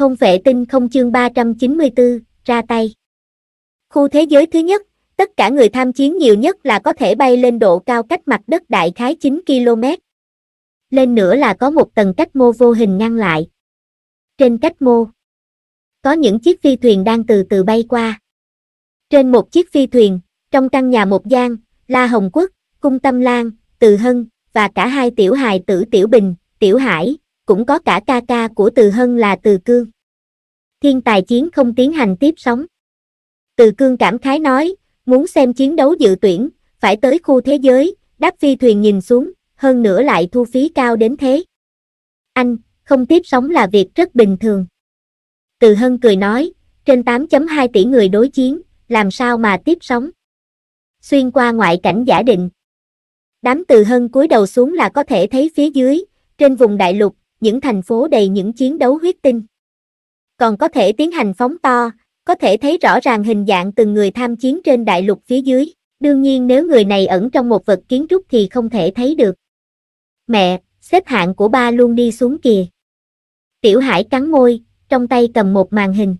Thông vệ tinh không chương 394, ra tay. Khu thế giới thứ nhất, tất cả người tham chiến nhiều nhất là có thể bay lên độ cao cách mặt đất đại khái 9 km. Lên nữa là có một tầng cách mô vô hình ngăn lại. Trên cách mô, có những chiếc phi thuyền đang từ từ bay qua. Trên một chiếc phi thuyền, trong căn nhà một gian, La Hồng Quốc, Cung Tâm Lan, Từ Hân, và cả hai tiểu hài tử Tiểu Bình, Tiểu Hải, cũng có cả ca ca của Từ Hân là Từ Cương. Thiên tài chiến không tiến hành tiếp sóng. Từ Cương cảm khái nói, muốn xem chiến đấu dự tuyển, phải tới khu thế giới, đáp phi thuyền nhìn xuống, hơn nữa lại thu phí cao đến thế. Anh, không tiếp sóng là việc rất bình thường. Từ Hân cười nói, trên 8.2 tỷ người đối chiến, làm sao mà tiếp sóng. Xuyên qua ngoại cảnh giả định. Đám Từ Hân cúi đầu xuống là có thể thấy phía dưới, trên vùng đại lục, những thành phố đầy những chiến đấu huyết tinh. Còn có thể tiến hành phóng to, có thể thấy rõ ràng hình dạng từng người tham chiến trên đại lục phía dưới. Đương nhiên nếu người này ẩn trong một vật kiến trúc thì không thể thấy được. Mẹ, xếp hạng của ba luôn đi xuống kìa. Tiểu Hải cắn môi, trong tay cầm một màn hình.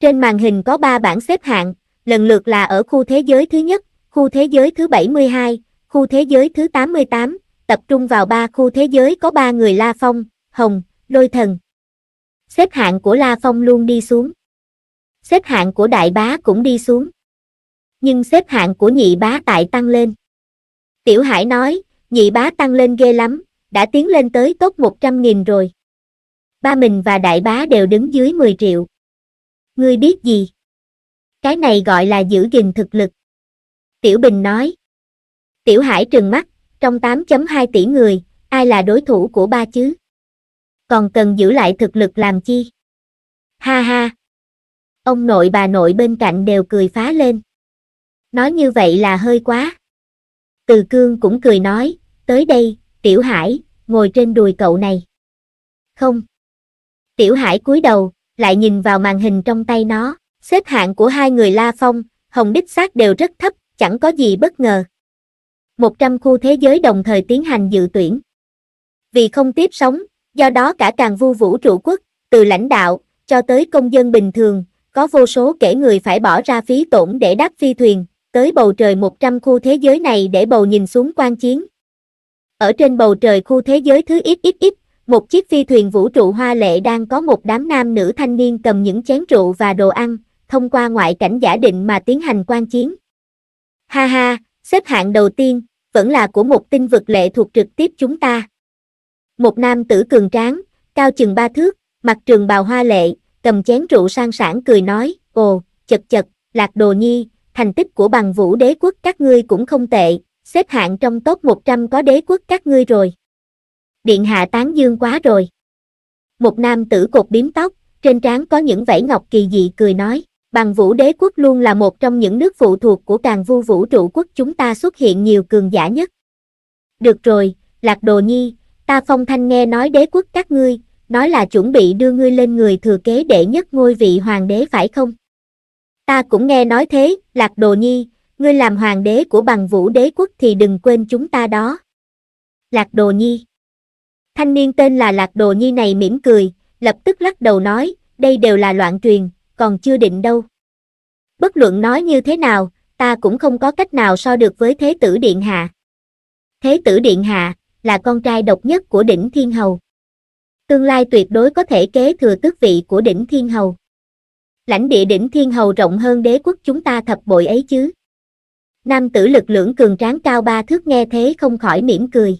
Trên màn hình có ba bảng xếp hạng, lần lượt là ở khu thế giới thứ nhất, khu thế giới thứ 72, khu thế giới thứ 88, tập trung vào ba khu thế giới có ba người La Phong, Hồng, Lôi Thần. Xếp hạng của La Phong luôn đi xuống. Xếp hạng của Đại Bá cũng đi xuống. Nhưng xếp hạng của Nhị Bá tại tăng lên. Tiểu Hải nói, Nhị Bá tăng lên ghê lắm, đã tiến lên tới tốt 100.000 rồi. Ba mình và Đại Bá đều đứng dưới 10 triệu. Ngươi biết gì? Cái này gọi là giữ gìn thực lực. Tiểu Bình nói. Tiểu Hải trừng mắt, trong 8.2 tỷ người, ai là đối thủ của ba chứ? Còn cần giữ lại thực lực làm chi? Ha ha! Ông nội bà nội bên cạnh đều cười phá lên. Nói như vậy là hơi quá. Từ cương cũng cười nói, tới đây, Tiểu Hải, ngồi trên đùi cậu này. Không. Tiểu Hải cúi đầu, lại nhìn vào màn hình trong tay nó, xếp hạng của hai người La Phong, Hồng Đích xác đều rất thấp, chẳng có gì bất ngờ. 100 khu thế giới đồng thời tiến hành dự tuyển. Vì không tiếp sóng, do đó cả càng vu vũ trụ quốc, từ lãnh đạo, cho tới công dân bình thường, có vô số kể người phải bỏ ra phí tổn để đáp phi thuyền, tới bầu trời 100 khu thế giới này để bầu nhìn xuống quan chiến. Ở trên bầu trời khu thế giới thứ ít ít ít, một chiếc phi thuyền vũ trụ hoa lệ đang có một đám nam nữ thanh niên cầm những chén rượu và đồ ăn, thông qua ngoại cảnh giả định mà tiến hành quan chiến. Ha ha, xếp hạng đầu tiên, vẫn là của một tinh vực lệ thuộc trực tiếp chúng ta. Một nam tử cường tráng, cao chừng ba thước, mặt trường bào hoa lệ, cầm chén rượu sang sảng cười nói, ồ, chật chật, lạc đồ nhi, thành tích của bằng vũ đế quốc các ngươi cũng không tệ, xếp hạng trong top 100 có đế quốc các ngươi rồi. Điện hạ tán dương quá rồi. Một nam tử cột biếm tóc, trên trán có những vảy ngọc kỳ dị cười nói, bằng vũ đế quốc luôn là một trong những nước phụ thuộc của càng vu vũ trụ quốc chúng ta xuất hiện nhiều cường giả nhất. Được rồi, lạc đồ nhi, ta phong thanh nghe nói đế quốc các ngươi, nói là chuẩn bị đưa ngươi lên người thừa kế đệ nhất ngôi vị hoàng đế phải không? Ta cũng nghe nói thế, lạc đồ nhi, ngươi làm hoàng đế của bằng vũ đế quốc thì đừng quên chúng ta đó. Lạc đồ nhi Thanh niên tên là Lạc đồ nhi này mỉm cười, lập tức lắc đầu nói, đây đều là loạn truyền, còn chưa định đâu. Bất luận nói như thế nào, ta cũng không có cách nào so được với Thế tử Điện Hạ. Thế tử Điện Hạ, là con trai độc nhất của đỉnh Thiên Hầu. Tương lai tuyệt đối có thể kế thừa tước vị của đỉnh Thiên Hầu. Lãnh địa đỉnh Thiên Hầu rộng hơn đế quốc chúng ta thập bội ấy chứ. Nam tử lực lưỡng cường tráng cao ba thước nghe thế không khỏi mỉm cười.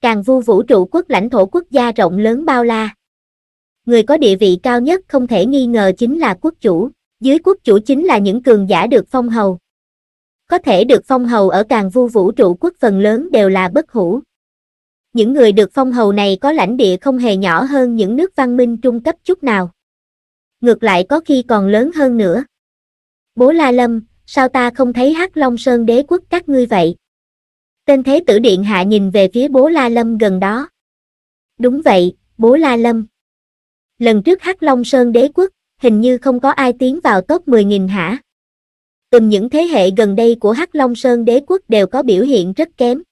Càng vu vũ trụ quốc lãnh thổ quốc gia rộng lớn bao la. Người có địa vị cao nhất không thể nghi ngờ chính là quốc chủ, dưới quốc chủ chính là những cường giả được phong hầu. Có thể được phong hầu ở càng vu vũ trụ quốc phần lớn đều là bất hủ. Những người được phong hầu này có lãnh địa không hề nhỏ hơn những nước văn minh trung cấp chút nào. Ngược lại có khi còn lớn hơn nữa. Bố La Lâm, sao ta không thấy Hắc Long Sơn đế quốc các ngươi vậy? Tên thế tử điện hạ nhìn về phía bố La Lâm gần đó. Đúng vậy, bố La Lâm. Lần trước Hắc Long Sơn đế quốc, hình như không có ai tiến vào top 10.000 hả? Từng những thế hệ gần đây của Hắc Long Sơn đế quốc đều có biểu hiện rất kém.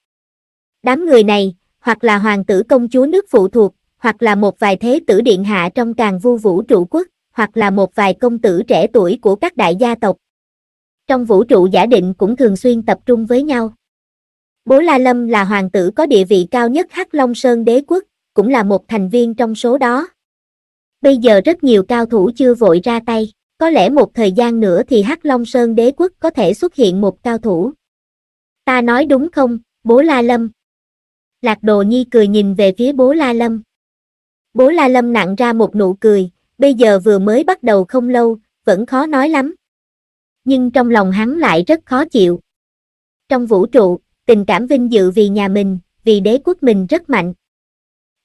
Đám người này, hoặc là hoàng tử công chúa nước phụ thuộc, hoặc là một vài thế tử điện hạ trong càng vu vũ trụ quốc, hoặc là một vài công tử trẻ tuổi của các đại gia tộc. Trong vũ trụ giả định cũng thường xuyên tập trung với nhau. Bố La Lâm là hoàng tử có địa vị cao nhất Hắc Long Sơn đế quốc, cũng là một thành viên trong số đó. Bây giờ rất nhiều cao thủ chưa vội ra tay, có lẽ một thời gian nữa thì Hắc Long Sơn đế quốc có thể xuất hiện một cao thủ. Ta nói đúng không, bố La Lâm? Lạc Đồ Nhi cười nhìn về phía bố La Lâm. Bố La Lâm nặng ra một nụ cười, bây giờ vừa mới bắt đầu không lâu, vẫn khó nói lắm. Nhưng trong lòng hắn lại rất khó chịu. Trong vũ trụ, tình cảm vinh dự vì nhà mình, vì đế quốc mình rất mạnh.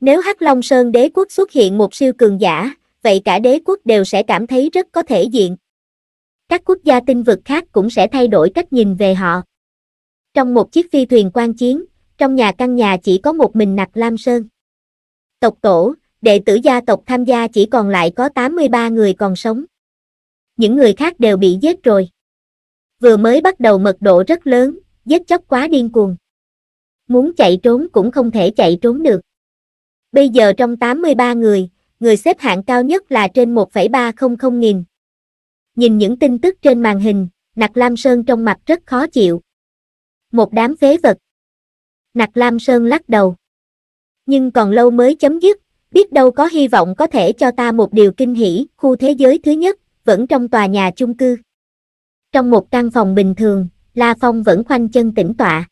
Nếu Hắc Long Sơn đế quốc xuất hiện một siêu cường giả, vậy cả đế quốc đều sẽ cảm thấy rất có thể diện. Các quốc gia tinh vực khác cũng sẽ thay đổi cách nhìn về họ. Trong một chiếc phi thuyền quan chiến, trong nhà căn nhà chỉ có một mình Nặc Lam Sơn. Tộc tổ, đệ tử gia tộc tham gia chỉ còn lại có 83 người còn sống. Những người khác đều bị giết rồi. Vừa mới bắt đầu mật độ rất lớn, giết chóc quá điên cuồng. Muốn chạy trốn cũng không thể chạy trốn được. Bây giờ trong 83 người, người xếp hạng cao nhất là trên 1,300 nghìn. Nhìn những tin tức trên màn hình, Nặc Lam Sơn trong mặt rất khó chịu. Một đám phế vật. Nặc Lam Sơn lắc đầu. Nhưng còn lâu mới chấm dứt, biết đâu có hy vọng có thể cho ta một điều kinh hỉ, khu thế giới thứ nhất, vẫn trong tòa nhà chung cư. Trong một căn phòng bình thường, La Phong vẫn khoanh chân tĩnh tọa.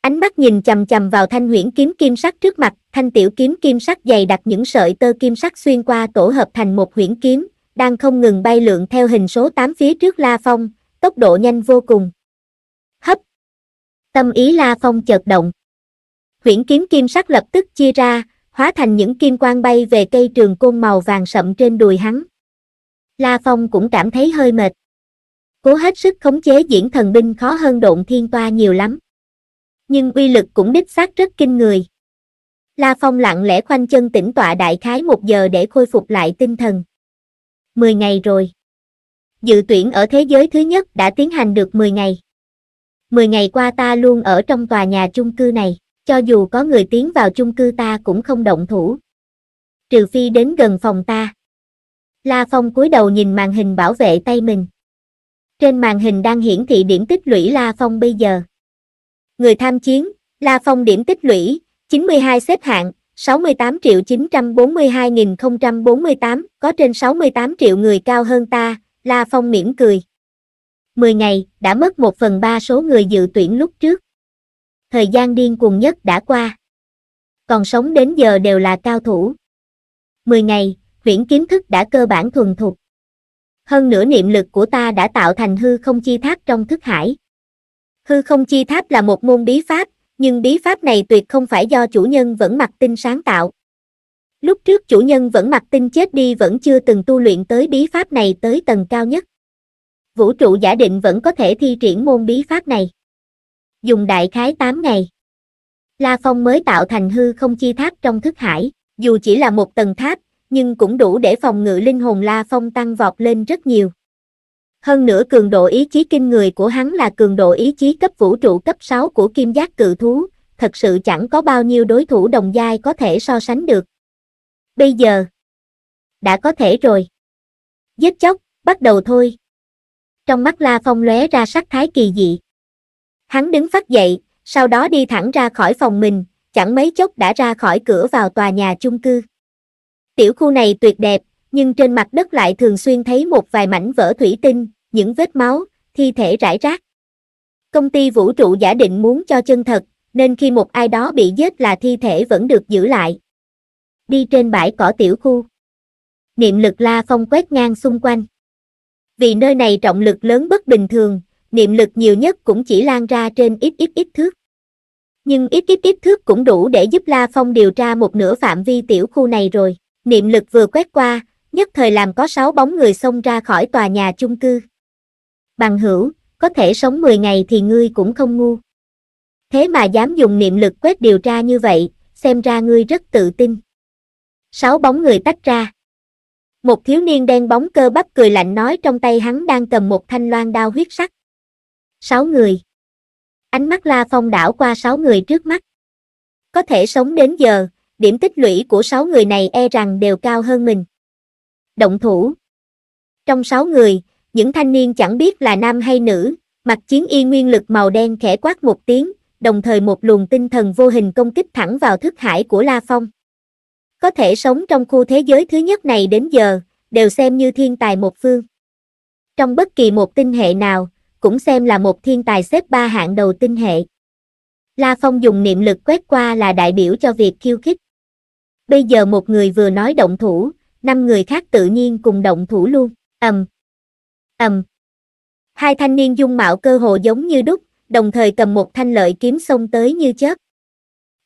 Ánh mắt nhìn chầm chầm vào thanh huyễn kiếm kim sắc trước mặt, thanh tiểu kiếm kim sắc dày đặt những sợi tơ kim sắc xuyên qua tổ hợp thành một huyễn kiếm, đang không ngừng bay lượn theo hình số 8 phía trước La Phong, tốc độ nhanh vô cùng. Tâm ý La Phong chợt động. Huyễn kiếm kim sắc lập tức chia ra, hóa thành những kim quang bay về cây trường côn màu vàng sậm trên đùi hắn. La Phong cũng cảm thấy hơi mệt. Cố hết sức khống chế diễn thần binh khó hơn độn thiên toa nhiều lắm. Nhưng uy lực cũng đích xác rất kinh người. La Phong lặng lẽ khoanh chân tĩnh tọa đại khái một giờ để khôi phục lại tinh thần. Mười ngày rồi. Dự tuyển ở thế giới thứ nhất đã tiến hành được 10 ngày. 10 ngày qua ta luôn ở trong tòa nhà chung cư này, cho dù có người tiến vào chung cư ta cũng không động thủ. Trừ phi đến gần phòng ta. La Phong cúi đầu nhìn màn hình bảo vệ tay mình. Trên màn hình đang hiển thị điểm tích lũy La Phong bây giờ. Người tham chiến, La Phong điểm tích lũy, 92 xếp hạng, 68 triệu 942.048, có trên 68 triệu người cao hơn ta, La Phong mỉm cười. 10 ngày, đã mất một phần ba số người dự tuyển lúc trước. Thời gian điên cuồng nhất đã qua. Còn sống đến giờ đều là cao thủ. 10 ngày, viễn kiến thức đã cơ bản thuần thục. Hơn nữa niệm lực của ta đã tạo thành hư không chi tháp trong thức hải. Hư không chi tháp là một môn bí pháp, nhưng bí pháp này tuyệt không phải do chủ nhân vẫn mặc tinh sáng tạo. Lúc trước chủ nhân vẫn mặc tinh chết đi vẫn chưa từng tu luyện tới bí pháp này tới tầng cao nhất. Vũ trụ giả định vẫn có thể thi triển môn bí pháp này. Dùng đại khái 8 ngày. La Phong mới tạo thành hư không chi tháp trong thức hải, dù chỉ là một tầng tháp, nhưng cũng đủ để phòng ngự linh hồn La Phong tăng vọt lên rất nhiều. Hơn nữa cường độ ý chí kinh người của hắn là cường độ ý chí cấp vũ trụ cấp 6 của kim giác cự thú, thật sự chẳng có bao nhiêu đối thủ đồng giai có thể so sánh được. Bây giờ, đã có thể rồi. Giết chóc, bắt đầu thôi. Trong mắt La Phong lóe ra sắc thái kỳ dị. Hắn đứng phát dậy, sau đó đi thẳng ra khỏi phòng mình, chẳng mấy chốc đã ra khỏi cửa vào tòa nhà chung cư. Tiểu khu này tuyệt đẹp, nhưng trên mặt đất lại thường xuyên thấy một vài mảnh vỡ thủy tinh, những vết máu, thi thể rải rác. Công ty vũ trụ giả định muốn cho chân thật, nên khi một ai đó bị giết là thi thể vẫn được giữ lại. Đi trên bãi cỏ tiểu khu. Niệm lực la phong quét ngang xung quanh. Vì nơi này trọng lực lớn bất bình thường, niệm lực nhiều nhất cũng chỉ lan ra trên ít ít ít thước. Nhưng ít ít ít thước cũng đủ để giúp La Phong điều tra một nửa phạm vi tiểu khu này rồi. Niệm lực vừa quét qua, nhất thời làm có sáu bóng người xông ra khỏi tòa nhà chung cư. Bằng hữu, có thể sống 10 ngày thì ngươi cũng không ngu. Thế mà dám dùng niệm lực quét điều tra như vậy, xem ra ngươi rất tự tin. Sáu bóng người tách ra. Một thiếu niên đen bóng cơ bắp cười lạnh nói trong tay hắn đang cầm một thanh loan đao huyết sắc. Sáu người. Ánh mắt La Phong đảo qua sáu người trước mắt. Có thể sống đến giờ, điểm tích lũy của sáu người này e rằng đều cao hơn mình. Động thủ. Trong sáu người, những thanh niên chẳng biết là nam hay nữ, mặc chiến y nguyên lực màu đen khẽ quát một tiếng, đồng thời một luồng tinh thần vô hình công kích thẳng vào thức hải của La Phong. Có thể sống trong khu thế giới thứ nhất này đến giờ, đều xem như thiên tài một phương. Trong bất kỳ một tinh hệ nào, cũng xem là một thiên tài xếp ba hạng đầu tinh hệ. La Phong dùng niệm lực quét qua là đại biểu cho việc khiêu khích. Bây giờ một người vừa nói động thủ, năm người khác tự nhiên cùng động thủ luôn, ầm, ầm. Hai thanh niên dung mạo cơ hồ giống như đúc, đồng thời cầm một thanh lợi kiếm xông tới như chớp.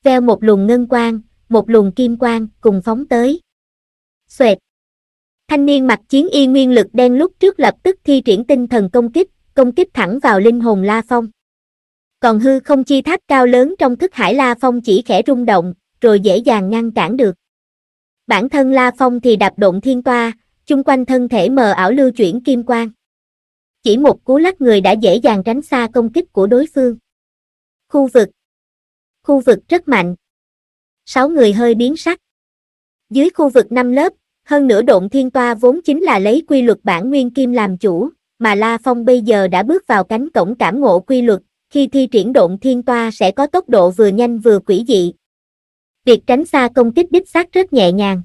Veo một luồng ngân quang, một luồng kim quang cùng phóng tới. Xoẹt. Thanh niên mặc chiến y nguyên lực đen lúc trước lập tức thi triển tinh thần công kích, công kích thẳng vào linh hồn La Phong. Còn hư không chi tháp cao lớn trong thức hải La Phong chỉ khẽ rung động, rồi dễ dàng ngăn cản được. Bản thân La Phong thì đạp động thiên toa, chung quanh thân thể mờ ảo lưu chuyển kim quang. Chỉ một cú lắc người đã dễ dàng tránh xa công kích của đối phương. Khu vực Khu vực rất mạnh. Sáu người hơi biến sắc. Dưới khu vực năm lớp, hơn nửa độn thiên toa vốn chính là lấy quy luật bản nguyên kim làm chủ, mà La Phong bây giờ đã bước vào cánh cổng cảm ngộ quy luật, khi thi triển độn thiên toa sẽ có tốc độ vừa nhanh vừa quỷ dị. Việc tránh xa công kích đích xác rất nhẹ nhàng.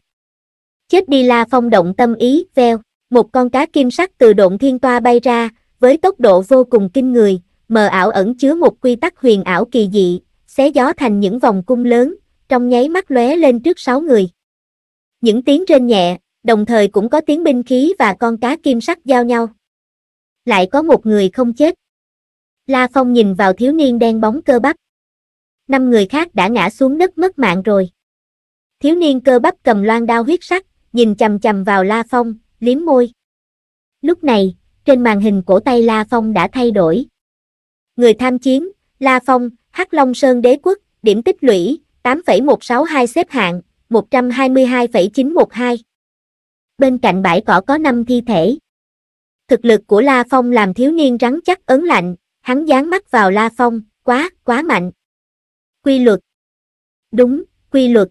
Chết đi La Phong động tâm ý, veo, một con cá kim sắc từ độn thiên toa bay ra, với tốc độ vô cùng kinh người, mờ ảo ẩn chứa một quy tắc huyền ảo kỳ dị, xé gió thành những vòng cung lớn, trong nháy mắt lóe lên trước sáu người. Những tiếng rên nhẹ, đồng thời cũng có tiếng binh khí và con cá kim sắc giao nhau. Lại có một người không chết. La Phong nhìn vào thiếu niên đen bóng cơ bắp. Năm người khác đã ngã xuống đất mất mạng rồi. Thiếu niên cơ bắp cầm loan đao huyết sắc, nhìn chầm chầm vào La Phong, liếm môi. Lúc này, trên màn hình cổ tay La Phong đã thay đổi. Người tham chiến, La Phong, Hắc Long Sơn Đế Quốc, điểm tích lũy, 8,162 xếp hạng, 122,912. Bên cạnh bãi cỏ có 5 thi thể. Thực lực của La Phong làm thiếu niên rắn chắc ấn lạnh, hắn dán mắt vào La Phong, quá, quá mạnh. Quy luật. Đúng, quy luật.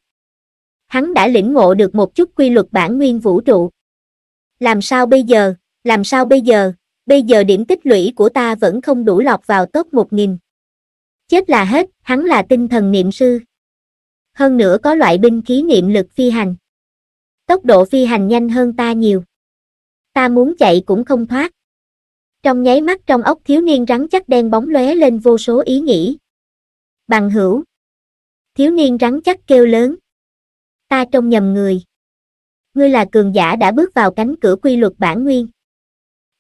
Hắn đã lĩnh ngộ được một chút quy luật bản nguyên vũ trụ. Làm sao bây giờ, làm sao bây giờ, bây giờ điểm tích lũy của ta vẫn không đủ lọt vào top 1000. Chết là hết, hắn là tinh thần niệm sư. Hơn nữa có loại binh khí niệm lực phi hành. Tốc độ phi hành nhanh hơn ta nhiều. Ta muốn chạy cũng không thoát. Trong nháy mắt trong ốc thiếu niên rắn chắc đen bóng lóe lên vô số ý nghĩ. Bằng hữu. Thiếu niên rắn chắc kêu lớn. Ta trông nhầm người. Ngươi là cường giả đã bước vào cánh cửa quy luật bản nguyên.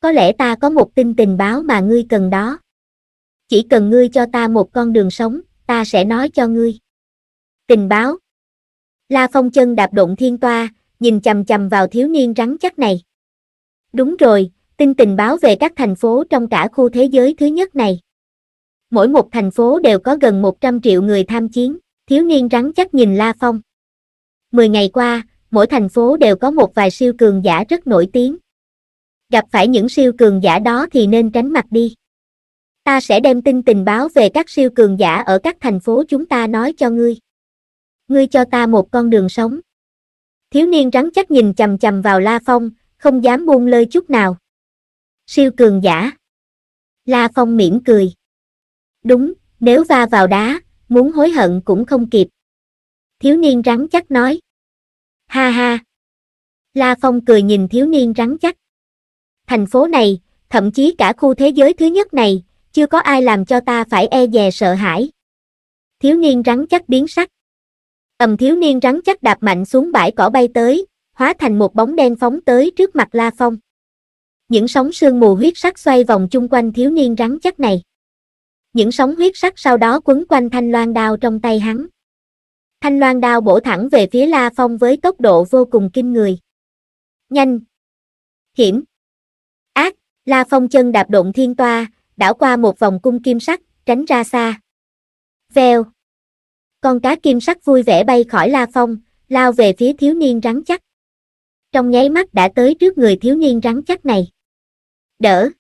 Có lẽ ta có một tin tình báo mà ngươi cần đó. Chỉ cần ngươi cho ta một con đường sống, ta sẽ nói cho ngươi. Tình báo. La Phong chân đạp động thiên toa, nhìn chầm chầm vào thiếu niên rắn chắc này. Đúng rồi, tin tình báo về các thành phố trong cả khu thế giới thứ nhất này. Mỗi một thành phố đều có gần 100 triệu người tham chiến, thiếu niên rắn chắc nhìn La Phong. Mười ngày qua, mỗi thành phố đều có một vài siêu cường giả rất nổi tiếng. Gặp phải những siêu cường giả đó thì nên tránh mặt đi. Ta sẽ đem tin tình báo về các siêu cường giả ở các thành phố chúng ta nói cho ngươi. Ngươi cho ta một con đường sống. Thiếu niên rắn chắc nhìn chầm chầm vào La Phong, không dám buông lơi chút nào. Siêu cường giả. La Phong mỉm cười. Đúng, nếu va vào đá, muốn hối hận cũng không kịp. Thiếu niên rắn chắc nói. Ha ha. La Phong cười nhìn thiếu niên rắn chắc. Thành phố này, thậm chí cả khu thế giới thứ nhất này, chưa có ai làm cho ta phải e dè sợ hãi. Thiếu niên rắn chắc biến sắc. Ầm thiếu niên rắn chắc đạp mạnh xuống bãi cỏ bay tới, hóa thành một bóng đen phóng tới trước mặt La Phong. Những sóng sương mù huyết sắc xoay vòng chung quanh thiếu niên rắn chắc này. Những sóng huyết sắc sau đó quấn quanh thanh loan đao trong tay hắn. Thanh loan đao bổ thẳng về phía La Phong với tốc độ vô cùng kinh người. Nhanh! Hiểm! Ác! La Phong chân đạp động thiên toa, đảo qua một vòng cung kim sắc, tránh ra xa. Vèo! Con cá kim sắc vui vẻ bay khỏi La Phong, lao về phía thiếu niên rắn chắc. Trong nháy mắt đã tới trước người thiếu niên rắn chắc này. Đỡ!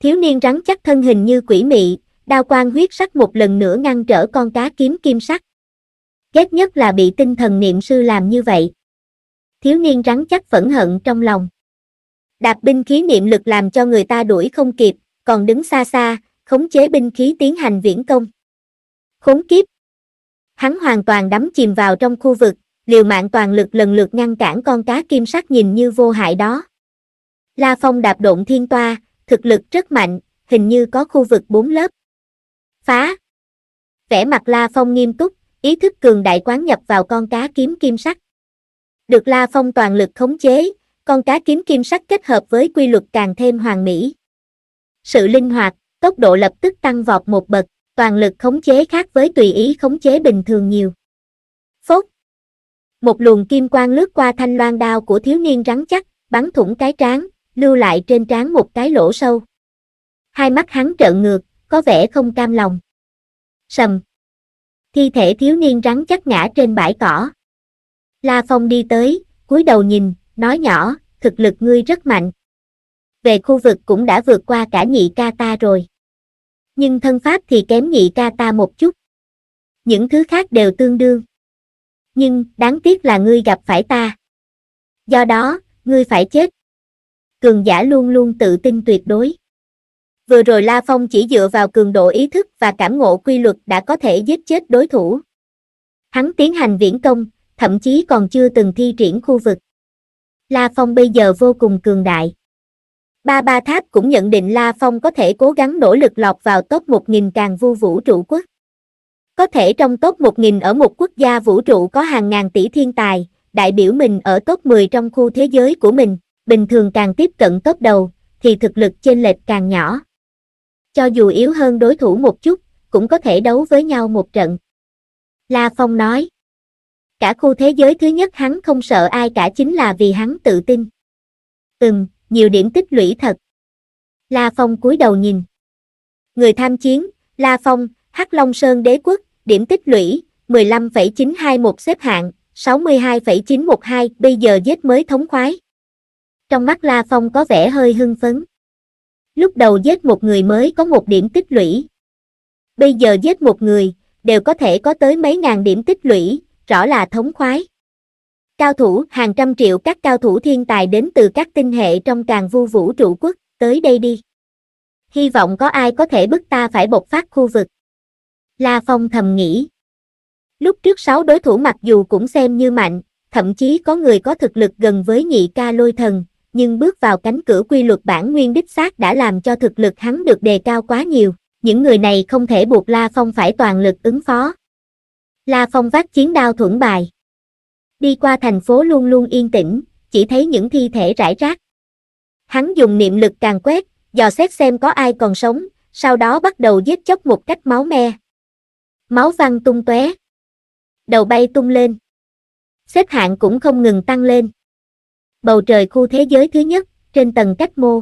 Thiếu niên rắn chắc thân hình như quỷ mị, đao quang huyết sắc một lần nữa ngăn trở con cá kiếm kim sắc. Ghét nhất là bị tinh thần niệm sư làm như vậy. Thiếu niên rắn chắc phẫn hận trong lòng. Đạp binh khí niệm lực làm cho người ta đuổi không kịp, còn đứng xa xa, khống chế binh khí tiến hành viễn công. Khốn kiếp! Hắn hoàn toàn đắm chìm vào trong khu vực, liều mạng toàn lực lần lượt ngăn cản con cá kim sắc nhìn như vô hại đó. La Phong đạp độn thiên toa, thực lực rất mạnh, hình như có khu vực bốn lớp. Phá! Vẻ mặt La Phong nghiêm túc, ý thức cường đại quán nhập vào con cá kiếm kim sắc. Được La Phong toàn lực khống chế, con cá kiếm kim sắc kết hợp với quy luật càng thêm hoàn mỹ. Sự linh hoạt, tốc độ lập tức tăng vọt một bậc, toàn lực khống chế khác với tùy ý khống chế bình thường nhiều. Phốt! Một luồng kim quang lướt qua thanh loan đao của thiếu niên rắn chắc, bắn thủng cái trán, lưu lại trên trán một cái lỗ sâu. Hai mắt hắn trợn ngược, có vẻ không cam lòng. Sầm! Thi thể thiếu niên rắn chắc ngã trên bãi cỏ. La Phong đi tới, cúi đầu nhìn, nói nhỏ, thực lực ngươi rất mạnh. Về khu vực cũng đã vượt qua cả nhị ca ta rồi. Nhưng thân pháp thì kém nhị ca ta một chút. Những thứ khác đều tương đương. Nhưng, đáng tiếc là ngươi gặp phải ta. Do đó, ngươi phải chết. Cường giả luôn luôn tự tin tuyệt đối. Vừa rồi La Phong chỉ dựa vào cường độ ý thức và cảm ngộ quy luật đã có thể giết chết đối thủ. Hắn tiến hành viễn công, thậm chí còn chưa từng thi triển khu vực. La Phong bây giờ vô cùng cường đại. Ba Ba Tháp cũng nhận định La Phong có thể cố gắng nỗ lực lọt vào top 1000 càng vu vũ trụ quốc. Có thể trong top 1000 ở một quốc gia vũ trụ có hàng ngàn tỷ thiên tài, đại biểu mình ở top 10 trong khu thế giới của mình, bình thường càng tiếp cận top đầu, thì thực lực chênh lệch càng nhỏ. Cho dù yếu hơn đối thủ một chút, cũng có thể đấu với nhau một trận. La Phong nói. Cả khu thế giới thứ nhất hắn không sợ ai cả chính là vì hắn tự tin. Ừm, nhiều điểm tích lũy thật. La Phong cúi đầu nhìn. Người tham chiến, La Phong, Hắc Long Sơn Đế Quốc, điểm tích lũy, 15,921 xếp hạng, 62,912, bây giờ giết mới thống khoái. Trong mắt La Phong có vẻ hơi hưng phấn. Lúc đầu giết một người mới có một điểm tích lũy. Bây giờ giết một người, đều có thể có tới mấy ngàn điểm tích lũy, rõ là thống khoái. Cao thủ, hàng trăm triệu các cao thủ thiên tài đến từ các tinh hệ trong càng vu vũ trụ quốc, tới đây đi. Hy vọng có ai có thể bức ta phải bộc phát khu vực. La Phong thầm nghĩ. Lúc trước sáu đối thủ mặc dù cũng xem như mạnh, thậm chí có người có thực lực gần với nhị ca lôi thần, nhưng bước vào cánh cửa quy luật bản nguyên đích xác đã làm cho thực lực hắn được đề cao quá nhiều. Những người này không thể buộc La Phong phải toàn lực ứng phó. La Phong vác chiến đao thuẫn bài. Đi qua thành phố luôn luôn yên tĩnh, chỉ thấy những thi thể rải rác. Hắn dùng niệm lực càng quét, dò xét xem có ai còn sống, sau đó bắt đầu giết chóc một cách máu me. Máu văng tung tóe. Đầu bay tung lên. Xếp hạng cũng không ngừng tăng lên. Bầu trời khu thế giới thứ nhất, trên tầng cách mô.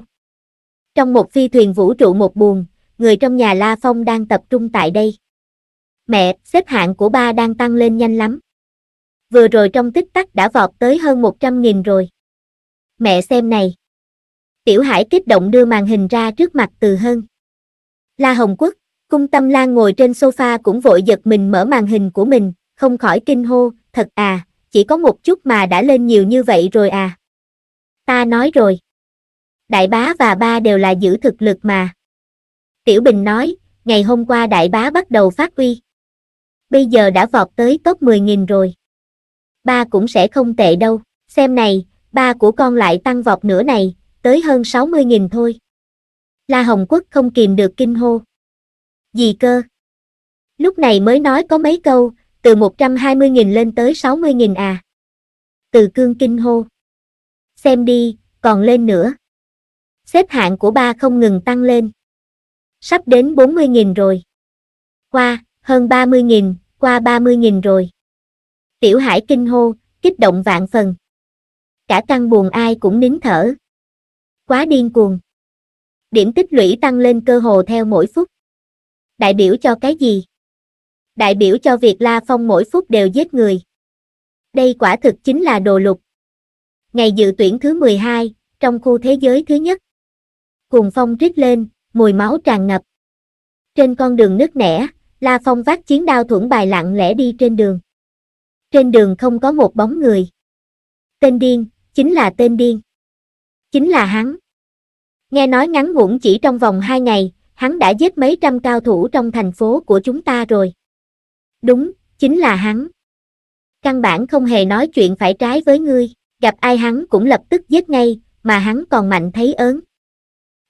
Trong một phi thuyền vũ trụ một buồn người trong nhà La Phong đang tập trung tại đây. Mẹ, xếp hạng của ba đang tăng lên nhanh lắm. Vừa rồi trong tích tắc đã vọt tới hơn 100.000 rồi. Mẹ xem này. Tiểu Hải kích động đưa màn hình ra trước mặt từ hơn. La Hồng Quốc, cung tâm lan ngồi trên sofa cũng vội giật mình mở màn hình của mình, không khỏi kinh hô, thật à, chỉ có một chút mà đã lên nhiều như vậy rồi à. Ta nói rồi. Đại bá và ba đều là giữ thực lực mà. Tiểu Bình nói, ngày hôm qua đại bá bắt đầu phát uy. Bây giờ đã vọt tới top 10.000 rồi. Ba cũng sẽ không tệ đâu, xem này, ba của con lại tăng vọt nữa này, tới hơn 60.000 thôi. La Hồng Quốc không kìm được kinh hô. Gì cơ? Lúc này mới nói có mấy câu, từ 120.000 lên tới 60.000 à. Từ cương kinh hô. Xem đi, còn lên nữa. Xếp hạng của ba không ngừng tăng lên. Sắp đến 40.000 rồi. Qua, hơn 30.000, qua 30.000 rồi. Tiểu Hải kinh hô, kích động vạn phần. Cả căn buồn ai cũng nín thở. Quá điên cuồng. Điểm tích lũy tăng lên cơ hồ theo mỗi phút. Đại biểu cho cái gì? Đại biểu cho việc La Phong mỗi phút đều giết người. Đây quả thực chính là đồ lục. Ngày dự tuyển thứ 12, trong khu thế giới thứ nhất. Cuồng phong rít lên, mùi máu tràn ngập. Trên con đường nứt nẻ, La Phong vác chiến đao thuẫn bài lặng lẽ đi trên đường. Trên đường không có một bóng người. Tên điên, chính là tên điên. Chính là hắn. Nghe nói ngắn ngủn chỉ trong vòng hai ngày, hắn đã giết mấy trăm cao thủ trong thành phố của chúng ta rồi. Đúng, chính là hắn. Căn bản không hề nói chuyện phải trái với ngươi, gặp ai hắn cũng lập tức giết ngay, mà hắn còn mạnh thấy ớn.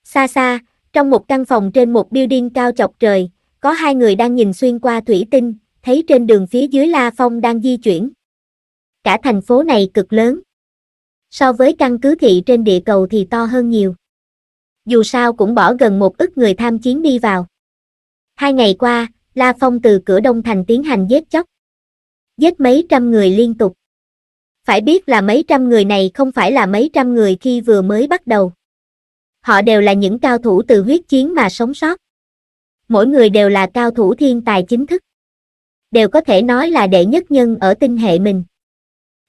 Xa xa, trong một căn phòng trên một building cao chọc trời, có hai người đang nhìn xuyên qua thủy tinh, thấy trên đường phía dưới La Phong đang di chuyển. Cả thành phố này cực lớn. So với căn cứ thị trên địa cầu thì to hơn nhiều. Dù sao cũng bỏ gần một ức người tham chiến đi vào. Hai ngày qua, La Phong từ cửa Đông Thành tiến hành giết chóc. Giết mấy trăm người liên tục. Phải biết là mấy trăm người này không phải là mấy trăm người khi vừa mới bắt đầu. Họ đều là những cao thủ từ huyết chiến mà sống sót. Mỗi người đều là cao thủ thiên tài chính thức. Đều có thể nói là đệ nhất nhân ở tinh hệ mình.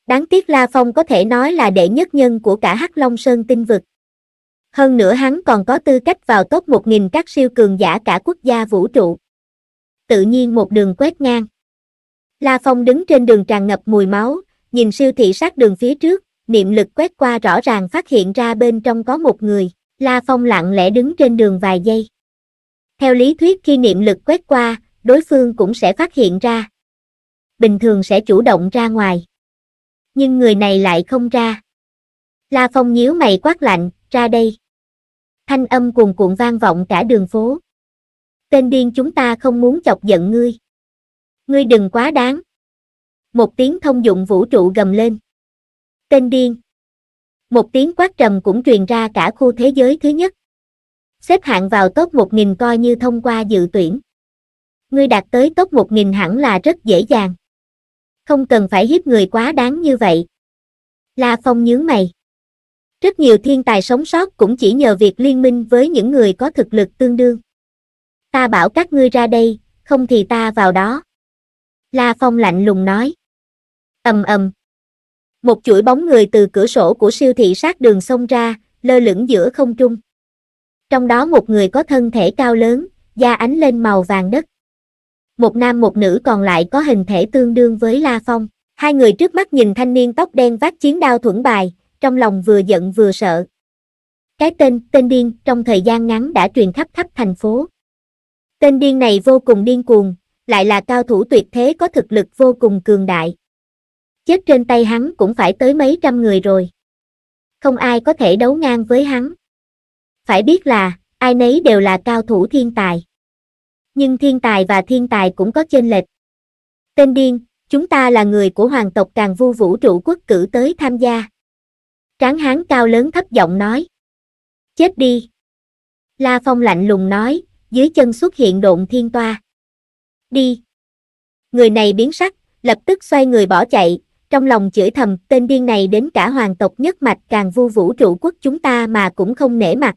Đáng tiếc La Phong có thể nói là đệ nhất nhân của cả Hắc Long Sơn tinh vực. Hơn nữa hắn còn có tư cách vào top 1.000 các siêu cường giả cả quốc gia vũ trụ. Tự nhiên một đường quét ngang. La Phong đứng trên đường tràn ngập mùi máu, nhìn siêu thị sát đường phía trước, niệm lực quét qua rõ ràng phát hiện ra bên trong có một người. La Phong lặng lẽ đứng trên đường vài giây. Theo lý thuyết khi niệm lực quét qua, đối phương cũng sẽ phát hiện ra. Bình thường sẽ chủ động ra ngoài. Nhưng người này lại không ra. La Phong nhíu mày quát lạnh, ra đây. Thanh âm cuồn cuộn vang vọng cả đường phố. Tên điên chúng ta không muốn chọc giận ngươi. Ngươi đừng quá đáng. Một tiếng thông dụng vũ trụ gầm lên. Tên điên. Một tiếng quát trầm cũng truyền ra cả khu thế giới thứ nhất. Xếp hạng vào top 1000 coi như thông qua dự tuyển. Ngươi đạt tới top 1000 hẳn là rất dễ dàng. Không cần phải hiếp người quá đáng như vậy. La Phong nhướng mày. Rất nhiều thiên tài sống sót cũng chỉ nhờ việc liên minh với những người có thực lực tương đương. Ta bảo các ngươi ra đây, không thì ta vào đó. La Phong lạnh lùng nói. ầm ầm. Một chuỗi bóng người từ cửa sổ của siêu thị sát đường xông ra, lơ lửng giữa không trung. Trong đó một người có thân thể cao lớn, da ánh lên màu vàng đất. Một nam một nữ còn lại có hình thể tương đương với La Phong. Hai người trước mắt nhìn thanh niên tóc đen vác chiến đao thuẫn bài, trong lòng vừa giận vừa sợ. Cái tên, tên điên, trong thời gian ngắn đã truyền khắp khắp thành phố. Tên điên này vô cùng điên cuồng, lại là cao thủ tuyệt thế có thực lực vô cùng cường đại. Chết trên tay hắn cũng phải tới mấy trăm người rồi. Không ai có thể đấu ngang với hắn. Phải biết là, ai nấy đều là cao thủ thiên tài. Nhưng thiên tài và thiên tài cũng có chênh lệch. Tên điên, chúng ta là người của hoàng tộc Càng Vu Vũ trụ quốc cử tới tham gia. Tráng hán cao lớn thấp giọng nói. Chết đi. La Phong lạnh lùng nói, dưới chân xuất hiện độn thiên toa. Đi. Người này biến sắc, lập tức xoay người bỏ chạy, trong lòng chửi thầm, tên điên này đến cả hoàng tộc nhất mạch càng vu vũ trụ quốc chúng ta mà cũng không nể mặt.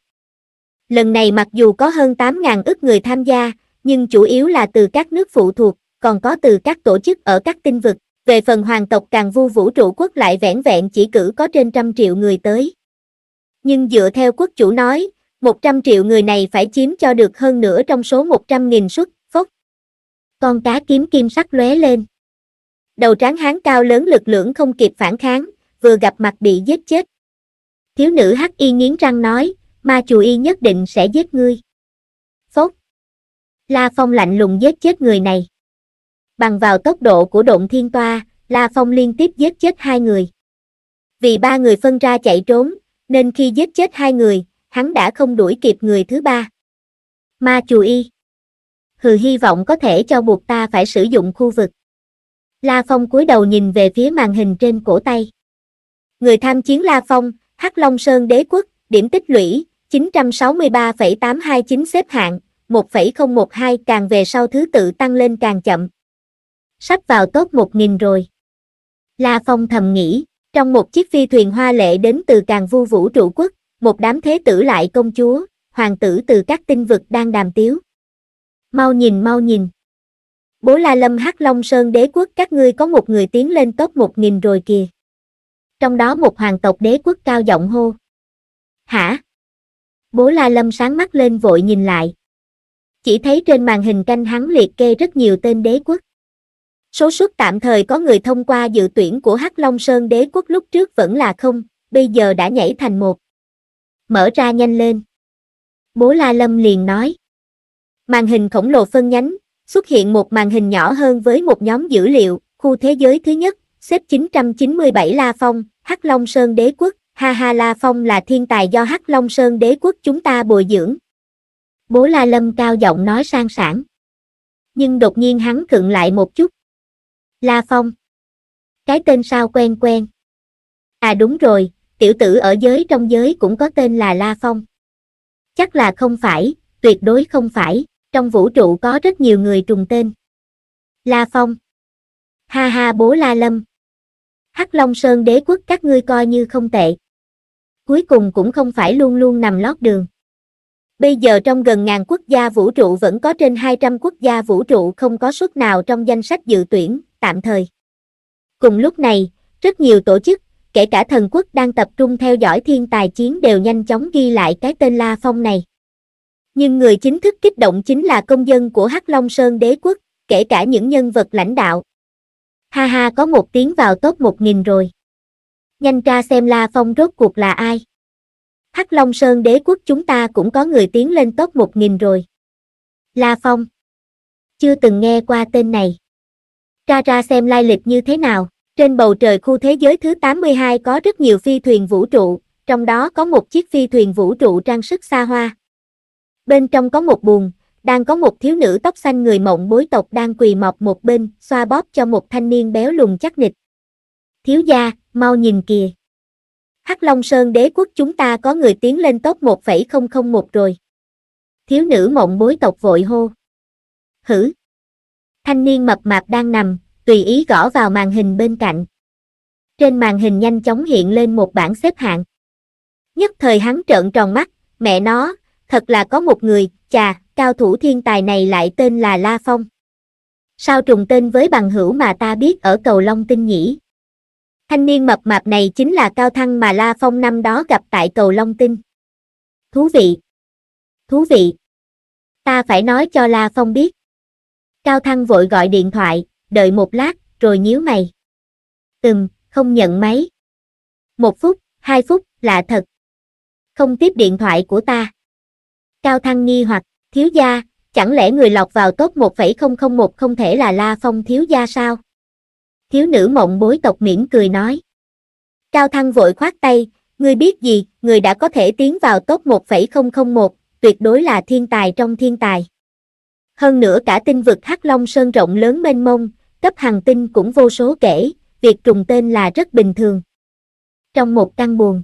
Lần này mặc dù có hơn 8.000 ức người tham gia, nhưng chủ yếu là từ các nước phụ thuộc, còn có từ các tổ chức ở các tinh vực. Về phần hoàng tộc càng vu vũ trụ quốc lại vẻn vẹn chỉ cử có trên trăm triệu người tới. Nhưng dựa theo quốc chủ nói, 100 triệu người này phải chiếm cho được hơn nữa trong số 100.000 suất, phốc. Con cá kiếm kim sắc lóe lên. Đầu tráng hán cao lớn lực lưỡng không kịp phản kháng, vừa gặp mặt bị giết chết. Thiếu nữ hắc y nghiến răng nói, ma chù y nhất định sẽ giết ngươi. La Phong lạnh lùng giết chết người này. Bằng vào tốc độ của độn thiên toa, La Phong liên tiếp giết chết hai người. Vì ba người phân ra chạy trốn, nên khi giết chết hai người, hắn đã không đuổi kịp người thứ ba. Ma chù y. Hừ hy vọng có thể cho buộc ta phải sử dụng khu vực. La Phong cúi đầu nhìn về phía màn hình trên cổ tay. Người tham chiến La Phong, Hắc Long Sơn Đế Quốc, điểm tích lũy, 963,829 xếp hạng, 1,012 càng về sau thứ tự tăng lên càng chậm. Sắp vào top 1000 rồi. La Phong thầm nghĩ, trong một chiếc phi thuyền hoa lệ đến từ càng vu vũ trụ quốc, một đám thế tử lại công chúa, hoàng tử từ các tinh vực đang đàm tiếu. Mau nhìn mau nhìn. Bố La Lâm Hắc Long Sơn đế quốc các ngươi có một người tiến lên top 1000 rồi kìa. Trong đó một hoàng tộc đế quốc cao giọng hô. Hả? Bố La Lâm sáng mắt lên vội nhìn lại. Chỉ thấy trên màn hình canh hắn liệt kê rất nhiều tên đế quốc. Số suất tạm thời có người thông qua dự tuyển của Hắc Long Sơn đế quốc lúc trước vẫn là không, bây giờ đã nhảy thành một. Mở ra nhanh lên. Bố La Lâm liền nói. Màn hình khổng lồ phân nhánh, xuất hiện một màn hình nhỏ hơn với một nhóm dữ liệu, khu thế giới thứ nhất, xếp 997 La Phong, Hắc Long Sơn đế quốc, ha ha La Phong là thiên tài do Hắc Long Sơn đế quốc chúng ta bồi dưỡng. Bố La Lâm cao giọng nói sang sảng. Nhưng đột nhiên hắn khựng lại một chút. La Phong. Cái tên sao quen quen. À đúng rồi, tiểu tử ở giới trong giới cũng có tên là La Phong. Chắc là không phải, tuyệt đối không phải, trong vũ trụ có rất nhiều người trùng tên. La Phong. Ha ha bố La Lâm. Hắc Long Sơn đế quốc các ngươi coi như không tệ. Cuối cùng cũng không phải luôn luôn nằm lót đường. Bây giờ trong gần ngàn quốc gia vũ trụ vẫn có trên 200 quốc gia vũ trụ không có suất nào trong danh sách dự tuyển, tạm thời. Cùng lúc này, rất nhiều tổ chức, kể cả thần quốc đang tập trung theo dõi thiên tài chiến đều nhanh chóng ghi lại cái tên La Phong này. Nhưng người chính thức kích động chính là công dân của Hắc Long Sơn đế quốc, kể cả những nhân vật lãnh đạo. Ha ha có một tiếng vào top 1000 rồi. Nhanh tra xem La Phong rốt cuộc là ai. Hắc Long Sơn đế quốc chúng ta cũng có người tiến lên top 1000 rồi. La Phong. Chưa từng nghe qua tên này. Tra ra xem lai lịch như thế nào. Trên bầu trời khu thế giới thứ 82 có rất nhiều phi thuyền vũ trụ, trong đó có một chiếc phi thuyền vũ trụ trang sức xa hoa. Bên trong có một buồng, đang có một thiếu nữ tóc xanh người mộng bối tộc đang quỳ mọc một bên, xoa bóp cho một thanh niên béo lùn chắc nịch. Thiếu gia, mau nhìn kìa. Hắc Long Sơn đế quốc chúng ta có người tiến lên top 1,001 rồi. Thiếu nữ mộng bối tộc vội hô. Hử. Thanh niên mập mạp đang nằm, tùy ý gõ vào màn hình bên cạnh. Trên màn hình nhanh chóng hiện lên một bảng xếp hạng. Nhất thời hắn trợn tròn mắt, mẹ nó, thật là có một người, chà, cao thủ thiên tài này lại tên là La Phong. Sao trùng tên với bằng hữu mà ta biết ở cầu Long Tinh nhỉ? Thanh niên mập mạp này chính là Cao Thăng mà La Phong năm đó gặp tại cầu Long Tinh. Thú vị. Thú vị. Ta phải nói cho La Phong biết. Cao Thăng vội gọi điện thoại, đợi một lát, rồi nhíu mày. Ừm, không nhận máy. Một phút, hai phút, lạ thật. Không tiếp điện thoại của ta. Cao Thăng nghi hoặc, thiếu gia, chẳng lẽ người lọt vào top 1,001 không thể là La Phong thiếu gia sao? Thiếu nữ mộng bối tộc mỉm cười nói. Cao Thăng vội khoát tay, ngươi biết gì, người đã có thể tiến vào top 1,001, tuyệt đối là thiên tài trong thiên tài. Hơn nữa cả tinh vực Hắc Long Sơn rộng lớn mênh mông, cấp hàng tinh cũng vô số kể, việc trùng tên là rất bình thường. Trong một căn buồn,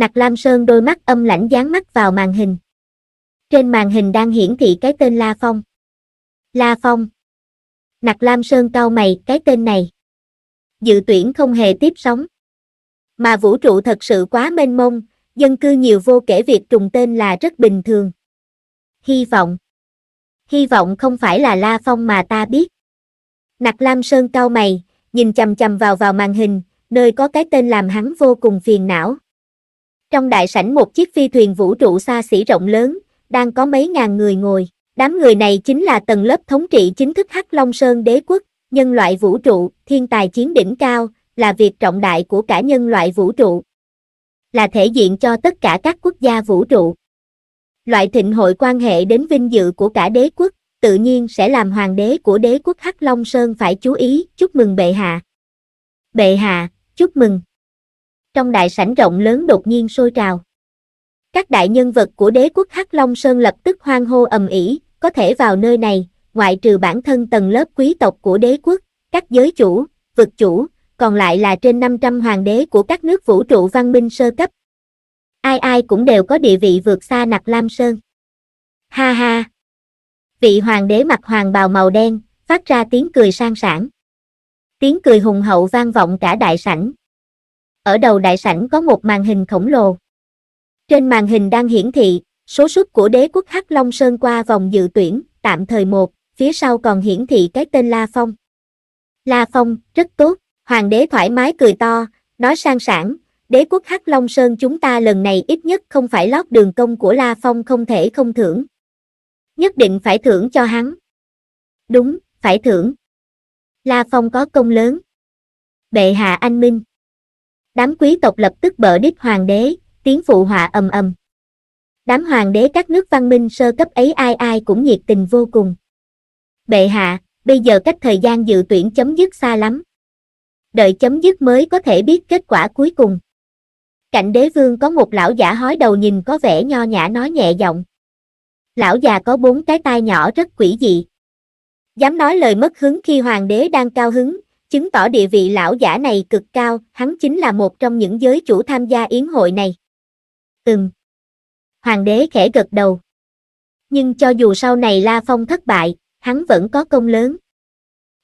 Nặc Lam Sơn đôi mắt âm lãnh dán mắt vào màn hình. Trên màn hình đang hiển thị cái tên La Phong. La Phong. Nặc Lam Sơn cau mày, cái tên này. Dự tuyển không hề tiếp sóng. Mà vũ trụ thật sự quá mênh mông, dân cư nhiều vô kể việc trùng tên là rất bình thường. Hy vọng. Hy vọng không phải là La Phong mà ta biết. Nặc Lam Sơn cau mày, nhìn chầm chầm vào vào màn hình, nơi có cái tên làm hắn vô cùng phiền não. Trong đại sảnh một chiếc phi thuyền vũ trụ xa xỉ rộng lớn, đang có mấy ngàn người ngồi. Đám người này chính là tầng lớp thống trị chính thức Hắc Long Sơn đế quốc, nhân loại vũ trụ, thiên tài chiến đỉnh cao, là việc trọng đại của cả nhân loại vũ trụ. Là thể diện cho tất cả các quốc gia vũ trụ. Loại thịnh hội quan hệ đến vinh dự của cả đế quốc, tự nhiên sẽ làm hoàng đế của đế quốc Hắc Long Sơn phải chú ý, chúc mừng bệ hạ. Bệ hạ, chúc mừng. Trong đại sảnh rộng lớn đột nhiên sôi trào. Các đại nhân vật của đế quốc Hắc Long Sơn lập tức hoang hô ầm ĩ, có thể vào nơi này, ngoại trừ bản thân tầng lớp quý tộc của đế quốc, các giới chủ, vực chủ, còn lại là trên 500 hoàng đế của các nước vũ trụ văn minh sơ cấp. Ai ai cũng đều có địa vị vượt xa Nặc Lam Sơn. Ha ha! Vị hoàng đế mặc hoàng bào màu đen, phát ra tiếng cười sang sảng. Tiếng cười hùng hậu vang vọng cả đại sảnh. Ở đầu đại sảnh có một màn hình khổng lồ. Trên màn hình đang hiển thị, số suất của đế quốc Hắc Long Sơn qua vòng dự tuyển, tạm thời một, phía sau còn hiển thị cái tên La Phong. La Phong, rất tốt, hoàng đế thoải mái cười to, nói sang sảng, đế quốc Hắc Long Sơn chúng ta lần này ít nhất không phải lót đường công của La Phong không thể không thưởng. Nhất định phải thưởng cho hắn. Đúng, phải thưởng. La Phong có công lớn. Bệ hạ anh minh. Đám quý tộc lập tức bở đích hoàng đế, tiếng phụ họa ầm ầm. Đám hoàng đế các nước văn minh sơ cấp ấy ai ai cũng nhiệt tình vô cùng. Bệ hạ, bây giờ cách thời gian dự tuyển chấm dứt xa lắm. Đợi chấm dứt mới có thể biết kết quả cuối cùng. Cạnh đế vương có một lão giả hói đầu nhìn có vẻ nho nhã nói nhẹ giọng. Lão già có bốn cái tai nhỏ rất quỷ dị. Dám nói lời mất hứng khi hoàng đế đang cao hứng, chứng tỏ địa vị lão giả này cực cao, hắn chính là một trong những giới chủ tham gia yến hội này. Ừm. Hoàng đế khẽ gật đầu. Nhưng cho dù sau này La Phong thất bại, hắn vẫn có công lớn.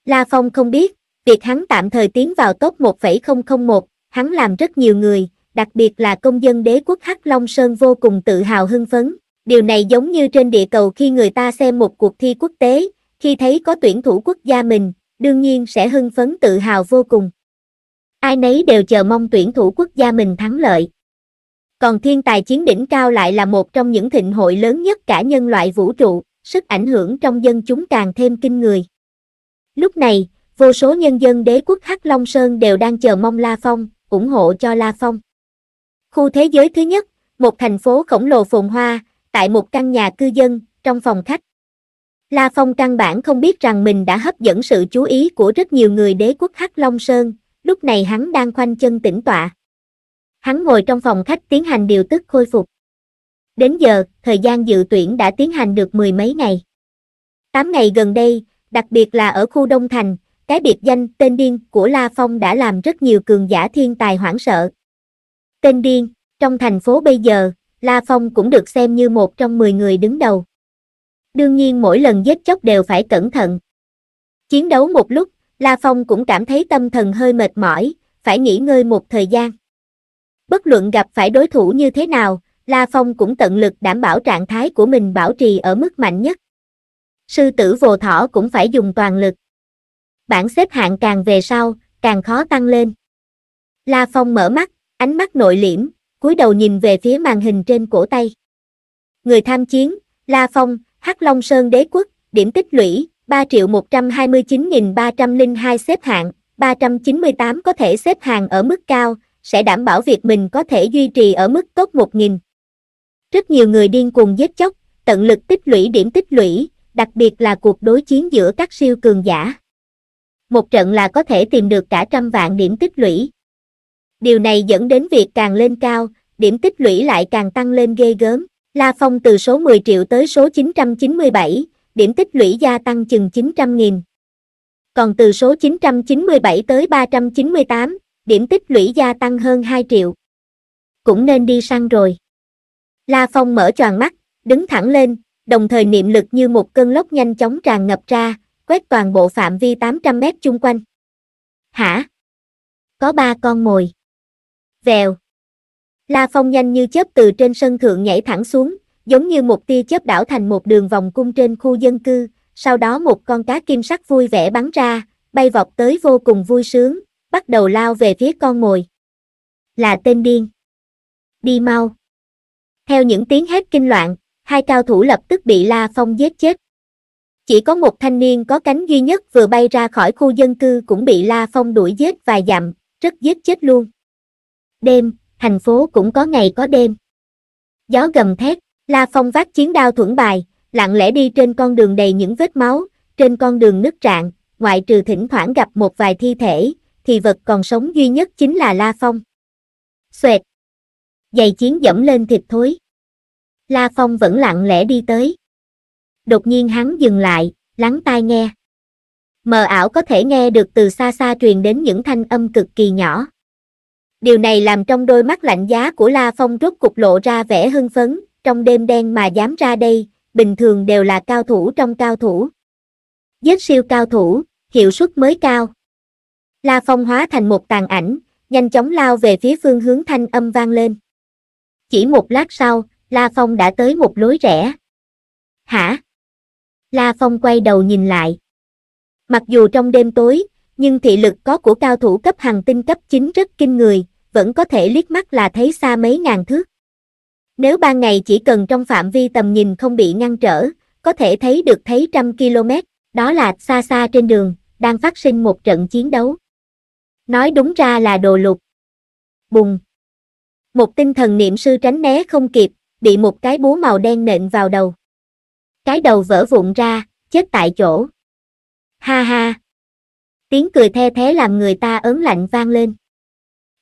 La Phong không biết, việc hắn tạm thời tiến vào top 1,001, hắn làm rất nhiều người, đặc biệt là công dân đế quốc Hắc Long Sơn vô cùng tự hào hưng phấn. Điều này giống như trên địa cầu khi người ta xem một cuộc thi quốc tế, khi thấy có tuyển thủ quốc gia mình, đương nhiên sẽ hưng phấn tự hào vô cùng. Ai nấy đều chờ mong tuyển thủ quốc gia mình thắng lợi. Còn thiên tài chiến đỉnh cao lại là một trong những thịnh hội lớn nhất cả nhân loại vũ trụ, sức ảnh hưởng trong dân chúng càng thêm kinh người. Lúc này, vô số nhân dân đế quốc Hắc Long Sơn đều đang chờ mong La Phong, ủng hộ cho La Phong. Khu thế giới thứ nhất, một thành phố khổng lồ phồn hoa, tại một căn nhà cư dân, trong phòng khách. La Phong căn bản không biết rằng mình đã hấp dẫn sự chú ý của rất nhiều người đế quốc Hắc Long Sơn, lúc này hắn đang khoanh chân tĩnh tọa. Hắn ngồi trong phòng khách tiến hành điều tức khôi phục. Đến giờ, thời gian dự tuyển đã tiến hành được mười mấy ngày. Tám ngày gần đây, đặc biệt là ở khu Đông Thành, cái biệt danh tên điên của La Phong đã làm rất nhiều cường giả thiên tài hoảng sợ. Tên điên, trong thành phố bây giờ, La Phong cũng được xem như một trong 10 người đứng đầu. Đương nhiên mỗi lần giết chóc đều phải cẩn thận. Chiến đấu một lúc, La Phong cũng cảm thấy tâm thần hơi mệt mỏi, phải nghỉ ngơi một thời gian. Bất luận gặp phải đối thủ như thế nào, La Phong cũng tận lực đảm bảo trạng thái của mình bảo trì ở mức mạnh nhất. Sư tử vồ thỏ cũng phải dùng toàn lực. Bảng xếp hạng càng về sau, càng khó tăng lên. La Phong mở mắt, ánh mắt nội liễm, cúi đầu nhìn về phía màn hình trên cổ tay. Người tham chiến, La Phong, Hắc Long Sơn Đế Quốc, điểm tích lũy, 3 triệu 129.302 xếp hạng, 398 có thể xếp hàng ở mức cao, sẽ đảm bảo việc mình có thể duy trì ở mức tốt 1.000. Rất nhiều người điên cuồng giết chóc, tận lực tích lũy điểm tích lũy, đặc biệt là cuộc đối chiến giữa các siêu cường giả. Một trận là có thể tìm được cả trăm vạn điểm tích lũy. Điều này dẫn đến việc càng lên cao, điểm tích lũy lại càng tăng lên ghê gớm. La Phong từ số 10 triệu tới số 997, điểm tích lũy gia tăng chừng 900 nghìn. Còn từ số 997 tới 398, điểm tích lũy gia tăng hơn 2 triệu. Cũng nên đi săn rồi. La Phong mở tròn mắt, đứng thẳng lên, đồng thời niệm lực như một cơn lốc nhanh chóng tràn ngập ra, quét toàn bộ phạm vi 800 mét chung quanh. Hả? Có ba con mồi. Vèo. La Phong nhanh như chớp từ trên sân thượng nhảy thẳng xuống, giống như một tia chớp đảo thành một đường vòng cung trên khu dân cư, sau đó một con cá kim sắc vui vẻ bắn ra, bay vọt tới vô cùng vui sướng, bắt đầu lao về phía con mồi. Là tên điên. Đi mau. Theo những tiếng hét kinh loạn, hai cao thủ lập tức bị La Phong giết chết. Chỉ có một thanh niên có cánh duy nhất vừa bay ra khỏi khu dân cư cũng bị La Phong đuổi giết vài dặm, rất giết chết luôn. Đêm, thành phố cũng có ngày có đêm. Gió gầm thét, La Phong vác chiến đao thuẫn bài, lặng lẽ đi trên con đường đầy những vết máu, trên con đường nứt rạn, ngoại trừ thỉnh thoảng gặp một vài thi thể, thì vật còn sống duy nhất chính là La Phong. Xoẹt. Giày chiến dẫm lên thịt thối. La Phong vẫn lặng lẽ đi tới. Đột nhiên hắn dừng lại, lắng tai nghe. Mờ ảo có thể nghe được từ xa xa truyền đến những thanh âm cực kỳ nhỏ. Điều này làm trong đôi mắt lạnh giá của La Phong rốt cục lộ ra vẻ hưng phấn, trong đêm đen mà dám ra đây, bình thường đều là cao thủ trong cao thủ. Giết siêu cao thủ, hiệu suất mới cao. La Phong hóa thành một tàn ảnh, nhanh chóng lao về phía phương hướng thanh âm vang lên. Chỉ một lát sau, La Phong đã tới một lối rẽ. Hả? La Phong quay đầu nhìn lại. Mặc dù trong đêm tối, nhưng thị lực có của cao thủ cấp hàng tinh cấp 9 rất kinh người, vẫn có thể liếc mắt là thấy xa mấy ngàn thước. Nếu ban ngày chỉ cần trong phạm vi tầm nhìn không bị ngăn trở, có thể thấy được thấy trăm km, đó là xa xa trên đường, đang phát sinh một trận chiến đấu. Nói đúng ra là đồ lục. Bùng. Một tinh thần niệm sư tránh né không kịp, bị một cái búa màu đen nện vào đầu. Cái đầu vỡ vụn ra, chết tại chỗ. Ha ha. Tiếng cười the thế làm người ta ớn lạnh vang lên.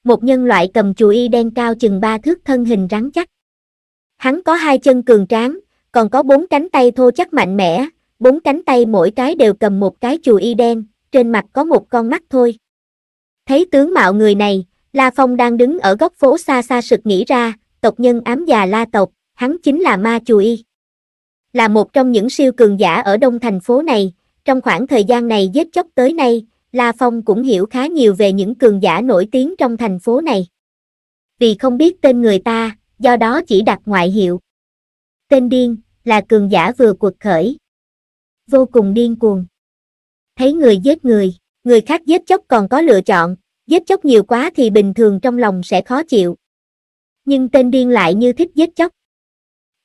Một nhân loại cầm chù y đen cao chừng ba thước thân hình rắn chắc. Hắn có hai chân cường tráng, còn có bốn cánh tay thô chắc mạnh mẽ, bốn cánh tay mỗi cái đều cầm một cái chù y đen, trên mặt có một con mắt thôi. Thấy tướng mạo người này, La Phong đang đứng ở góc phố xa xa sực nghĩ ra, tộc nhân ám già La tộc, hắn chính là ma chùi. Là một trong những siêu cường giả ở đông thành phố này, trong khoảng thời gian này giết chóc tới nay, La Phong cũng hiểu khá nhiều về những cường giả nổi tiếng trong thành phố này. Vì không biết tên người ta, do đó chỉ đặt ngoại hiệu. Tên điên, là cường giả vừa cuộc khởi. Vô cùng điên cuồng. Thấy người giết người, người khác giết chóc còn có lựa chọn, giết chóc nhiều quá thì bình thường trong lòng sẽ khó chịu. Nhưng tên điên lại như thích giết chóc.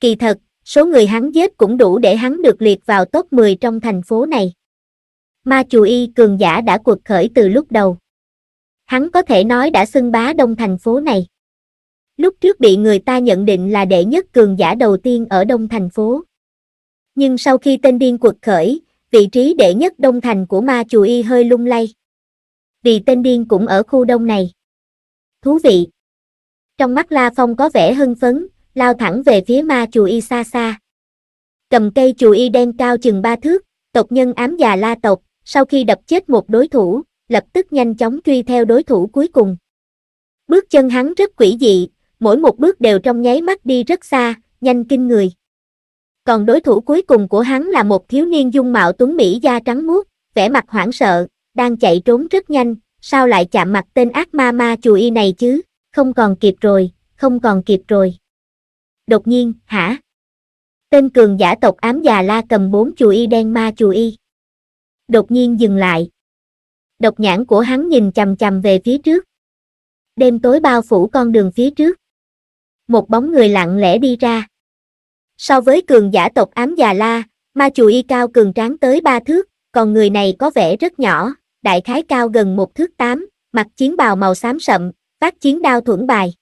Kỳ thật, số người hắn giết cũng đủ để hắn được liệt vào top 10 trong thành phố này. Ma chù y cường giả đã cuộc khởi từ lúc đầu. Hắn có thể nói đã xưng bá đông thành phố này. Lúc trước bị người ta nhận định là đệ nhất cường giả đầu tiên ở đông thành phố. Nhưng sau khi tên điên cuộc khởi, vị trí đệ nhất đông thành của ma chù y hơi lung lay. Vì tên điên cũng ở khu đông này. Thú vị. Trong mắt La Phong có vẻ hưng phấn, lao thẳng về phía ma chù y xa xa. Cầm cây chù y đen cao chừng ba thước, tộc nhân ám già La tộc, sau khi đập chết một đối thủ, lập tức nhanh chóng truy theo đối thủ cuối cùng. Bước chân hắn rất quỷ dị, mỗi một bước đều trong nháy mắt đi rất xa, nhanh kinh người. Còn đối thủ cuối cùng của hắn là một thiếu niên dung mạo tuấn Mỹ da trắng muốt, vẻ mặt hoảng sợ, đang chạy trốn rất nhanh, sao lại chạm mặt tên ác ma ma chù y này chứ, không còn kịp rồi, không còn kịp rồi. Đột nhiên, hả? Tên cường giả tộc ám già la cầm bốn chù y đen ma chù y. Đột nhiên dừng lại. Độc nhãn của hắn nhìn chầm chầm về phía trước. Đêm tối bao phủ con đường phía trước. Một bóng người lặng lẽ đi ra. So với cường giả tộc ám già la, ma chù y cao cường tráng tới ba thước, còn người này có vẻ rất nhỏ, đại khái cao gần một thước tám, mặc chiến bào màu xám sậm, phát chiến đao thuẫn bài.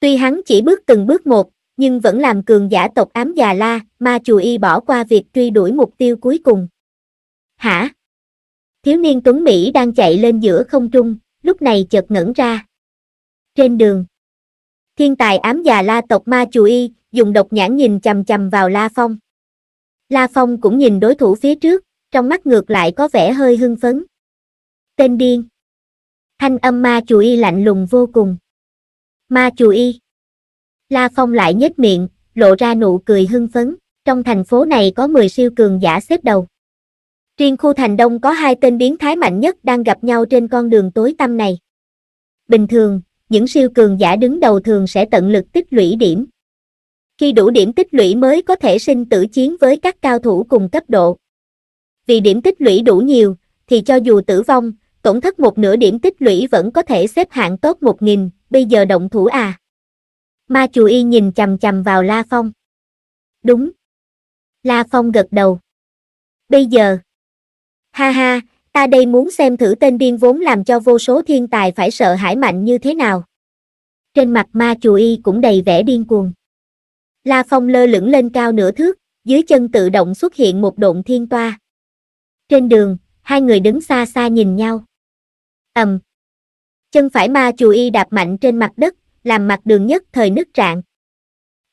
Tuy hắn chỉ bước từng bước một, nhưng vẫn làm cường giả tộc ám già la, ma chù y bỏ qua việc truy đuổi mục tiêu cuối cùng. Hả? Thiếu niên Tuấn Mỹ đang chạy lên giữa không trung, lúc này chợt ngẩn ra. Trên đường, thiên tài ám già la tộc ma chù y, dùng độc nhãn nhìn chầm chầm vào La Phong. La Phong cũng nhìn đối thủ phía trước, trong mắt ngược lại có vẻ hơi hưng phấn. Tên điên. Thanh âm ma chù y lạnh lùng vô cùng. Ma chù y. La Phong lại nhếch miệng, lộ ra nụ cười hưng phấn. Trong thành phố này có 10 siêu cường giả xếp đầu. Riêng khu thành đông có hai tên biến thái mạnh nhất đang gặp nhau trên con đường tối tăm này. Bình thường, những siêu cường giả đứng đầu thường sẽ tận lực tích lũy điểm. Khi đủ điểm tích lũy mới có thể sinh tử chiến với các cao thủ cùng cấp độ. Vì điểm tích lũy đủ nhiều, thì cho dù tử vong, tổn thất một nửa điểm tích lũy vẫn có thể xếp hạng tốt 1000, bây giờ động thủ à. Ma chù y nhìn chầm chầm vào La Phong. Đúng. La Phong gật đầu. Bây giờ. Ha ha, ta đây muốn xem thử tên điên vốn làm cho vô số thiên tài phải sợ hãi mạnh như thế nào. Trên mặt ma chù y cũng đầy vẻ điên cuồng. La Phong lơ lửng lên cao nửa thước, dưới chân tự động xuất hiện một độn thiên toa. Trên đường, hai người đứng xa xa nhìn nhau. ầm, chân phải ma chù y đạp mạnh trên mặt đất, làm mặt đường nhất thời nứt trạng.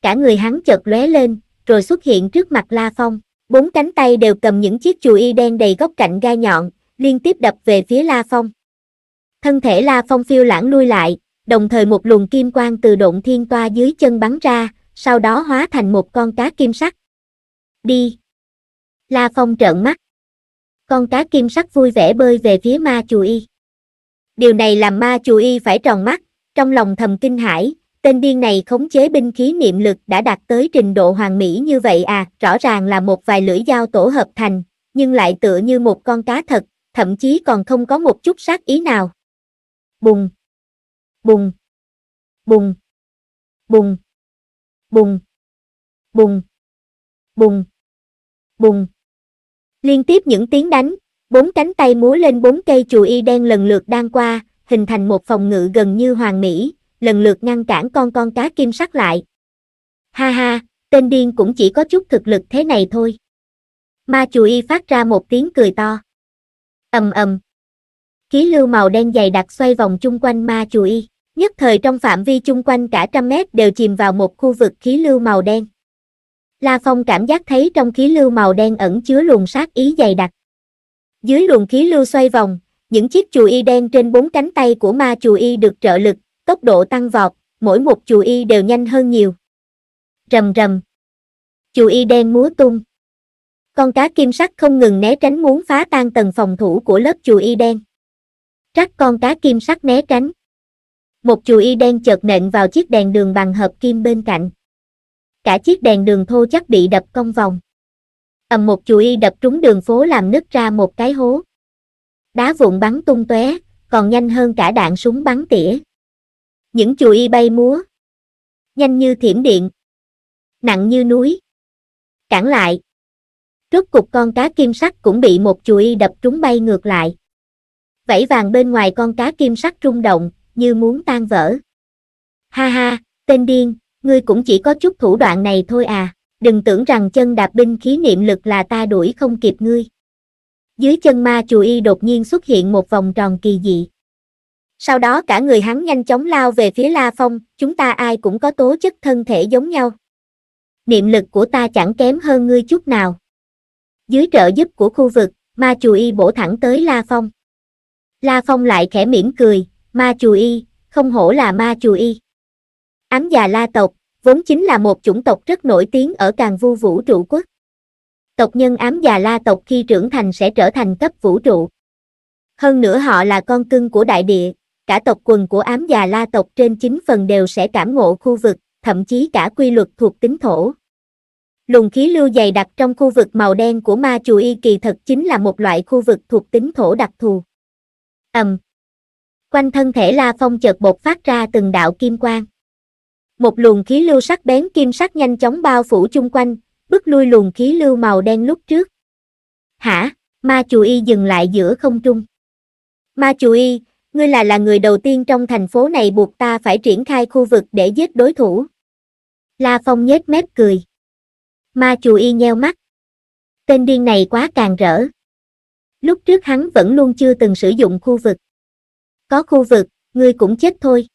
Cả người hắn chợt lóe lên, rồi xuất hiện trước mặt La Phong. Bốn cánh tay đều cầm những chiếc chù y đen đầy góc cạnh gai nhọn, liên tiếp đập về phía La Phong. Thân thể La Phong phiêu lãng lui lại, đồng thời một luồng kim quang từ độn thiên toa dưới chân bắn ra, sau đó hóa thành một con cá kim sắc. Đi! La Phong trợn mắt. Con cá kim sắc vui vẻ bơi về phía ma chù y. Điều này làm ma chù y phải tròn mắt, trong lòng thầm kinh hãi, tên điên này khống chế binh khí niệm lực đã đạt tới trình độ hoàn mỹ như vậy à, rõ ràng là một vài lưỡi dao tổ hợp thành, nhưng lại tựa như một con cá thật, thậm chí còn không có một chút sát ý nào. Bùng! Bùng! Bùng! Bùng! Bùng! Bùng! Bùng! Bùng! Liên tiếp những tiếng đánh, Bốn cánh tay múa lên bốn cây chù y đen lần lượt đan qua, hình thành một phòng ngự gần như hoàn mỹ, lần lượt ngăn cản con con cá kim sắc lại. Ha ha, tên điên cũng chỉ có chút thực lực thế này thôi. Ma chù y phát ra một tiếng cười to. ầm ầm. Khí lưu màu đen dày đặc xoay vòng chung quanh ma chù y. Nhất thời trong phạm vi chung quanh cả trăm mét đều chìm vào một khu vực khí lưu màu đen. La Phong cảm giác thấy trong khí lưu màu đen ẩn chứa luồng sát ý dày đặc. Dưới luồng khí lưu xoay vòng, những chiếc chù y đen trên bốn cánh tay của ma chù y được trợ lực, tốc độ tăng vọt, mỗi một chù y đều nhanh hơn nhiều. Rầm rầm. Chù y đen múa tung. Con cá kim sắc không ngừng né tránh muốn phá tan tầng phòng thủ của lớp chù y đen. Trắc con cá kim sắc né tránh. Một chùi y đen chợt nện vào chiếc đèn đường bằng hợp kim bên cạnh. Cả chiếc đèn đường thô chắc bị đập cong vòng. ầm một chùi y đập trúng đường phố làm nứt ra một cái hố. Đá vụn bắn tung tóe, còn nhanh hơn cả đạn súng bắn tỉa. Những chùi y bay múa. Nhanh như thiểm điện. Nặng như núi. Cản lại. Rốt cục con cá kim sắc cũng bị một chùi y đập trúng bay ngược lại. Vảy vàng bên ngoài con cá kim sắc rung động, như muốn tan vỡ. Ha ha, tên điên, ngươi cũng chỉ có chút thủ đoạn này thôi à, đừng tưởng rằng chân đạp binh khí niệm lực là ta đuổi không kịp ngươi. Dưới chân ma chù y đột nhiên xuất hiện một vòng tròn kỳ dị. Sau đó cả người hắn nhanh chóng lao về phía La Phong, chúng ta ai cũng có tố chất thân thể giống nhau. Niệm lực của ta chẳng kém hơn ngươi chút nào. Dưới trợ giúp của khu vực, ma chù y bổ thẳng tới La Phong. La Phong lại khẽ mỉm cười, ma chù y, không hổ là ma chù y. Ám già la tộc, vốn chính là một chủng tộc rất nổi tiếng ở càng vu vũ trụ quốc. Tộc nhân ám già la tộc khi trưởng thành sẽ trở thành cấp vũ trụ. Hơn nữa họ là con cưng của đại địa, cả tộc quần của ám già la tộc trên chính phần đều sẽ cảm ngộ khu vực, thậm chí cả quy luật thuộc tính thổ. Luồng khí lưu dày đặc trong khu vực màu đen của ma chù y kỳ thật chính là một loại khu vực thuộc tính thổ đặc thù. ầm, Quanh thân thể La Phong chợt bột phát ra từng đạo kim quang. Một luồng khí lưu sắc bén kim sắc nhanh chóng bao phủ chung quanh, bức lui luồng khí lưu màu đen lúc trước. Hả? Ma Chù Y dừng lại giữa không trung. Ma Chù Y, ngươi là là người đầu tiên trong thành phố này buộc ta phải triển khai khu vực để giết đối thủ. La Phong nhếch mép cười. Ma Chù Y nheo mắt. Tên điên này quá càng rỡ. Lúc trước hắn vẫn luôn chưa từng sử dụng khu vực. Có khu vực, ngươi cũng chết thôi.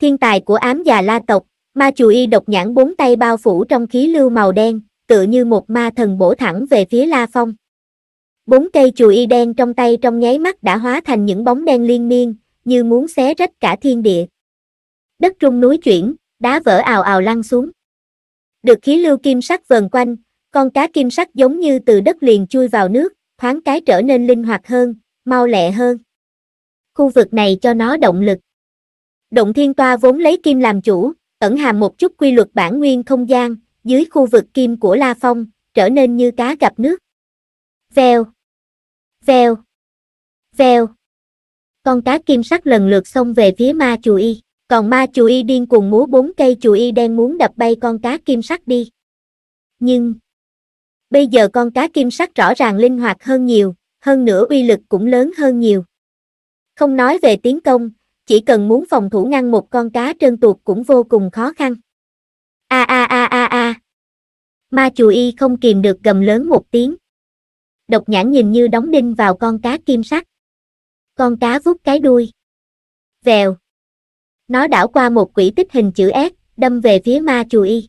Thiên tài của ám già la tộc, ma chù y độc nhãn bốn tay bao phủ trong khí lưu màu đen, tựa như một ma thần bổ thẳng về phía La Phong. Bốn cây chù y đen trong tay trong nháy mắt đã hóa thành những bóng đen liên miên, như muốn xé rách cả thiên địa. Đất trung núi chuyển, đá vỡ ào ào lăn xuống. Được khí lưu kim sắc vần quanh, con cá kim sắc giống như từ đất liền chui vào nước, thoáng cái trở nên linh hoạt hơn, mau lẹ hơn. Khu vực này cho nó động lực. Động thiên toa vốn lấy kim làm chủ, ẩn hàm một chút quy luật bản nguyên không gian, dưới khu vực kim của La Phong, trở nên như cá gặp nước. Vèo, vèo, vèo. Con cá kim sắc lần lượt xông về phía ma chù y, còn ma chù y điên cùng múa bốn cây chù y đen muốn đập bay con cá kim sắc đi. Nhưng, bây giờ con cá kim sắc rõ ràng linh hoạt hơn nhiều, hơn nữa uy lực cũng lớn hơn nhiều. Không nói về tiến công, chỉ cần muốn phòng thủ ngăn một con cá trơn tuột cũng vô cùng khó khăn. A a a a a. Ma chù y không kìm được gầm lớn một tiếng. Độc nhãn nhìn như đóng đinh vào con cá kim sắc. Con cá vút cái đuôi. Vèo. Nó đảo qua một quỹ tích hình chữ S, đâm về phía ma chù y.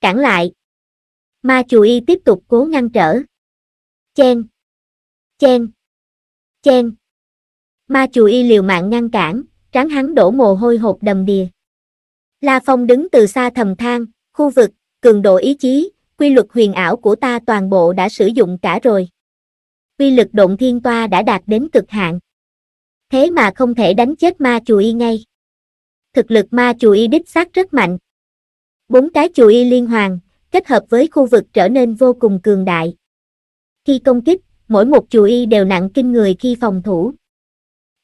Cản lại. Ma chù y tiếp tục cố ngăn trở. Chen. Chen. Chen. Ma chù y liều mạng ngăn cản, tráng hắn đổ mồ hôi hột đầm đìa. La Phong đứng từ xa thầm than, khu vực, cường độ ý chí, quy luật huyền ảo của ta toàn bộ đã sử dụng cả rồi. Quy lực động thiên toa đã đạt đến cực hạn. Thế mà không thể đánh chết ma chù y ngay. Thực lực ma chù y đích xác rất mạnh. Bốn cái chù y liên hoàn, kết hợp với khu vực trở nên vô cùng cường đại. Khi công kích, mỗi một chù y đều nặng kinh người khi phòng thủ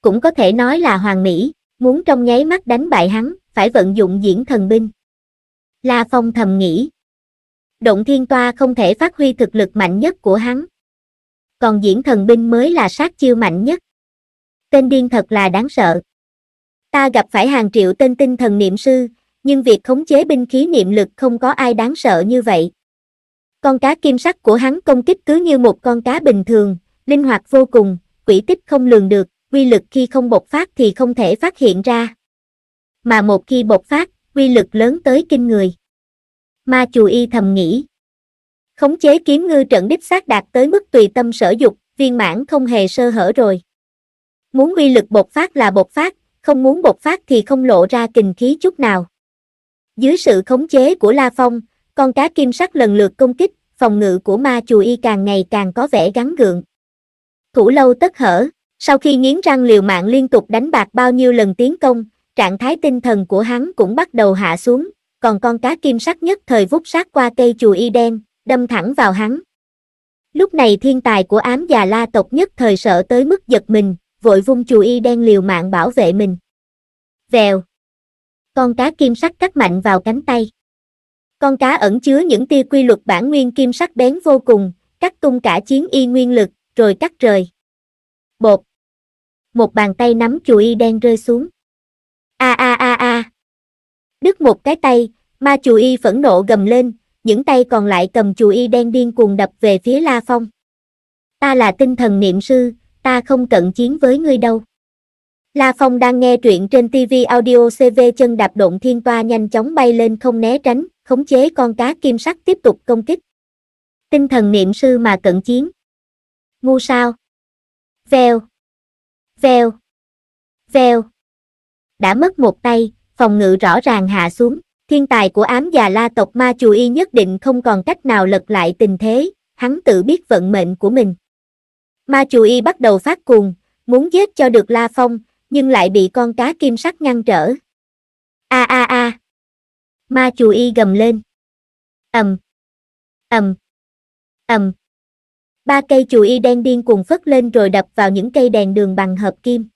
cũng có thể nói là hoàng mỹ, muốn trong nháy mắt đánh bại hắn, phải vận dụng diễn thần binh. La Phong thầm nghĩ. Động thiên toa không thể phát huy thực lực mạnh nhất của hắn. Còn diễn thần binh mới là sát chiêu mạnh nhất. Tên điên thật là đáng sợ. Ta gặp phải hàng triệu tên tinh thần niệm sư, nhưng việc khống chế binh khí niệm lực không có ai đáng sợ như vậy. Con cá kim sắc của hắn công kích cứ như một con cá bình thường, linh hoạt vô cùng, quỷ tích không lường được, quy lực khi không bộc phát thì không thể phát hiện ra. Mà một khi bộc phát, quy lực lớn tới kinh người. Ma chù y thầm nghĩ. Khống chế kiếm ngư trận đích xác đạt tới mức tùy tâm sở dục, viên mãn không hề sơ hở rồi. Muốn uy lực bộc phát là bộc phát, không muốn bộc phát thì không lộ ra kình khí chút nào. Dưới sự khống chế của La Phong, con cá kim sắc lần lượt công kích, phòng ngự của ma chù y càng ngày càng có vẻ gắn gượng. Thủ lâu tất hở, sau khi nghiến răng liều mạng liên tục đánh bạc bao nhiêu lần tiến công, trạng thái tinh thần của hắn cũng bắt đầu hạ xuống, còn con cá kim sắc nhất thời vút sát qua cây chùa y đen, đâm thẳng vào hắn. Lúc này thiên tài của ám già la tộc nhất thời sợ tới mức giật mình, vội vung chùa y đen liều mạng bảo vệ mình. Vèo. Con cá kim sắc cắt mạnh vào cánh tay. Con cá ẩn chứa những tia quy luật bản nguyên kim sắc bén vô cùng, cắt tung cả chiến y nguyên lực, rồi cắt rời. Bột. Một bàn tay nắm chùi đen rơi xuống. A a a a. Đứt một cái tay, ma chùi phẫn nộ gầm lên, những tay còn lại cầm chùi đen điên cuồng đập về phía La Phong. Ta là tinh thần niệm sư, ta không cận chiến với ngươi đâu. La Phong đang nghe truyện trên TV audio CV chân đạp động thiên toa nhanh chóng bay lên không né tránh, khống chế con cá kim sắc tiếp tục công kích. Tinh thần niệm sư mà cận chiến. Ngu sao? Vèo. Vèo. Vèo. Đã mất một tay, phòng ngự rõ ràng hạ xuống, thiên tài của ám già la tộc ma chù y nhất định không còn cách nào lật lại tình thế, hắn tự biết vận mệnh của mình. Ma chù y bắt đầu phát cuồng, muốn giết cho được La Phong, nhưng lại bị con cá kim sắc ngăn trở. A a a. Ma chù y gầm lên. Ầm. Ầm. Ầm. Ba cây chùi y đen điên cuồng phất lên rồi đập vào những cây đèn đường bằng hợp kim.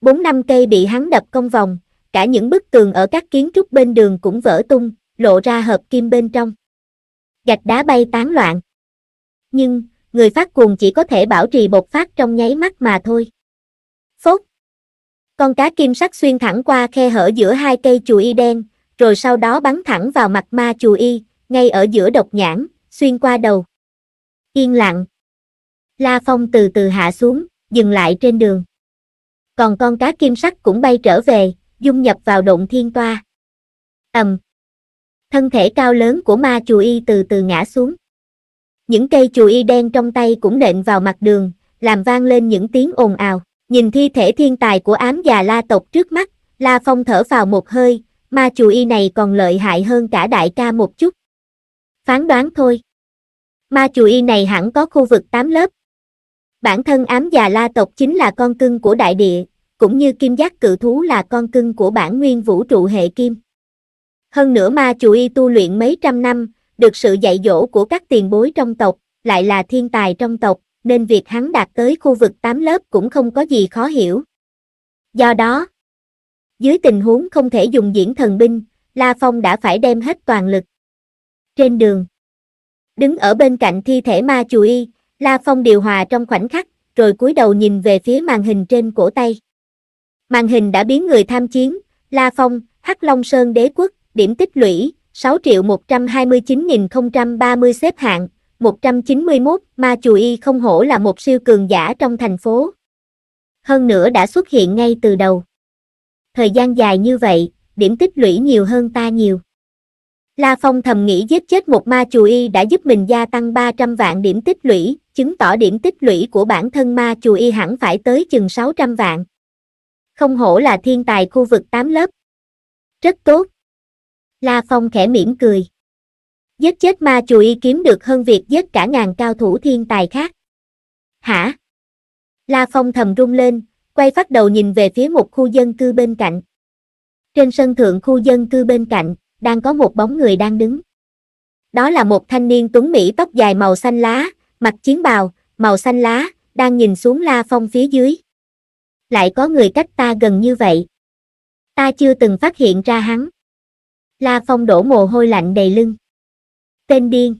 Bốn năm cây bị hắn đập công vòng, cả những bức tường ở các kiến trúc bên đường cũng vỡ tung, lộ ra hợp kim bên trong. Gạch đá bay tán loạn. Nhưng, người phát cuồng chỉ có thể bảo trì bột phát trong nháy mắt mà thôi. Phốt. Con cá kim sắc xuyên thẳng qua khe hở giữa hai cây chùi y đen, rồi sau đó bắn thẳng vào mặt ma chùi, y, ngay ở giữa độc nhãn, xuyên qua đầu. Yên lặng. La Phong từ từ hạ xuống, dừng lại trên đường. Còn con cá kim sắc cũng bay trở về, dung nhập vào động thiên toa. ầm. Thân thể cao lớn của ma chù y từ từ ngã xuống. Những cây chù y đen trong tay cũng nện vào mặt đường, làm vang lên những tiếng ồn ào. Nhìn thi thể thiên tài của ám già la tộc trước mắt, La Phong thở vào một hơi, ma chù y này còn lợi hại hơn cả đại ca một chút. Phán đoán thôi. Ma chù y này hẳn có khu vực 8 lớp. Bản thân ám già la tộc chính là con cưng của đại địa, cũng như kim giác cự thú là con cưng của bản nguyên vũ trụ hệ kim. Hơn nữa ma chù y tu luyện mấy trăm năm, được sự dạy dỗ của các tiền bối trong tộc, lại là thiên tài trong tộc, nên việc hắn đạt tới khu vực 8 lớp cũng không có gì khó hiểu. Do đó, dưới tình huống không thể dùng diễn thần binh, La Phong đã phải đem hết toàn lực. Trên đường, đứng ở bên cạnh thi thể ma chù y, La Phong điều hòa trong khoảnh khắc, rồi cúi đầu nhìn về phía màn hình trên cổ tay. Màn hình đã biến người tham chiến, La Phong, Hắc Long Sơn Đế Quốc, điểm tích lũy, 6 triệu 129.030 xếp hạng, 191, Ma Chù Y không hổ là một siêu cường giả trong thành phố. Hơn nữa đã xuất hiện ngay từ đầu. Thời gian dài như vậy, điểm tích lũy nhiều hơn ta nhiều. La Phong thầm nghĩ giết chết một ma chù y đã giúp mình gia tăng 300 vạn điểm tích lũy, chứng tỏ điểm tích lũy của bản thân ma chù y hẳn phải tới chừng 600 vạn. Không hổ là thiên tài khu vực 8 lớp. Rất tốt. La Phong khẽ mỉm cười. Giết chết ma chù y kiếm được hơn việc giết cả ngàn cao thủ thiên tài khác. Hả? La Phong thầm rung lên, quay phát đầu nhìn về phía một khu dân cư bên cạnh. Trên sân thượng khu dân cư bên cạnh, đang có một bóng người đang đứng. Đó là một thanh niên tuấn Mỹ tóc dài màu xanh lá, mặc chiến bào, màu xanh lá, đang nhìn xuống La Phong phía dưới. Lại có người cách ta gần như vậy. Ta chưa từng phát hiện ra hắn. La Phong đổ mồ hôi lạnh đầy lưng. Tên điên.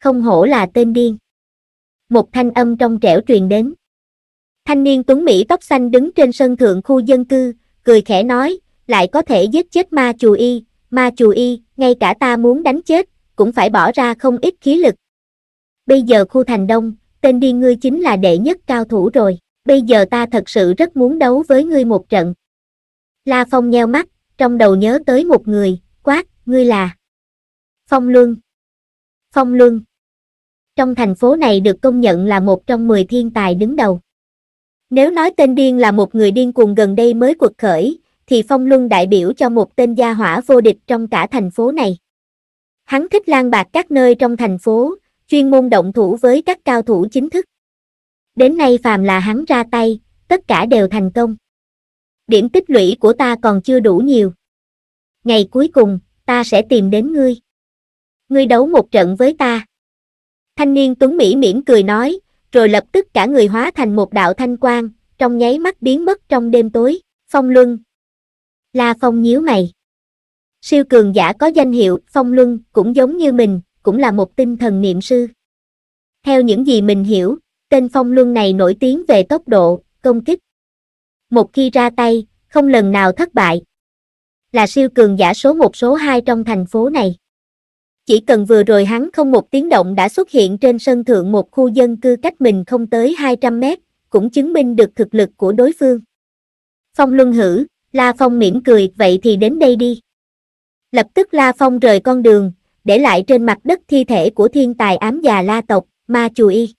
Không hổ là tên điên. Một thanh âm trong trẻo truyền đến. Thanh niên tuấn Mỹ tóc xanh đứng trên sân thượng khu dân cư, cười khẽ nói, lại có thể giết chết ma chù y, ma chù y, ngay cả ta muốn đánh chết, cũng phải bỏ ra không ít khí lực. Bây giờ khu thành đông, tên đi ngươi chính là đệ nhất cao thủ rồi, bây giờ ta thật sự rất muốn đấu với ngươi một trận. La Phong nheo mắt, trong đầu nhớ tới một người, quát, ngươi là Phong Luân. Phong Luân. Trong thành phố này được công nhận là một trong 10 thiên tài đứng đầu. Nếu nói tên điên là một người điên cuồng gần đây mới quật khởi, thì Phong Luân đại biểu cho một tên gia hỏa vô địch trong cả thành phố này. Hắn thích lan bạc các nơi trong thành phố, chuyên môn động thủ với các cao thủ chính thức. Đến nay phàm là hắn ra tay, tất cả đều thành công. Điểm tích lũy của ta còn chưa đủ nhiều. Ngày cuối cùng, ta sẽ tìm đến ngươi. Ngươi đấu một trận với ta. Thanh niên Tuấn Mỹ mỉm cười nói, rồi lập tức cả người hóa thành một đạo thanh quang, trong nháy mắt biến mất trong đêm tối. Phong Luân. La Phong nhíu mày. Siêu cường giả có danh hiệu Phong Luân cũng giống như mình, cũng là một tinh thần niệm sư. Theo những gì mình hiểu, tên Phong Luân này nổi tiếng về tốc độ, công kích. Một khi ra tay, không lần nào thất bại. Là siêu cường giả số một số hai trong thành phố này. Chỉ cần vừa rồi hắn không một tiếng động đã xuất hiện trên sân thượng một khu dân cư cách mình không tới 200 mét, cũng chứng minh được thực lực của đối phương. Phong Luân hử, La Phong mỉm cười, vậy thì đến đây đi. Lập tức La Phong rời con đường, để lại trên mặt đất thi thể của thiên tài ám già La tộc, Ma Chù Y.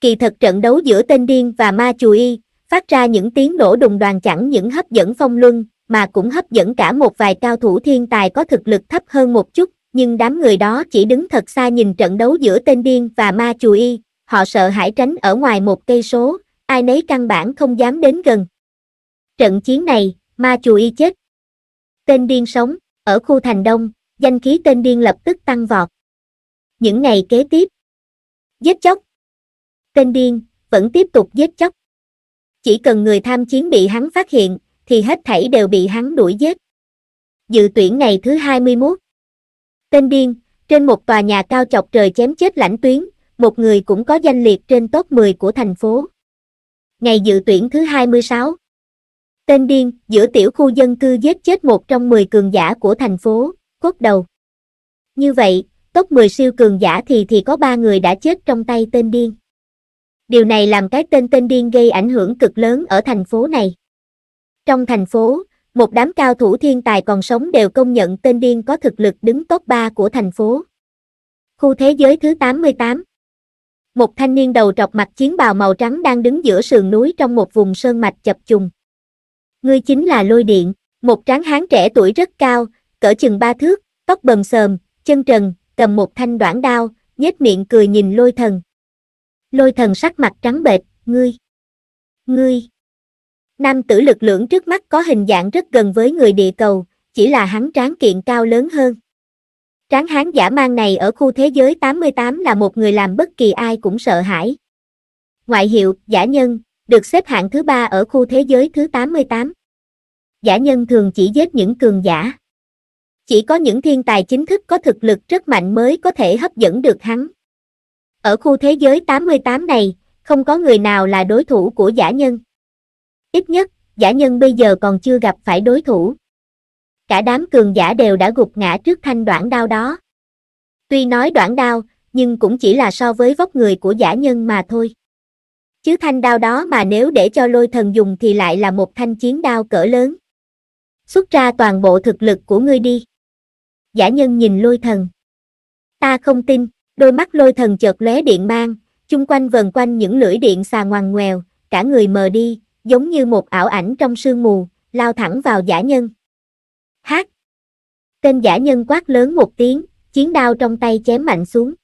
Kỳ thật trận đấu giữa tên điên và Ma Chù Y, phát ra những tiếng nổ đùng đoàn chẳng những hấp dẫn Phong Luân, mà cũng hấp dẫn cả một vài cao thủ thiên tài có thực lực thấp hơn một chút, nhưng đám người đó chỉ đứng thật xa nhìn trận đấu giữa tên điên và ma chù y, họ sợ hãi tránh ở ngoài một cây số, ai nấy căn bản không dám đến gần. Trận chiến này, ma chù y chết. Tên điên sống, ở khu thành đông, danh khí tên điên lập tức tăng vọt. Những ngày kế tiếp, giết chóc. Tên điên, vẫn tiếp tục giết chóc. Chỉ cần người tham chiến bị hắn phát hiện, thì hết thảy đều bị hắn đuổi giết. Dự tuyển ngày thứ 21 Tên điên, trên một tòa nhà cao chọc trời chém chết lãnh tuyến, một người cũng có danh liệt trên top 10 của thành phố. Ngày dự tuyển thứ 26 Tên điên, giữa tiểu khu dân cư giết chết một trong 10 cường giả của thành phố, cốt đầu. Như vậy, top 10 siêu cường giả thì thì có 3 người đã chết trong tay tên điên. Điều này làm cái tên tên điên gây ảnh hưởng cực lớn ở thành phố này. Trong thành phố, một đám cao thủ thiên tài còn sống đều công nhận tên điên có thực lực đứng top 3 của thành phố. Khu thế giới thứ 88 Một thanh niên đầu trọc mặt chiến bào màu trắng đang đứng giữa sườn núi trong một vùng sơn mạch chập trùng. Ngươi chính là lôi điện, một tráng hán trẻ tuổi rất cao, cỡ chừng ba thước, tóc bầm sờm, chân trần, cầm một thanh đoạn đao, nhếch miệng cười nhìn lôi thần. Lôi thần sắc mặt trắng bệch, ngươi. Ngươi. Nam tử lực lưỡng trước mắt có hình dạng rất gần với người địa cầu, chỉ là hắn tráng kiện cao lớn hơn. Tráng hán giả mang này ở khu thế giới 88 là một người làm bất kỳ ai cũng sợ hãi. Ngoại hiệu, giả nhân, được xếp hạng thứ ba ở khu thế giới thứ 88. Giả nhân thường chỉ giết những cường giả. Chỉ có những thiên tài chính thức có thực lực rất mạnh mới có thể hấp dẫn được hắn. Ở khu thế giới 88 này, không có người nào là đối thủ của giả nhân. Ít nhất, giả nhân bây giờ còn chưa gặp phải đối thủ. Cả đám cường giả đều đã gục ngã trước thanh đoạn đao đó. Tuy nói đoạn đao, nhưng cũng chỉ là so với vóc người của giả nhân mà thôi. Chứ thanh đao đó mà nếu để cho lôi thần dùng thì lại là một thanh chiến đao cỡ lớn. Xuất ra toàn bộ thực lực của ngươi đi. Giả nhân nhìn lôi thần. Ta không tin, đôi mắt lôi thần chợt lóe điện mang, chung quanh vần quanh những lưỡi điện xà ngoằn ngoèo, cả người mờ đi, giống như một ảo ảnh trong sương mù, lao thẳng vào giả nhân. Hát! Tên giả nhân quát lớn một tiếng, chiến đao trong tay chém mạnh xuống.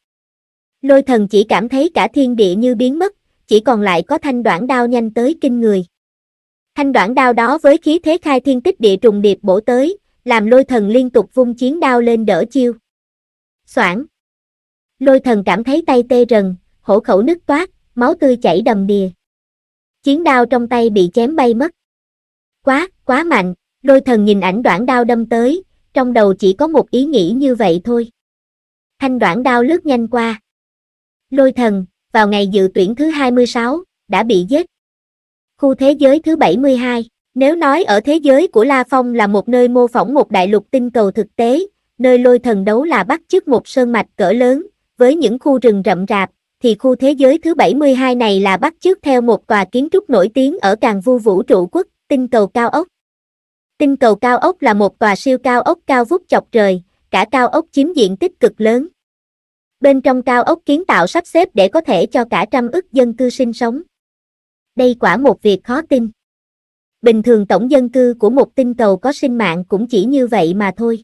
Lôi thần chỉ cảm thấy cả thiên địa như biến mất, chỉ còn lại có thanh đoạn đao nhanh tới kinh người. Thanh đoạn đao đó với khí thế khai thiên tích địa trùng điệp bổ tới, làm lôi thần liên tục vung chiến đao lên đỡ chiêu. Soảng! Lôi thần cảm thấy tay tê rần, hổ khẩu nứt toát, máu tươi chảy đầm đìa. Chiến đao trong tay bị chém bay mất. Quá, quá mạnh, lôi thần nhìn ảnh đoạn đao đâm tới, trong đầu chỉ có một ý nghĩ như vậy thôi. Thanh đoạn đao lướt nhanh qua. Lôi thần, vào ngày dự tuyển thứ 26, đã bị giết. Khu thế giới thứ 72 Nếu nói ở thế giới của La Phong là một nơi mô phỏng một đại lục tinh cầu thực tế, nơi lôi thần đấu là bắt chước một sơn mạch cỡ lớn, với những khu rừng rậm rạp, thì khu thế giới thứ 72 này là bắt chước theo một tòa kiến trúc nổi tiếng ở càng vu vũ trụ quốc, tinh cầu cao ốc. Tinh cầu cao ốc là một tòa siêu cao ốc cao vút chọc trời, cả cao ốc chiếm diện tích cực lớn. Bên trong cao ốc kiến tạo sắp xếp để có thể cho cả trăm ức dân cư sinh sống. Đây quả một việc khó tin. Bình thường tổng dân cư của một tinh cầu có sinh mạng cũng chỉ như vậy mà thôi.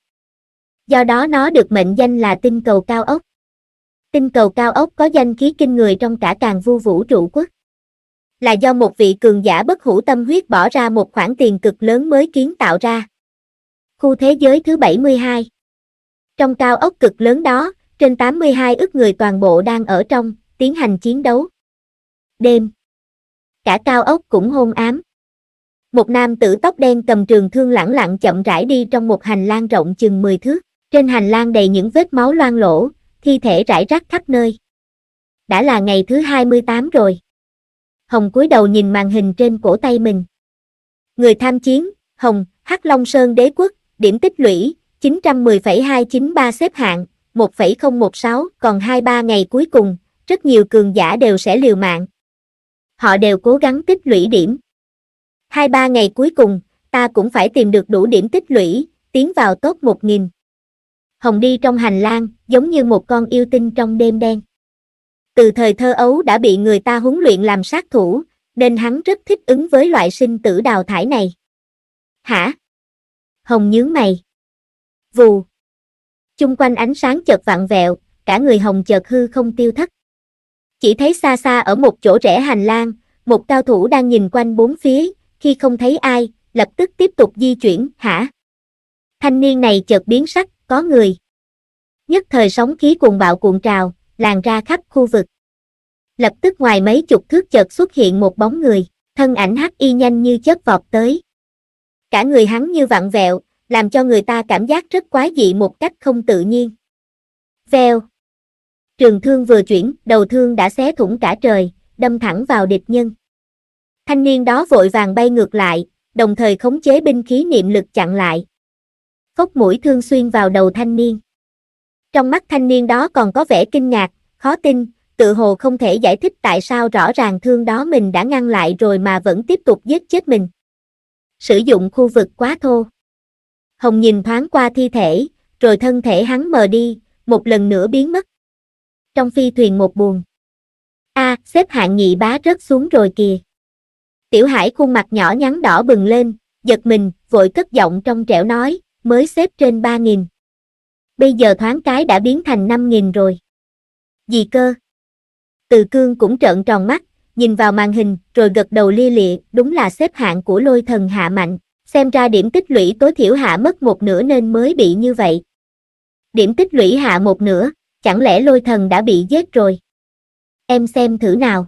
Do đó nó được mệnh danh là tinh cầu cao ốc. Tinh cầu cao ốc có danh khí kinh người trong cả càng vu vũ trụ quốc. Là do một vị cường giả bất hủ tâm huyết bỏ ra một khoản tiền cực lớn mới kiến tạo ra. Khu thế giới thứ 72 Trong cao ốc cực lớn đó, trên 82 ức người toàn bộ đang ở trong, tiến hành chiến đấu. Đêm Cả cao ốc cũng hôn ám. Một nam tử tóc đen cầm trường thương lẳng lặng chậm rãi đi trong một hành lang rộng chừng 10 thước. Trên hành lang đầy những vết máu loang lổ, thi thể rải rác khắp nơi. Đã là ngày thứ 28 rồi. Hồng cúi đầu nhìn màn hình trên cổ tay mình. Người tham chiến, Hồng, Hắc Long Sơn Đế Quốc, điểm tích lũy, 910,293 xếp hạng, 1,016, còn 2-3 ngày cuối cùng, rất nhiều cường giả đều sẽ liều mạng. Họ đều cố gắng tích lũy điểm. 2-3 ngày cuối cùng, ta cũng phải tìm được đủ điểm tích lũy, tiến vào top 1000. Hồng đi trong hành lang, giống như một con yêu tinh trong đêm đen. Từ thời thơ ấu đã bị người ta huấn luyện làm sát thủ, nên hắn rất thích ứng với loại sinh tử đào thải này. Hả? Hồng nhướng mày. Vù. Chung quanh ánh sáng chợt vặn vẹo, cả người Hồng chợt hư không tiêu thất. Chỉ thấy xa xa ở một chỗ rẽ hành lang, một cao thủ đang nhìn quanh bốn phía, khi không thấy ai, lập tức tiếp tục di chuyển, hả? Thanh niên này chợt biến sắc, có người. Nhất thời sóng khí cuồng bạo cuộn trào, làn ra khắp khu vực. Lập tức ngoài mấy chục thước chợt xuất hiện một bóng người, thân ảnh hắc y nhanh như chớp vọt tới. Cả người hắn như vặn vẹo, làm cho người ta cảm giác rất quái dị một cách không tự nhiên. Vèo. Trường thương vừa chuyển, đầu thương đã xé thủng cả trời, đâm thẳng vào địch nhân. Thanh niên đó vội vàng bay ngược lại, đồng thời khống chế binh khí niệm lực chặn lại. Phốc mũi thương xuyên vào đầu thanh niên. Trong mắt thanh niên đó còn có vẻ kinh ngạc, khó tin, tự hồ không thể giải thích tại sao rõ ràng thương đó mình đã ngăn lại rồi mà vẫn tiếp tục giết chết mình. Sử dụng khu vực quá thô. Hồng nhìn thoáng qua thi thể, rồi thân thể hắn mờ đi, một lần nữa biến mất. Trong phi thuyền một buồn. A, xếp hạng nhị bá rớt xuống rồi kìa. Tiểu Hải khuôn mặt nhỏ nhắn đỏ bừng lên, giật mình, vội cất giọng trong trẻo nói, mới xếp trên 3.000. Bây giờ thoáng cái đã biến thành 5.000 rồi. Gì cơ? Từ cương cũng trợn tròn mắt, nhìn vào màn hình, rồi gật đầu lia lịa, đúng là xếp hạng của lôi thần hạ mạnh, xem ra điểm tích lũy tối thiểu hạ mất một nửa nên mới bị như vậy. Điểm tích lũy hạ một nửa, chẳng lẽ lôi thần đã bị giết rồi? Em xem thử nào.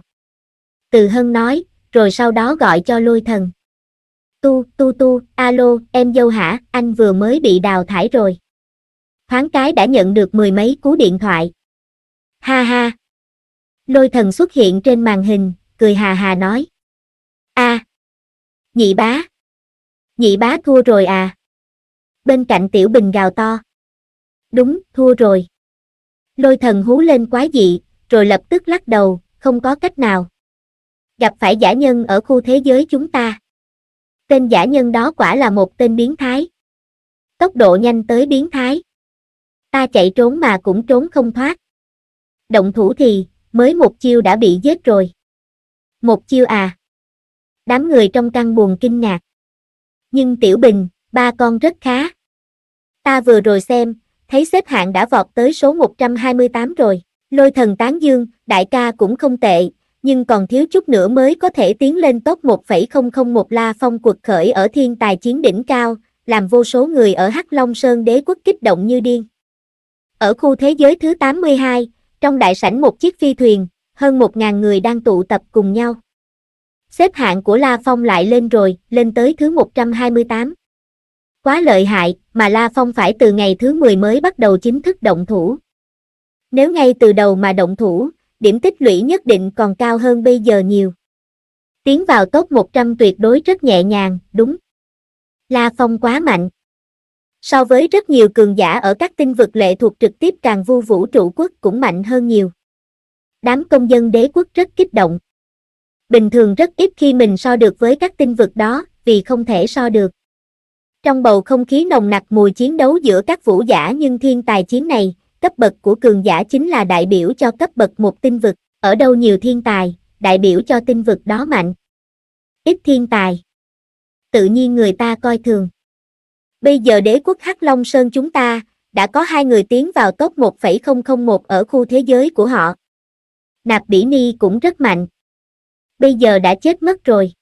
Từ hân nói, rồi sau đó gọi cho lôi thần. Tu, tu tu, alo, em dâu hả, anh vừa mới bị đào thải rồi. Thoáng cái đã nhận được mười mấy cú điện thoại. Ha ha. Lôi thần xuất hiện trên màn hình, cười hà hà nói. a Nhị bá. Nhị bá thua rồi à. Bên cạnh tiểu bình gào to. Đúng, thua rồi. Lôi thần hú lên quá dị, rồi lập tức lắc đầu, không có cách nào. Gặp phải giả nhân ở khu thế giới chúng ta. Tên giả nhân đó quả là một tên biến thái. Tốc độ nhanh tới biến thái. Ta chạy trốn mà cũng trốn không thoát. Động thủ thì, mới một chiêu đã bị giết rồi. Một chiêu à. Đám người trong căn buồn kinh ngạc. Nhưng Tiểu Bình, ba con rất khá. Ta vừa rồi xem, thấy xếp hạng đã vọt tới số 128 rồi. Lôi thần tán dương, đại ca cũng không tệ, nhưng còn thiếu chút nữa mới có thể tiến lên top 1,001 La Phong cuộc khởi ở thiên tài chiến đỉnh cao, làm vô số người ở Hắc Long Sơn đế quốc kích động như điên. Ở khu thế giới thứ 82, trong đại sảnh một chiếc phi thuyền, hơn 1.000 người đang tụ tập cùng nhau. Xếp hạng của La Phong lại lên rồi, lên tới thứ 128. Quá lợi hại, mà La Phong phải từ ngày thứ 10 mới bắt đầu chính thức động thủ. Nếu ngay từ đầu mà động thủ, điểm tích lũy nhất định còn cao hơn bây giờ nhiều. Tiến vào top 100 tuyệt đối rất nhẹ nhàng, đúng. La Phong quá mạnh. So với rất nhiều cường giả ở các tinh vực lệ thuộc trực tiếp càng vu vũ trụ quốc cũng mạnh hơn nhiều. Đám công dân đế quốc rất kích động. Bình thường rất ít khi mình so được với các tinh vực đó, vì không thể so được. Trong bầu không khí nồng nặc mùi chiến đấu giữa các vũ giả nhưng thiên tài chiến này, cấp bậc của cường giả chính là đại biểu cho cấp bậc một tinh vực, ở đâu nhiều thiên tài, đại biểu cho tinh vực đó mạnh. Ít thiên tài. Tự nhiên người ta coi thường. Bây giờ đế quốc Hắc Long Sơn chúng ta, đã có hai người tiến vào top 1,001 ở khu thế giới của họ. Nạp Bỉ Ni cũng rất mạnh. Bây giờ đã chết mất rồi.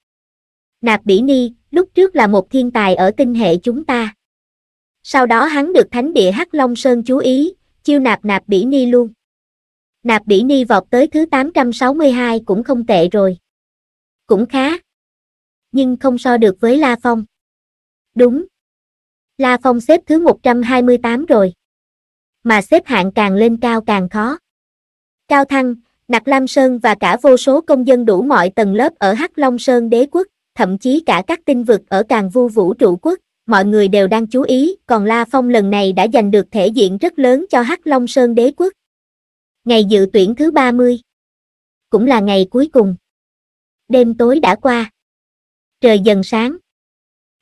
Nạp Bỉ Ni, lúc trước là một thiên tài ở tinh hệ chúng ta. Sau đó hắn được thánh địa Hắc Long Sơn chú ý, chiêu nạp Nạp Bỉ Ni luôn. Nạp Bỉ Ni vọt tới thứ 862 cũng không tệ rồi. Cũng khá. Nhưng không so được với La Phong. Đúng. La Phong xếp thứ 128 rồi. Mà xếp hạng càng lên cao càng khó. Cao Thăng, Nặc Lam Sơn và cả vô số công dân đủ mọi tầng lớp ở Hắc Long Sơn đế quốc, thậm chí cả các tinh vực ở càng vu vũ trụ quốc, mọi người đều đang chú ý, còn La Phong lần này đã giành được thể diện rất lớn cho Hắc Long Sơn đế quốc. Ngày dự tuyển thứ 30. Cũng là ngày cuối cùng. Đêm tối đã qua. Trời dần sáng.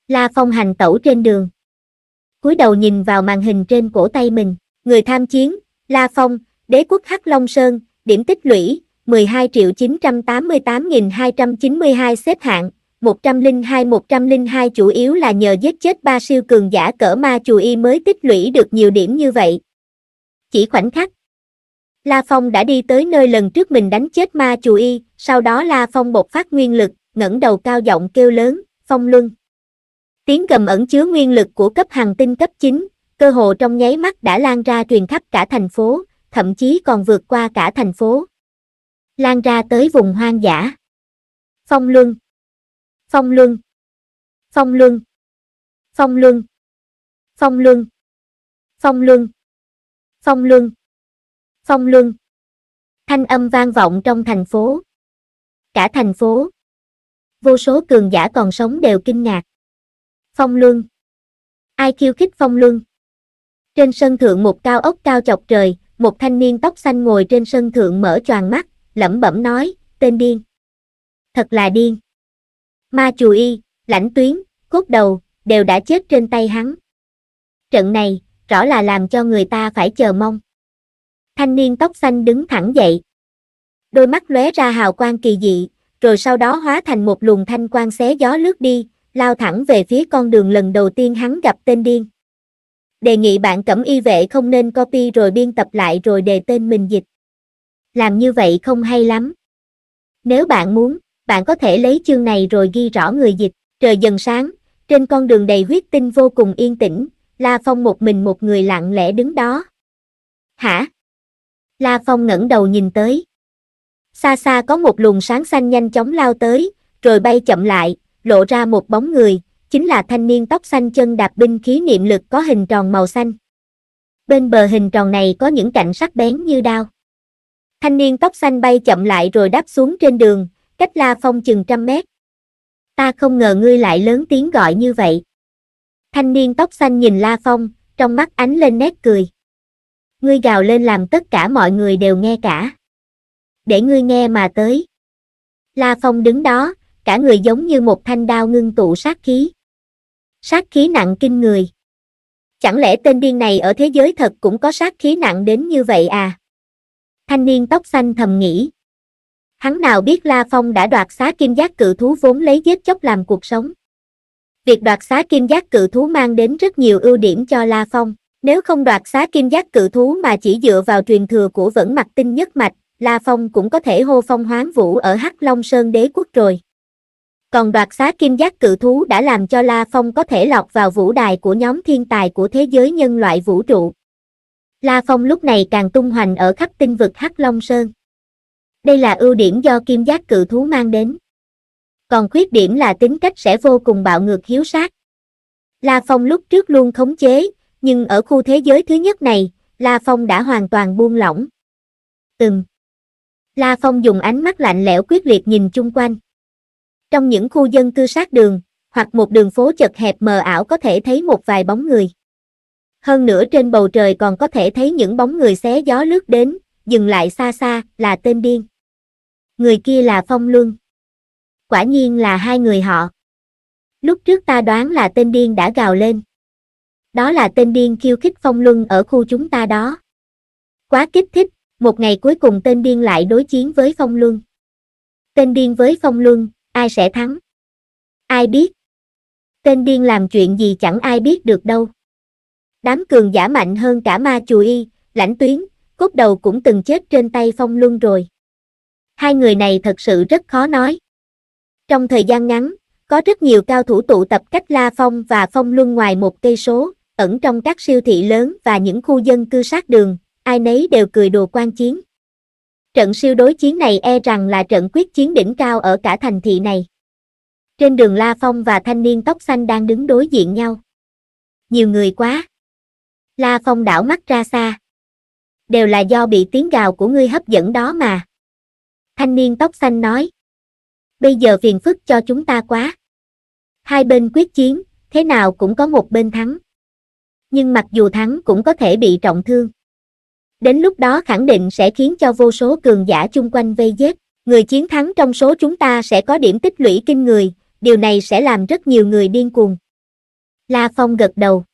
La Phong hành tẩu trên đường. cúi đầu nhìn vào màn hình trên cổ tay mình, người tham chiến, La Phong, đế quốc Hắc Long Sơn, điểm tích lũy, 12 triệu 988.292 xếp hạng, 102-102 chủ yếu là nhờ giết chết ba siêu cường giả cỡ ma chù y mới tích lũy được nhiều điểm như vậy. Chỉ khoảnh khắc. La Phong đã đi tới nơi lần trước mình đánh chết ma chù y, sau đó La Phong bộc phát nguyên lực, ngẩng đầu cao giọng kêu lớn, phong luân. Tiếng gầm ẩn chứa nguyên lực của cấp hàng tinh cấp 9, cơ hồ trong nháy mắt đã lan ra truyền khắp cả thành phố, thậm chí còn vượt qua cả thành phố. Lan ra tới vùng hoang dã. Phong luân. Phong luân. Phong luân. Phong luân. Phong luân. Phong luân. Phong luân. Phong luân. Thanh âm vang vọng trong thành phố. Cả thành phố. Vô số cường giả còn sống đều kinh ngạc. Phong luân. Ai khiêu khích phong luân? Trên sân thượng một cao ốc cao chọc trời, một thanh niên tóc xanh ngồi trên sân thượng mở choàng mắt, lẩm bẩm nói, tên điên. Thật là điên. Ma chù y, lãnh tuyến, cốt đầu, đều đã chết trên tay hắn. Trận này, rõ là làm cho người ta phải chờ mong. Thanh niên tóc xanh đứng thẳng dậy. Đôi mắt lóe ra hào quang kỳ dị, rồi sau đó hóa thành một luồng thanh quang xé gió lướt đi, lao thẳng về phía con đường lần đầu tiên hắn gặp tên điên. Đề nghị bạn cẩm y vệ không nên copy rồi biên tập lại rồi đề tên mình dịch. Làm như vậy không hay lắm. Nếu bạn muốn, bạn có thể lấy chương này rồi ghi rõ người dịch. Trời dần sáng, trên con đường đầy huyết tinh vô cùng yên tĩnh, La Phong một mình một người lặng lẽ đứng đó. Hả? La Phong ngẩng đầu nhìn tới. Xa xa có một luồng sáng xanh nhanh chóng lao tới, rồi bay chậm lại, lộ ra một bóng người, chính là thanh niên tóc xanh chân đạp binh khí niệm lực có hình tròn màu xanh. Bên bờ hình tròn này có những cạnh sắc bén như đao. Thanh niên tóc xanh bay chậm lại rồi đáp xuống trên đường, cách La Phong chừng trăm mét. Ta không ngờ ngươi lại lớn tiếng gọi như vậy. Thanh niên tóc xanh nhìn La Phong, trong mắt ánh lên nét cười. Ngươi gào lên làm tất cả mọi người đều nghe cả. Để ngươi nghe mà tới. La Phong đứng đó, cả người giống như một thanh đao ngưng tụ sát khí. Sát khí nặng kinh người. Chẳng lẽ tên điên này ở thế giới thật cũng có sát khí nặng đến như vậy à? Thanh niên tóc xanh thầm nghĩ. Hắn nào biết La Phong đã đoạt xá kim giác cự thú vốn lấy giết chóc làm cuộc sống. Việc đoạt xá kim giác cự thú mang đến rất nhiều ưu điểm cho La Phong. Nếu không đoạt xá kim giác cự thú mà chỉ dựa vào truyền thừa của vẫn mặt tinh nhất mạch, La Phong cũng có thể hô phong hoán vũ ở Hắc Long Sơn đế quốc rồi. Còn đoạt xá kim giác cự thú đã làm cho La Phong có thể lọt vào vũ đài của nhóm thiên tài của thế giới nhân loại vũ trụ. La Phong lúc này càng tung hoành ở khắp tinh vực Hắc Long Sơn. Đây là ưu điểm do kim giác cự thú mang đến. Còn khuyết điểm là tính cách sẽ vô cùng bạo ngược hiếu sát. La Phong lúc trước luôn khống chế, nhưng ở khu thế giới thứ nhất này, La Phong đã hoàn toàn buông lỏng. Từng. La Phong dùng ánh mắt lạnh lẽo quyết liệt nhìn chung quanh. Trong những khu dân cư sát đường, hoặc một đường phố chật hẹp mờ ảo có thể thấy một vài bóng người. Hơn nữa trên bầu trời còn có thể thấy những bóng người xé gió lướt đến, dừng lại xa xa, là tên điên. Người kia là Phong Luân. Quả nhiên là hai người họ. Lúc trước ta đoán là tên điên đã gào lên. Đó là tên điên khiêu khích Phong Luân ở khu chúng ta đó. Quá kích thích, một ngày cuối cùng tên điên lại đối chiến với Phong Luân. Tên điên với Phong Luân, ai sẽ thắng? Ai biết? Tên điên làm chuyện gì chẳng ai biết được đâu. Đám cường giả mạnh hơn cả ma chù y, lãnh tuyến, cốt đầu cũng từng chết trên tay Phong Luân rồi. Hai người này thật sự rất khó nói. Trong thời gian ngắn, có rất nhiều cao thủ tụ tập cách La Phong và Phong Luân ngoài một cây số, ẩn trong các siêu thị lớn và những khu dân cư sát đường, ai nấy đều cười đồ quan chiến. Trận siêu đối chiến này e rằng là trận quyết chiến đỉnh cao ở cả thành thị này. Trên đường La Phong và thanh niên tóc xanh đang đứng đối diện nhau. Nhiều người quá. La Phong đảo mắt ra xa. Đều là do bị tiếng gào của ngươi hấp dẫn đó mà. Thanh niên tóc xanh nói. Bây giờ phiền phức cho chúng ta quá. Hai bên quyết chiến, thế nào cũng có một bên thắng. Nhưng mặc dù thắng cũng có thể bị trọng thương. Đến lúc đó khẳng định sẽ khiến cho vô số cường giả chung quanh vây giết. Người chiến thắng trong số chúng ta sẽ có điểm tích lũy kinh người, điều này sẽ làm rất nhiều người điên cuồng. La Phong gật đầu.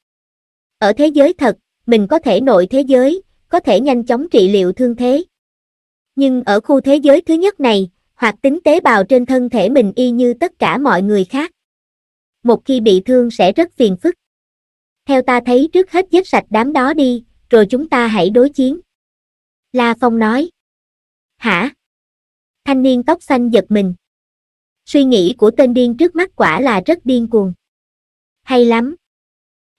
Ở thế giới thật, mình có thể nội thế giới, có thể nhanh chóng trị liệu thương thế. Nhưng ở khu thế giới thứ nhất này, hoạt tính tế bào trên thân thể mình y như tất cả mọi người khác. Một khi bị thương sẽ rất phiền phức. Theo ta thấy trước hết giết sạch đám đó đi, rồi chúng ta hãy đối chiến. La Phong nói. Hả? Thanh niên tóc xanh giật mình. Suy nghĩ của tên điên trước mắt quả là rất điên cuồng. Hay lắm.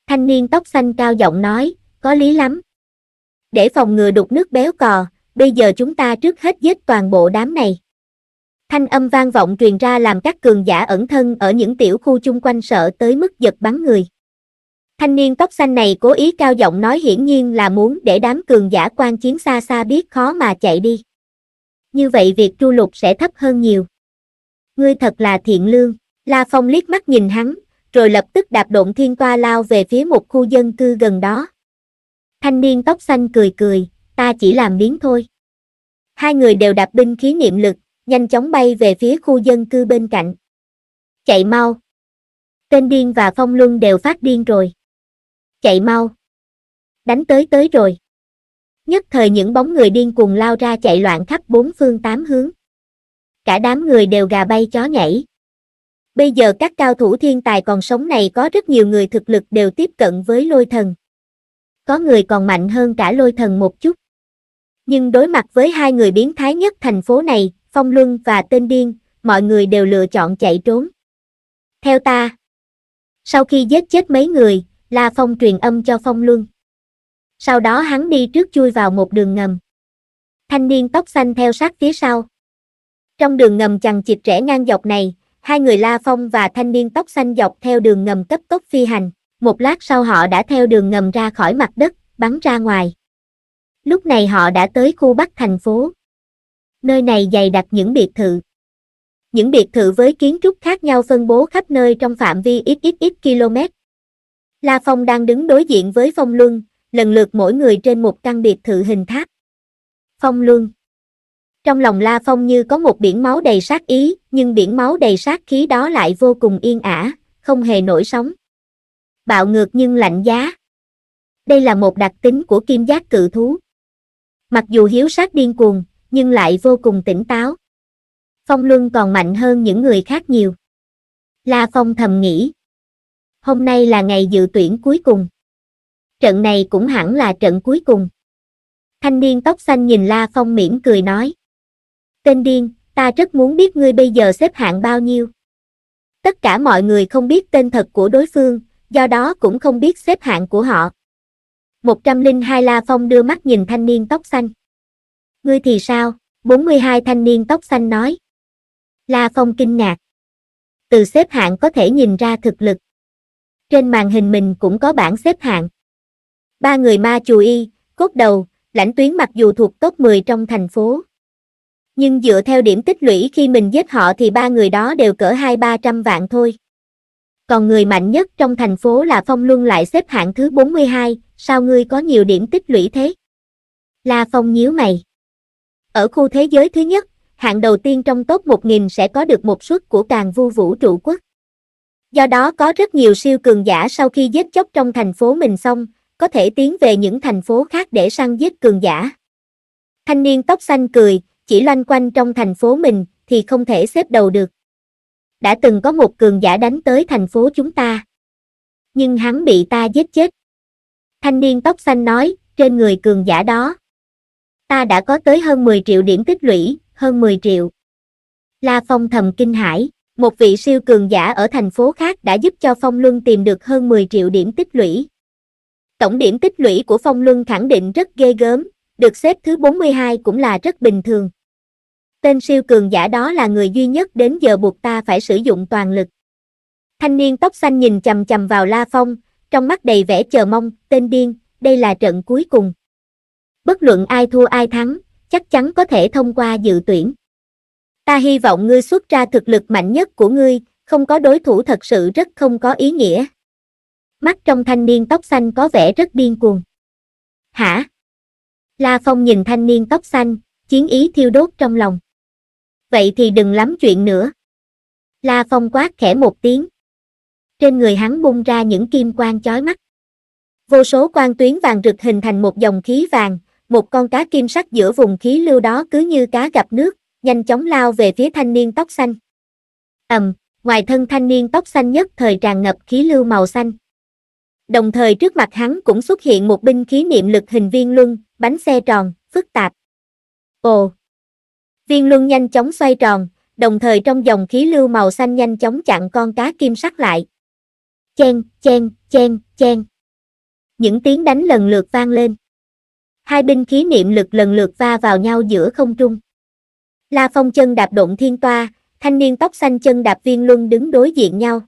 Thanh niên tóc xanh cao giọng nói, có lý lắm. Để phòng ngừa đục nước béo cò, bây giờ chúng ta trước hết giết toàn bộ đám này. Thanh âm vang vọng truyền ra làm các cường giả ẩn thân ở những tiểu khu chung quanh sợ tới mức giật bắn người. Thanh niên tóc xanh này cố ý cao giọng nói hiển nhiên là muốn để đám cường giả quan chiến xa xa biết khó mà chạy đi. Như vậy việc tru lục sẽ thấp hơn nhiều. Ngươi thật là thiện lương, La Phong liếc mắt nhìn hắn, rồi lập tức đạp độn thiên toa lao về phía một khu dân cư gần đó. Thanh niên tóc xanh cười cười, ta chỉ làm biến thôi. Hai người đều đạp binh khí niệm lực, nhanh chóng bay về phía khu dân cư bên cạnh. Chạy mau. Tên điên và phong luân đều phát điên rồi. Chạy mau. Đánh tới tới rồi. Nhất thời những bóng người điên cuồng lao ra chạy loạn khắp bốn phương tám hướng. Cả đám người đều gà bay chó nhảy. Bây giờ các cao thủ thiên tài còn sống này có rất nhiều người thực lực đều tiếp cận với lôi thần. Có người còn mạnh hơn cả lôi thần một chút. Nhưng đối mặt với hai người biến thái nhất thành phố này, Phong Luân và tên điên, mọi người đều lựa chọn chạy trốn. Theo ta, sau khi giết chết mấy người, La Phong truyền âm cho Phong Luân. Sau đó hắn đi trước chui vào một đường ngầm. Thanh niên tóc xanh theo sát phía sau. Trong đường ngầm chằng chịt rẽ ngang dọc này, hai người La Phong và thanh niên tóc xanh dọc theo đường ngầm cấp tốc phi hành. Một lát sau họ đã theo đường ngầm ra khỏi mặt đất, bắn ra ngoài. Lúc này họ đã tới khu Bắc thành phố. Nơi này dày đặc những biệt thự. Những biệt thự với kiến trúc khác nhau phân bố khắp nơi trong phạm vi ít ít ít km. La Phong đang đứng đối diện với Phong Luân, lần lượt mỗi người trên một căn biệt thự hình tháp. Phong Luân Trong lòng La Phong như có một biển máu đầy sát ý, nhưng biển máu đầy sát khí đó lại vô cùng yên ả, không hề nổi sóng. Bạo ngược nhưng lạnh giá. Đây là một đặc tính của kim giác cự thú. Mặc dù hiếu sát điên cuồng, nhưng lại vô cùng tỉnh táo. Phong Luân còn mạnh hơn những người khác nhiều. La Phong thầm nghĩ. Hôm nay là ngày dự tuyển cuối cùng. Trận này cũng hẳn là trận cuối cùng. Thanh niên tóc xanh nhìn La Phong mỉm cười nói. Tên điên, ta rất muốn biết ngươi bây giờ xếp hạng bao nhiêu. Tất cả mọi người không biết tên thật của đối phương, do đó cũng không biết xếp hạng của họ. 102 La Phong đưa mắt nhìn thanh niên tóc xanh. Ngươi thì sao? 42 thanh niên tóc xanh nói. La Phong kinh ngạc. Từ xếp hạng có thể nhìn ra thực lực. Trên màn hình mình cũng có bảng xếp hạng. Ba người ma chù y, cốt đầu, lãnh tuyến mặc dù thuộc top 10 trong thành phố. Nhưng dựa theo điểm tích lũy khi mình giết họ thì ba người đó đều cỡ hai ba trăm vạn thôi. Còn người mạnh nhất trong thành phố là Phong Luân lại xếp hạng thứ 42, sao ngươi có nhiều điểm tích lũy thế? La Phong nhíu mày. Ở khu thế giới thứ nhất, hạng đầu tiên trong top 1000 sẽ có được một suất của càng vu vũ trụ quốc. Do đó có rất nhiều siêu cường giả sau khi giết chóc trong thành phố mình xong, có thể tiến về những thành phố khác để săn giết cường giả. Thanh niên tóc xanh cười, chỉ loanh quanh trong thành phố mình thì không thể xếp đầu được. Đã từng có một cường giả đánh tới thành phố chúng ta. Nhưng hắn bị ta giết chết. Thanh niên tóc xanh nói, trên người cường giả đó. Ta đã có tới hơn 10 triệu điểm tích lũy, hơn 10 triệu. La Phong thầm kinh hãi, một vị siêu cường giả ở thành phố khác đã giúp cho Phong Luân tìm được hơn 10 triệu điểm tích lũy. Tổng điểm tích lũy của Phong Luân khẳng định rất ghê gớm, được xếp thứ 42 cũng là rất bình thường. Tên siêu cường giả đó là người duy nhất đến giờ buộc ta phải sử dụng toàn lực. Thanh niên tóc xanh nhìn chầm chầm vào La Phong, trong mắt đầy vẻ chờ mong, tên điên, đây là trận cuối cùng. Bất luận ai thua ai thắng, chắc chắn có thể thông qua dự tuyển. Ta hy vọng ngươi xuất ra thực lực mạnh nhất của ngươi, không có đối thủ thật sự rất không có ý nghĩa. Mắt trong thanh niên tóc xanh có vẻ rất điên cuồng. Hả? La Phong nhìn thanh niên tóc xanh, chiến ý thiêu đốt trong lòng. Vậy thì đừng lắm chuyện nữa. La Phong quát khẽ một tiếng. Trên người hắn bung ra những kim quang chói mắt. Vô số quang tuyến vàng rực hình thành một dòng khí vàng, một con cá kim sắc giữa vùng khí lưu đó cứ như cá gặp nước, nhanh chóng lao về phía thanh niên tóc xanh. ầm, ngoài thân thanh niên tóc xanh nhất thời tràn ngập khí lưu màu xanh. Đồng thời trước mặt hắn cũng xuất hiện một binh khí niệm lực hình viên luân, bánh xe tròn, phức tạp. Ồ! Viên luân nhanh chóng xoay tròn, đồng thời trong dòng khí lưu màu xanh nhanh chóng chặn con cá kim sắc lại. Chen, chen, chen, chen. Những tiếng đánh lần lượt vang lên. Hai binh khí niệm lực lần lượt va vào nhau giữa không trung. La Phong chân đạp động thiên toa, thanh niên tóc xanh chân đạp viên luân đứng đối diện nhau.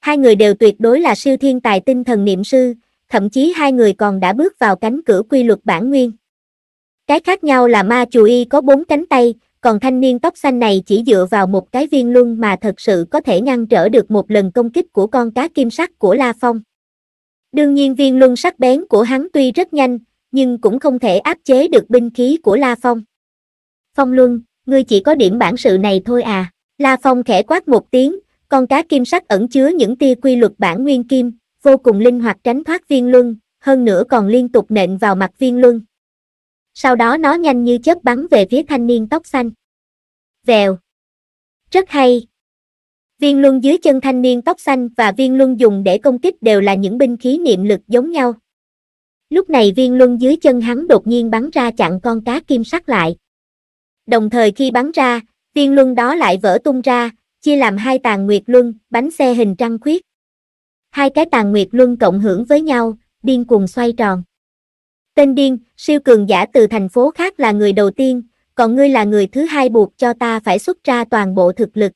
Hai người đều tuyệt đối là siêu thiên tài tinh thần niệm sư, thậm chí hai người còn đã bước vào cánh cửa quy luật bản nguyên. Cái khác nhau là ma chù y có bốn cánh tay, còn thanh niên tóc xanh này chỉ dựa vào một cái viên luân mà thật sự có thể ngăn trở được một lần công kích của con cá kim sắc của La Phong. Đương nhiên viên luân sắc bén của hắn tuy rất nhanh, nhưng cũng không thể áp chế được binh khí của La Phong. Phong Luân, ngươi chỉ có điểm bản sự này thôi à. La Phong khẽ quát một tiếng, con cá kim sắc ẩn chứa những tia quy luật bản nguyên kim, vô cùng linh hoạt tránh thoát viên luân, hơn nữa còn liên tục nện vào mặt viên luân. Sau đó nó nhanh như chớp bắn về phía thanh niên tóc xanh. Vèo. Rất hay. Viên luân dưới chân thanh niên tóc xanh và viên luân dùng để công kích đều là những binh khí niệm lực giống nhau. Lúc này viên luân dưới chân hắn đột nhiên bắn ra chặn con cá kim sắc lại. Đồng thời khi bắn ra, viên luân đó lại vỡ tung ra, chia làm hai tàn nguyệt luân, bánh xe hình trăng khuyết. Hai cái tàn nguyệt luân cộng hưởng với nhau, điên cuồng xoay tròn. Tên điên, siêu cường giả từ thành phố khác là người đầu tiên, còn ngươi là người thứ hai buộc cho ta phải xuất ra toàn bộ thực lực.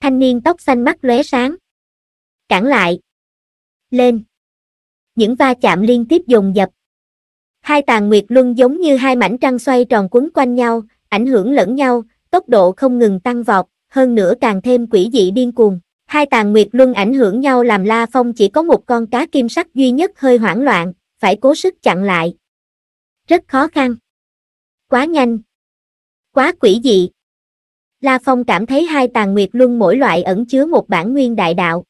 Thanh niên tóc xanh mắt lóe sáng. Cản lại. Lên. Những va chạm liên tiếp dồn dập. Hai tàn nguyệt luân giống như hai mảnh trăng xoay tròn quấn quanh nhau, ảnh hưởng lẫn nhau, tốc độ không ngừng tăng vọt, hơn nữa càng thêm quỷ dị điên cuồng. Hai tàn nguyệt luân ảnh hưởng nhau làm La Phong chỉ có một con cá kim sắc duy nhất hơi hoảng loạn, phải cố sức chặn lại. Rất khó khăn. Quá nhanh. Quá quỷ dị. La Phong cảm thấy hai tàn nguyệt luân mỗi loại ẩn chứa một bản nguyên đại đạo.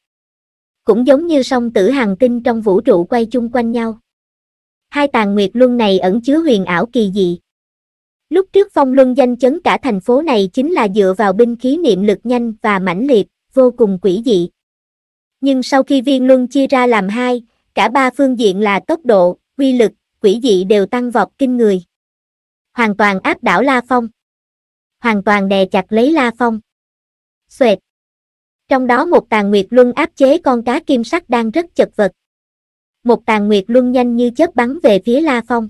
Cũng giống như song tử hàng tinh trong vũ trụ quay chung quanh nhau. Hai tàn nguyệt luân này ẩn chứa huyền ảo kỳ dị. Lúc trước phong luân danh chấn cả thành phố này chính là dựa vào binh khí niệm lực nhanh và mãnh liệt, vô cùng quỷ dị. Nhưng sau khi viên luân chia ra làm hai, cả ba phương diện là tốc độ, quy lực, quỷ dị đều tăng vọt kinh người. Hoàn toàn áp đảo La Phong. Hoàn toàn đè chặt lấy La Phong. Xoẹt. Trong đó một tàn nguyệt luân áp chế con cá kim sắc đang rất chật vật. Một tàn nguyệt luân nhanh như chớp bắn về phía La Phong.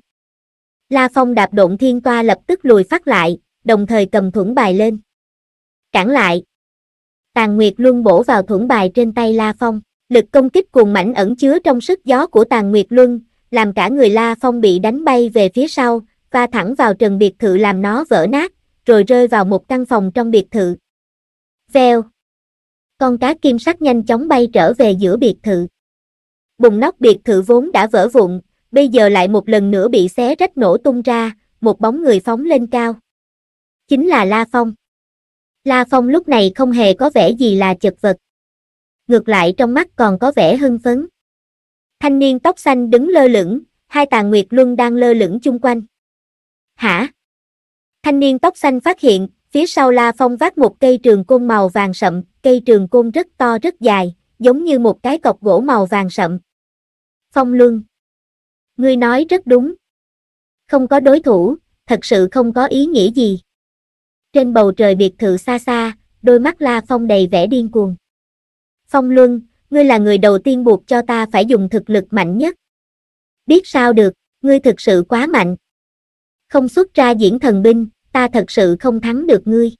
La Phong đạp độn thiên toa lập tức lùi phát lại, đồng thời cầm thuẫn bài lên. Cản lại. Tàn Nguyệt Luân bổ vào thuẫn bài trên tay La Phong, lực công kích cuồng mảnh ẩn chứa trong sức gió của Tàn Nguyệt Luân, làm cả người La Phong bị đánh bay về phía sau, và thẳng vào trần biệt thự làm nó vỡ nát, rồi rơi vào một căn phòng trong biệt thự. Veo. Con cá kim sắc nhanh chóng bay trở về giữa biệt thự. Bùng nóc biệt thự vốn đã vỡ vụn, bây giờ lại một lần nữa bị xé rách nổ tung ra, một bóng người phóng lên cao. Chính là La Phong. La Phong lúc này không hề có vẻ gì là chật vật. Ngược lại trong mắt còn có vẻ hưng phấn. Thanh niên tóc xanh đứng lơ lửng, hai tà nguyệt luân đang lơ lửng chung quanh. Hả? Thanh niên tóc xanh phát hiện, phía sau La Phong vác một cây trường côn màu vàng sậm, cây trường côn rất to rất dài, giống như một cái cọc gỗ màu vàng sậm. Phong Luân. Ngươi nói rất đúng. Không có đối thủ, thật sự không có ý nghĩa gì. Trên bầu trời biệt thự xa xa, đôi mắt La Phong đầy vẻ điên cuồng. Phong Luân, ngươi là người đầu tiên buộc cho ta phải dùng thực lực mạnh nhất. Biết sao được, ngươi thực sự quá mạnh. Không xuất ra diễn thần binh, ta thật sự không thắng được ngươi.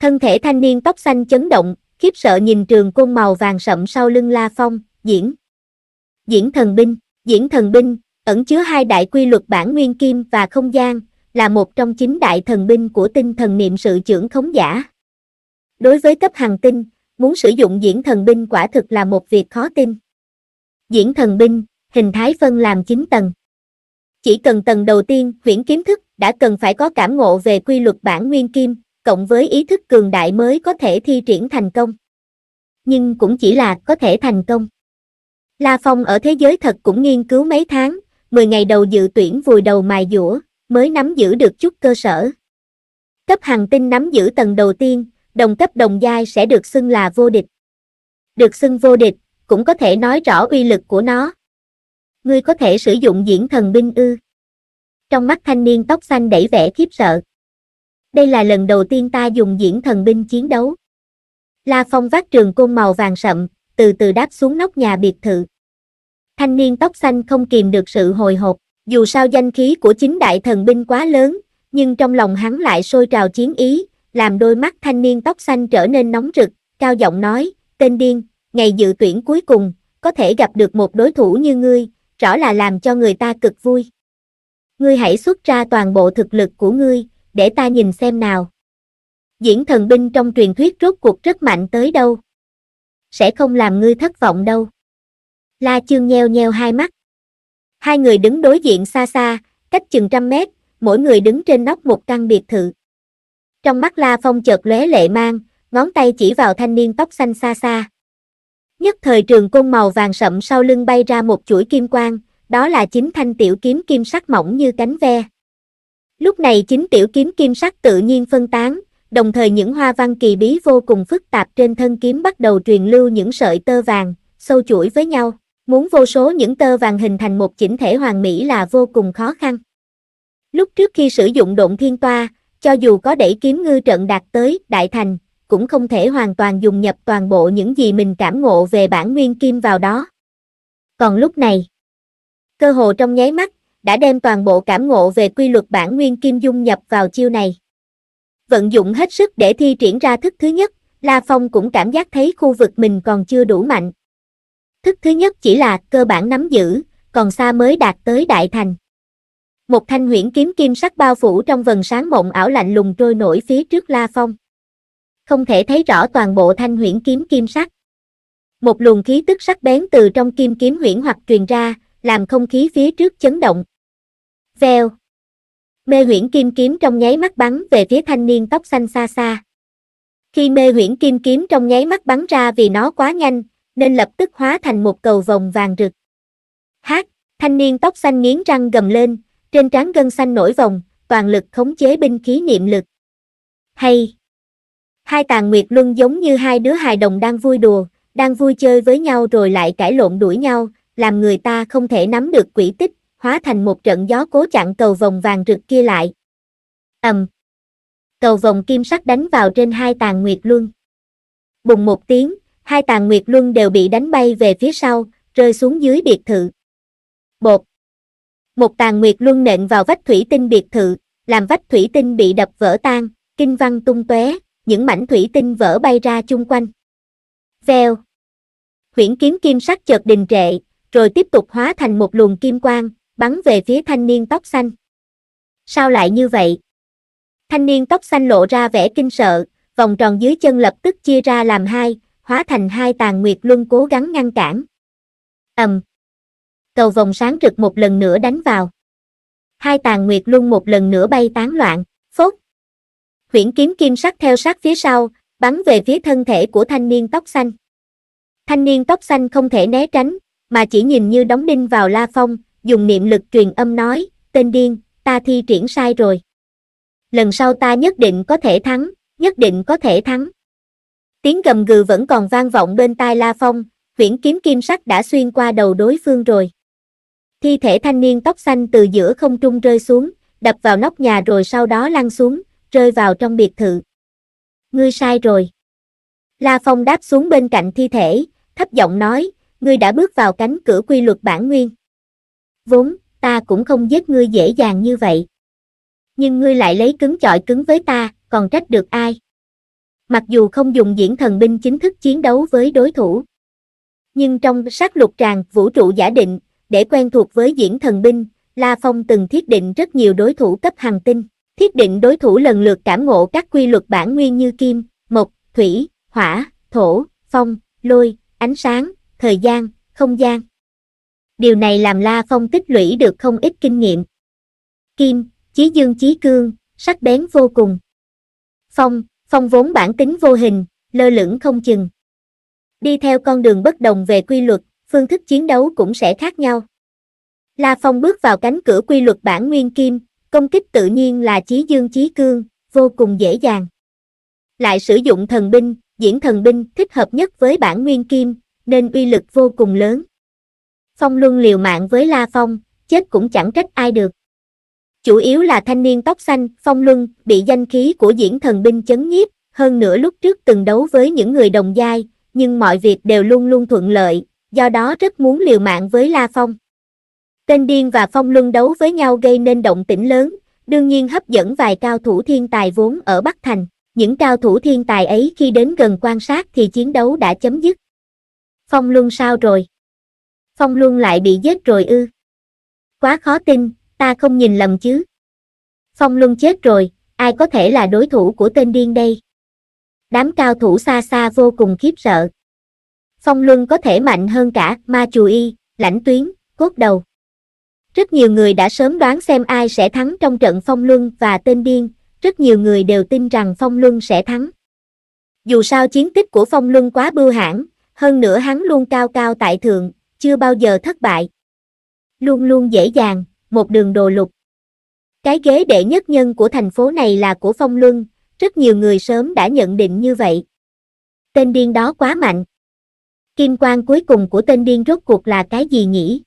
Thân thể thanh niên tóc xanh chấn động, khiếp sợ nhìn trường côn màu vàng sậm sau lưng La Phong, diễn. Diễn thần binh, diễn thần binh, ẩn chứa hai đại quy luật bản nguyên kim và không gian, là một trong chín đại thần binh của tinh thần niệm sự trưởng khống giả. Đối với cấp hàng tinh, muốn sử dụng diễn thần binh quả thực là một việc khó tin. Diễn thần binh, hình thái phân làm 9 tầng. Chỉ cần tầng đầu tiên, huyễn kiếm thức, đã cần phải có cảm ngộ về quy luật bản nguyên kim, cộng với ý thức cường đại mới có thể thi triển thành công. Nhưng cũng chỉ là có thể thành công. La Phong ở thế giới thật cũng nghiên cứu mấy tháng, 10 ngày đầu dự tuyển vùi đầu mài dũa, mới nắm giữ được chút cơ sở. Cấp hàng tinh nắm giữ tầng đầu tiên, đồng cấp đồng giai sẽ được xưng là vô địch. Được xưng vô địch, cũng có thể nói rõ uy lực của nó. Ngươi có thể sử dụng diễn thần binh ư. Trong mắt thanh niên tóc xanh đẩy vẻ khiếp sợ. Đây là lần đầu tiên ta dùng diễn thần binh chiến đấu. La Phong vác trường côn màu vàng sậm, từ từ đáp xuống nóc nhà biệt thự. Thanh niên tóc xanh không kìm được sự hồi hộp, dù sao danh khí của chính đại thần binh quá lớn, nhưng trong lòng hắn lại sôi trào chiến ý, làm đôi mắt thanh niên tóc xanh trở nên nóng rực, cao giọng nói, tên điên, ngày dự tuyển cuối cùng, có thể gặp được một đối thủ như ngươi, rõ là làm cho người ta cực vui. Ngươi hãy xuất ra toàn bộ thực lực của ngươi, để ta nhìn xem nào. Diễn thần binh trong truyền thuyết rốt cuộc rất mạnh tới đâu. Sẽ không làm ngươi thất vọng đâu. La chương nheo nheo hai mắt. Hai người đứng đối diện xa xa, cách chừng trăm mét, mỗi người đứng trên nóc một căn biệt thự. Trong mắt La Phong chợt lóe lệ mang, ngón tay chỉ vào thanh niên tóc xanh xa xa. Nhất thời trường côn màu vàng sậm sau lưng bay ra một chuỗi kim quang, đó là chính thanh tiểu kiếm kim sắc mỏng như cánh ve. Lúc này chính tiểu kiếm kim sắc tự nhiên phân tán, đồng thời những hoa văn kỳ bí vô cùng phức tạp trên thân kiếm bắt đầu truyền lưu những sợi tơ vàng, sâu chuỗi với nhau. Muốn vô số những tơ vàng hình thành một chỉnh thể hoàn mỹ là vô cùng khó khăn. Lúc trước khi sử dụng độn thiên toa, cho dù có đẩy kiếm ngư trận đạt tới đại thành, cũng không thể hoàn toàn dùng nhập toàn bộ những gì mình cảm ngộ về bản nguyên kim vào đó. Còn lúc này, cơ hồ trong nháy mắt, đã đem toàn bộ cảm ngộ về quy luật bản nguyên kim dung nhập vào chiêu này. Vận dụng hết sức để thi triển ra thức thứ nhất, La Phong cũng cảm giác thấy khu vực mình còn chưa đủ mạnh. Thức thứ nhất chỉ là cơ bản nắm giữ, còn xa mới đạt tới đại thành. Một thanh huyễn kiếm kim sắc bao phủ trong vần sáng mộng ảo lạnh lùng trôi nổi phía trước La Phong. Không thể thấy rõ toàn bộ thanh huyễn kiếm kim sắc. Một luồng khí tức sắc bén từ trong kim kiếm huyễn hoặc truyền ra, làm không khí phía trước chấn động. Veo. Mê huyễn kim kiếm trong nháy mắt bắn về phía thanh niên tóc xanh xa xa. Khi mê huyễn kim kiếm trong nháy mắt bắn ra vì nó quá nhanh, nên lập tức hóa thành một cầu vòng vàng rực. Hát, thanh niên tóc xanh nghiến răng gầm lên, trên trán gân xanh nổi vòng, toàn lực khống chế binh khí niệm lực. Hay! Hai tàn nguyệt luân giống như hai đứa hài đồng đang vui đùa, đang vui chơi với nhau rồi lại cãi lộn đuổi nhau, làm người ta không thể nắm được quỷ tích, hóa thành một trận gió cố chặn cầu vòng vàng rực kia lại. ầm, Cầu vòng kim sắc đánh vào trên hai tàn nguyệt luân. Bùng một tiếng, hai tàn nguyệt luân đều bị đánh bay về phía sau, rơi xuống dưới biệt thự. Bột. Một tàn nguyệt luân nện vào vách thủy tinh biệt thự, làm vách thủy tinh bị đập vỡ tan, kinh văn tung tóe, những mảnh thủy tinh vỡ bay ra chung quanh. Veo. Huyễn kiếm kim sắc chợt đình trệ, rồi tiếp tục hóa thành một luồng kim quang, bắn về phía thanh niên tóc xanh. Sao lại như vậy? Thanh niên tóc xanh lộ ra vẻ kinh sợ, vòng tròn dưới chân lập tức chia ra làm hai, hóa thành hai tàn nguyệt luân cố gắng ngăn cản. ầm, cầu vòng sáng rực một lần nữa đánh vào. Hai tàn nguyệt luân một lần nữa bay tán loạn, phốt. Huyễn kiếm kim sắc theo sát phía sau, bắn về phía thân thể của thanh niên tóc xanh. Thanh niên tóc xanh không thể né tránh, mà chỉ nhìn như đóng đinh vào La Phong, dùng niệm lực truyền âm nói, tên điên, ta thi triển sai rồi. Lần sau ta nhất định có thể thắng, nhất định có thể thắng. Tiếng gầm gừ vẫn còn vang vọng bên tai La Phong, huyễn kiếm kim sắc đã xuyên qua đầu đối phương rồi. Thi thể thanh niên tóc xanh từ giữa không trung rơi xuống, đập vào nóc nhà rồi sau đó lăn xuống, rơi vào trong biệt thự. Ngươi sai rồi. La Phong đáp xuống bên cạnh thi thể, thấp giọng nói, ngươi đã bước vào cánh cửa quy luật bản nguyên. Vốn, ta cũng không giết ngươi dễ dàng như vậy. Nhưng ngươi lại lấy cứng chọi cứng với ta, còn trách được ai? Mặc dù không dùng diễn thần binh chính thức chiến đấu với đối thủ. Nhưng trong sát lục tràng vũ trụ giả định, để quen thuộc với diễn thần binh, La Phong từng thiết định rất nhiều đối thủ cấp hành tinh. Thiết định đối thủ lần lượt cảm ngộ các quy luật bản nguyên như kim, mộc, thủy, hỏa, thổ, phong, lôi, ánh sáng, thời gian, không gian. Điều này làm La Phong tích lũy được không ít kinh nghiệm. Kim, chí dương chí cương, sắc bén vô cùng. Phong, phong vốn bản tính vô hình, lơ lửng không chừng. Đi theo con đường bất đồng về quy luật, phương thức chiến đấu cũng sẽ khác nhau. La Phong bước vào cánh cửa quy luật bản nguyên kim, công kích tự nhiên là chí dương chí cương, vô cùng dễ dàng. Lại sử dụng thần binh, diễn thần binh thích hợp nhất với bản nguyên kim, nên uy lực vô cùng lớn. Phong Luân liều mạng với La Phong, chết cũng chẳng trách ai được. Chủ yếu là thanh niên tóc xanh, Phong Luân, bị danh khí của diễn thần binh chấn nhiếp, hơn nữa lúc trước từng đấu với những người đồng giai, nhưng mọi việc đều luôn luôn thuận lợi, do đó rất muốn liều mạng với La Phong. Tên Điên và Phong Luân đấu với nhau gây nên động tĩnh lớn, đương nhiên hấp dẫn vài cao thủ thiên tài vốn ở Bắc Thành. Những cao thủ thiên tài ấy khi đến gần quan sát thì chiến đấu đã chấm dứt. Phong Luân sao rồi? Phong Luân lại bị giết rồi ư? Quá khó tin, ta không nhìn lầm chứ. Phong Luân chết rồi, ai có thể là đối thủ của tên điên đây? Đám cao thủ xa xa vô cùng khiếp sợ. Phong Luân có thể mạnh hơn cả Ma Chù Y, Lãnh Tuyến, Cốt Đầu. Rất nhiều người đã sớm đoán xem ai sẽ thắng trong trận Phong Luân và tên điên, rất nhiều người đều tin rằng Phong Luân sẽ thắng. Dù sao chiến tích của Phong Luân quá bưu hãn, hơn nữa hắn luôn cao cao tại thượng, chưa bao giờ thất bại. Luôn luôn dễ dàng, một đường đồ lục. Cái ghế đệ nhất nhân của thành phố này là của Phong Luân, rất nhiều người sớm đã nhận định như vậy. Tên điên đó quá mạnh. Kim quan cuối cùng của tên điên rốt cuộc là cái gì nhỉ?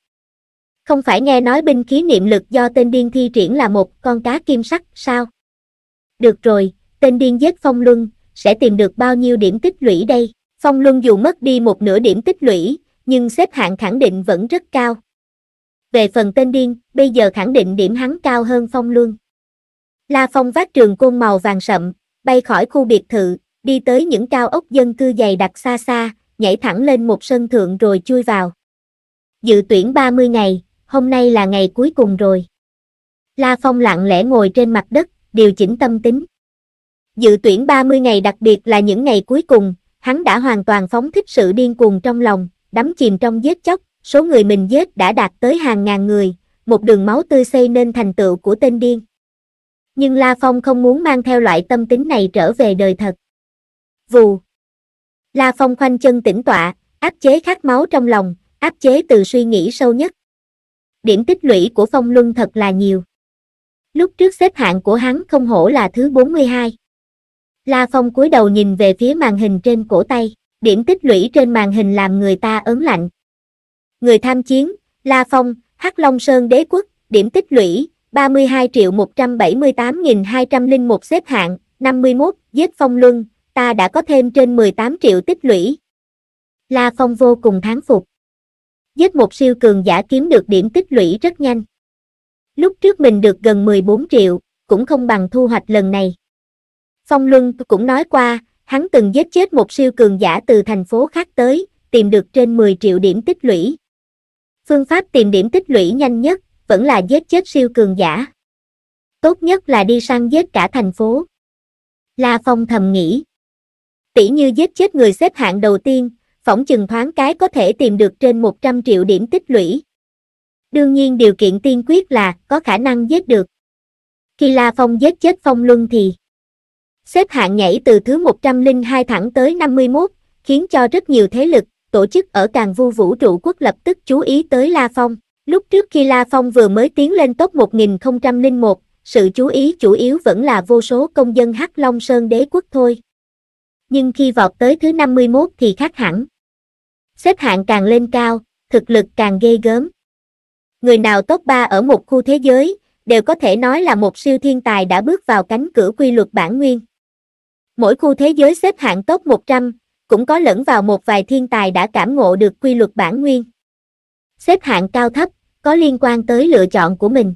Không phải nghe nói binh khí niệm lực do tên điên thi triển là một con cá kim sắc sao? Được rồi, tên điên giết Phong Luân, sẽ tìm được bao nhiêu điểm tích lũy đây? Phong Luân dù mất đi một nửa điểm tích lũy, nhưng xếp hạng khẳng định vẫn rất cao. Về phần tên điên, bây giờ khẳng định điểm hắn cao hơn Phong Luân. La Phong vác trường côn màu vàng sậm, bay khỏi khu biệt thự, đi tới những cao ốc dân cư dày đặc xa xa, nhảy thẳng lên một sân thượng rồi chui vào. Dự tuyển 30 ngày, hôm nay là ngày cuối cùng rồi. La Phong lặng lẽ ngồi trên mặt đất, điều chỉnh tâm tính. Dự tuyển 30 ngày đặc biệt là những ngày cuối cùng, hắn đã hoàn toàn phóng thích sự điên cuồng trong lòng, đắm chìm trong giết chóc, số người mình giết đã đạt tới hàng ngàn người, một đường máu tươi xây nên thành tựu của tên điên. Nhưng La Phong không muốn mang theo loại tâm tính này trở về đời thật. Vù. La Phong khoanh chân tĩnh tọa, áp chế khát máu trong lòng, áp chế từ suy nghĩ sâu nhất. Điểm tích lũy của Phong Luân thật là nhiều. Lúc trước xếp hạng của hắn không hổ là thứ 42. La Phong cúi đầu nhìn về phía màn hình trên cổ tay, điểm tích lũy trên màn hình làm người ta ớn lạnh. Người tham chiến, La Phong, Hắc Long Sơn Đế Quốc, điểm tích lũy, 32 triệu 178.201 xếp hạng, 51, giết Phong Luân, ta đã có thêm trên 18 triệu tích lũy. La Phong vô cùng thán phục. Giết một siêu cường giả kiếm được điểm tích lũy rất nhanh. Lúc trước mình được gần 14 triệu, cũng không bằng thu hoạch lần này. Phong Luân cũng nói qua, hắn từng giết chết một siêu cường giả từ thành phố khác tới, tìm được trên 10 triệu điểm tích lũy. Phương pháp tìm điểm tích lũy nhanh nhất, vẫn là giết chết siêu cường giả. Tốt nhất là đi săn giết cả thành phố. La Phong thầm nghĩ. Tỷ như giết chết người xếp hạng đầu tiên, phỏng chừng thoáng cái có thể tìm được trên 100 triệu điểm tích lũy. Đương nhiên điều kiện tiên quyết là có khả năng giết được. Khi La Phong giết chết Phong Luân thì xếp hạng nhảy từ thứ 102 thẳng tới 51, khiến cho rất nhiều thế lực, tổ chức ở càng vu vũ trụ quốc lập tức chú ý tới La Phong. Lúc trước khi La Phong vừa mới tiến lên top 1001, sự chú ý chủ yếu vẫn là vô số công dân Hắc Long Sơn đế quốc thôi. Nhưng khi vọt tới thứ 51 thì khác hẳn. Xếp hạng càng lên cao, thực lực càng ghê gớm. Người nào top 3 ở một khu thế giới, đều có thể nói là một siêu thiên tài đã bước vào cánh cửa quy luật bản nguyên. Mỗi khu thế giới xếp hạng top 100, cũng có lẫn vào một vài thiên tài đã cảm ngộ được quy luật bản nguyên. Xếp hạng cao thấp, có liên quan tới lựa chọn của mình.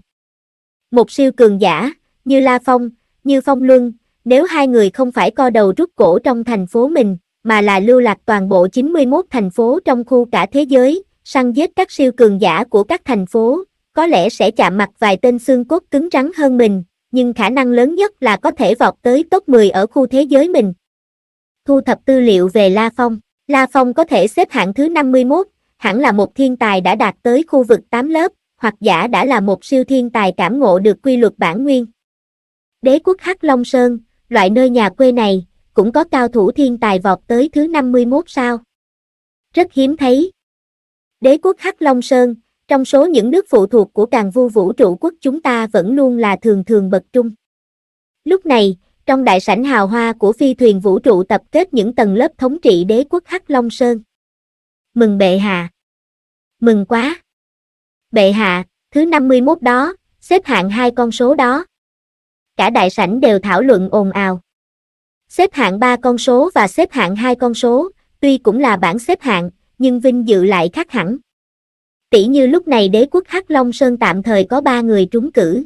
Một siêu cường giả, như La Phong, như Phong Luân, nếu hai người không phải co đầu rút cổ trong thành phố mình, mà là lưu lạc toàn bộ 91 thành phố trong khu cả thế giới, săn giết các siêu cường giả của các thành phố, có lẽ sẽ chạm mặt vài tên xương cốt cứng rắn hơn mình, nhưng khả năng lớn nhất là có thể vọt tới top 10 ở khu thế giới mình. Thu thập tư liệu về La Phong La Phong có thể xếp hạng thứ 51, hẳn là một thiên tài đã đạt tới khu vực 8 lớp, hoặc giả đã là một siêu thiên tài cảm ngộ được quy luật bản nguyên. Đế quốc Hắc Long Sơn, loại nơi nhà quê này, cũng có cao thủ thiên tài vọt tới thứ 51 sao. Rất hiếm thấy. Đế quốc Hắc Long Sơn, trong số những nước phụ thuộc của càng vu vũ trụ quốc chúng ta vẫn luôn là thường thường bậc trung. Lúc này, trong đại sảnh hào hoa của phi thuyền vũ trụ tập kết những tầng lớp thống trị đế quốc Hắc Long Sơn. Mừng bệ hạ. Mừng quá. Bệ hạ, thứ 51 đó, xếp hạng hai con số đó. Cả đại sảnh đều thảo luận ồn ào. Xếp hạng ba con số và xếp hạng hai con số, tuy cũng là bảng xếp hạng, nhưng vinh dự lại khác hẳn. Tỷ như lúc này đế quốc Hắc Long Sơn tạm thời có ba người trúng cử.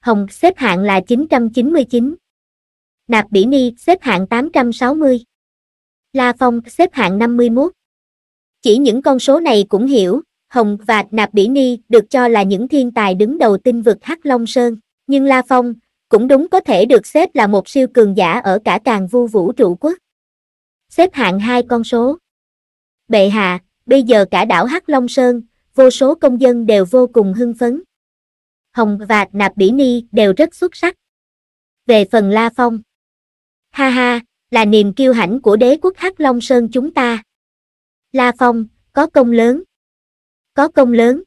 Hồng xếp hạng là 999. Nạp Bỉ Ni xếp hạng 860. La Phong xếp hạng 51. Chỉ những con số này cũng hiểu, Hồng và Nạp Bỉ Ni được cho là những thiên tài đứng đầu tinh vực Hắc Long Sơn, nhưng La Phong cũng đúng có thể được xếp là một siêu cường giả ở cả càng vu vũ trụ quốc. Xếp hạng hai con số. Bệ hạ, bây giờ cả đảo Hắc Long Sơn, vô số công dân đều vô cùng hưng phấn. Hồng và Nạp Bỉ Ni đều rất xuất sắc. Về phần La Phong. Ha ha, là niềm kiêu hãnh của đế quốc Hắc Long Sơn chúng ta. La Phong, có công lớn. Có công lớn.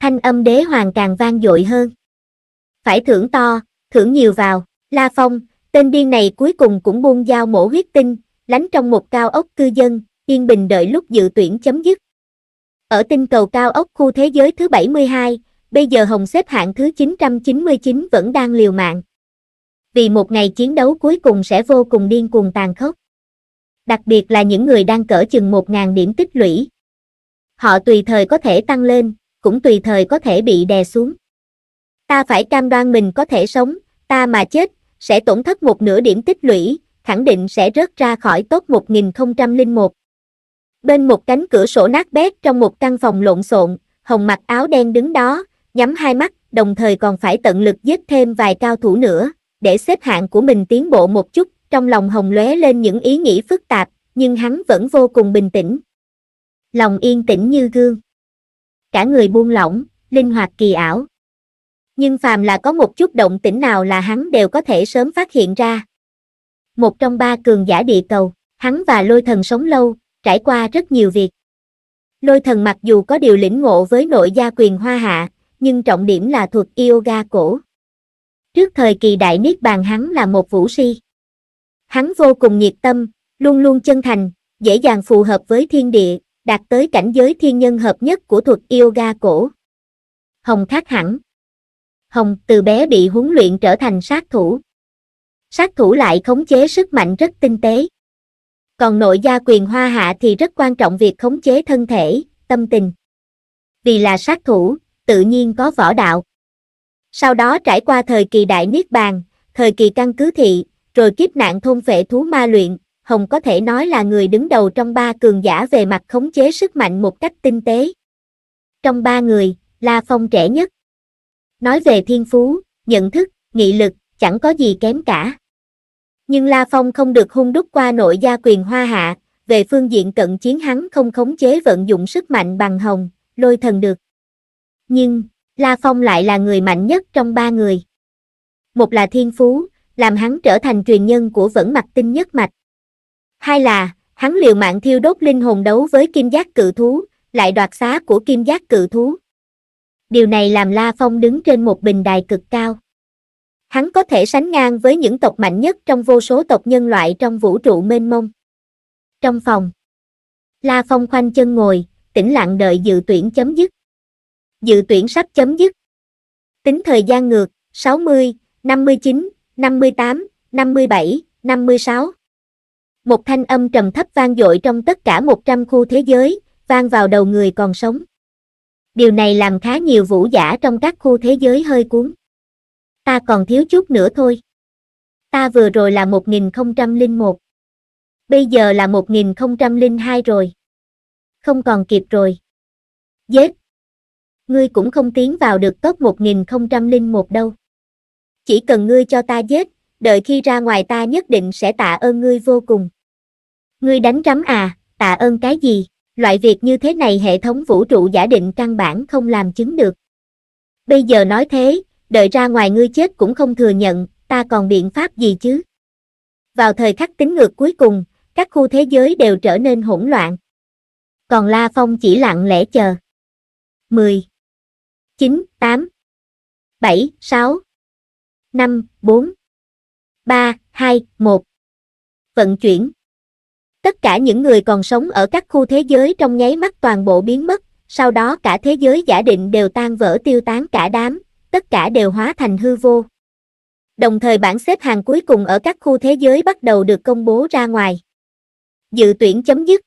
Thanh âm đế hoàng càng vang dội hơn. Phải thưởng to, thưởng nhiều vào. La Phong, tên điên này cuối cùng cũng buông dao mổ huyết tinh, lánh trong một cao ốc cư dân, yên bình đợi lúc dự tuyển chấm dứt. Ở tinh cầu cao ốc khu thế giới thứ 72, bây giờ Hồng xếp hạng thứ 999 vẫn đang liều mạng. Vì một ngày chiến đấu cuối cùng sẽ vô cùng điên cuồng tàn khốc. Đặc biệt là những người đang cỡ chừng 1.000 điểm tích lũy. Họ tùy thời có thể tăng lên, cũng tùy thời có thể bị đè xuống. Ta phải cam đoan mình có thể sống, ta mà chết, sẽ tổn thất một nửa điểm tích lũy, khẳng định sẽ rớt ra khỏi top 1001. Bên một cánh cửa sổ nát bét trong một căn phòng lộn xộn, Hồng mặc áo đen đứng đó, nhắm hai mắt, đồng thời còn phải tận lực giết thêm vài cao thủ nữa, để xếp hạng của mình tiến bộ một chút, trong lòng Hồng lóe lên những ý nghĩ phức tạp, nhưng hắn vẫn vô cùng bình tĩnh. Lòng yên tĩnh như gương. Cả người buông lỏng, linh hoạt kỳ ảo. Nhưng phàm là có một chút động tĩnh nào là hắn đều có thể sớm phát hiện ra. Một trong ba cường giả địa cầu, hắn và lôi thần sống lâu, trải qua rất nhiều việc. Lôi thần mặc dù có điều lĩnh ngộ với nội gia quyền hoa hạ, nhưng trọng điểm là thuật yoga cổ. Trước thời kỳ đại niết bàn hắn là một vũ si. Hắn vô cùng nhiệt tâm, luôn luôn chân thành, dễ dàng phù hợp với thiên địa, đạt tới cảnh giới thiên nhân hợp nhất của thuật yoga cổ. Hồng khác hẳn. Hồng từ bé bị huấn luyện trở thành sát thủ. Sát thủ lại khống chế sức mạnh rất tinh tế. Còn nội gia quyền hoa hạ thì rất quan trọng việc khống chế thân thể, tâm tình. Vì là sát thủ, tự nhiên có võ đạo. Sau đó trải qua thời kỳ đại niết bàn, thời kỳ căn cứ thị, rồi kiếp nạn thôn phệ thú ma luyện, Hồng có thể nói là người đứng đầu trong ba cường giả về mặt khống chế sức mạnh một cách tinh tế. Trong ba người, La Phong trẻ nhất. Nói về thiên phú, nhận thức, nghị lực, chẳng có gì kém cả. Nhưng La Phong không được hung đúc qua nội gia quyền hoa hạ, về phương diện cận chiến hắn không khống chế vận dụng sức mạnh bằng hồng, lôi thần được. Nhưng, La Phong lại là người mạnh nhất trong ba người. Một là thiên phú, làm hắn trở thành truyền nhân của vẫn mặt tinh nhất mạch. Hai là, hắn liều mạng thiêu đốt linh hồn đấu với kim giác cự thú, lại đoạt xá của kim giác cự thú. Điều này làm La Phong đứng trên một bình đài cực cao. Hắn có thể sánh ngang với những tộc mạnh nhất trong vô số tộc nhân loại trong vũ trụ mênh mông. Trong phòng, La Phong khoanh chân ngồi, tĩnh lặng đợi dự tuyển chấm dứt. Dự tuyển sắp chấm dứt. Tính thời gian ngược, 60, 59, 58, 57, 56. Một thanh âm trầm thấp vang dội trong tất cả 100 khu thế giới, vang vào đầu người còn sống. Điều này làm khá nhiều vũ giả trong các khu thế giới hơi cuốn. Ta còn thiếu chút nữa thôi. Ta vừa rồi là 1001. Bây giờ là 1002 rồi. Không còn kịp rồi. Giết. Ngươi cũng không tiến vào được top 1001 đâu. Chỉ cần ngươi cho ta giết, đợi khi ra ngoài ta nhất định sẽ tạ ơn ngươi vô cùng. Ngươi đánh rắm à, tạ ơn cái gì? Loại việc như thế này hệ thống vũ trụ giả định căn bản không làm chứng được. Bây giờ nói thế, đợi ra ngoài ngươi chết cũng không thừa nhận, ta còn biện pháp gì chứ? Vào thời khắc tính ngược cuối cùng, các khu thế giới đều trở nên hỗn loạn. Còn La Phong chỉ lặng lẽ chờ. 10 9 8 7 6 5 4 3 2 1 Vận chuyển Tất cả những người còn sống ở các khu thế giới trong nháy mắt toàn bộ biến mất, sau đó cả thế giới giả định đều tan vỡ tiêu tán cả đám, tất cả đều hóa thành hư vô. Đồng thời bảng xếp hàng cuối cùng ở các khu thế giới bắt đầu được công bố ra ngoài. Dự tuyển chấm dứt.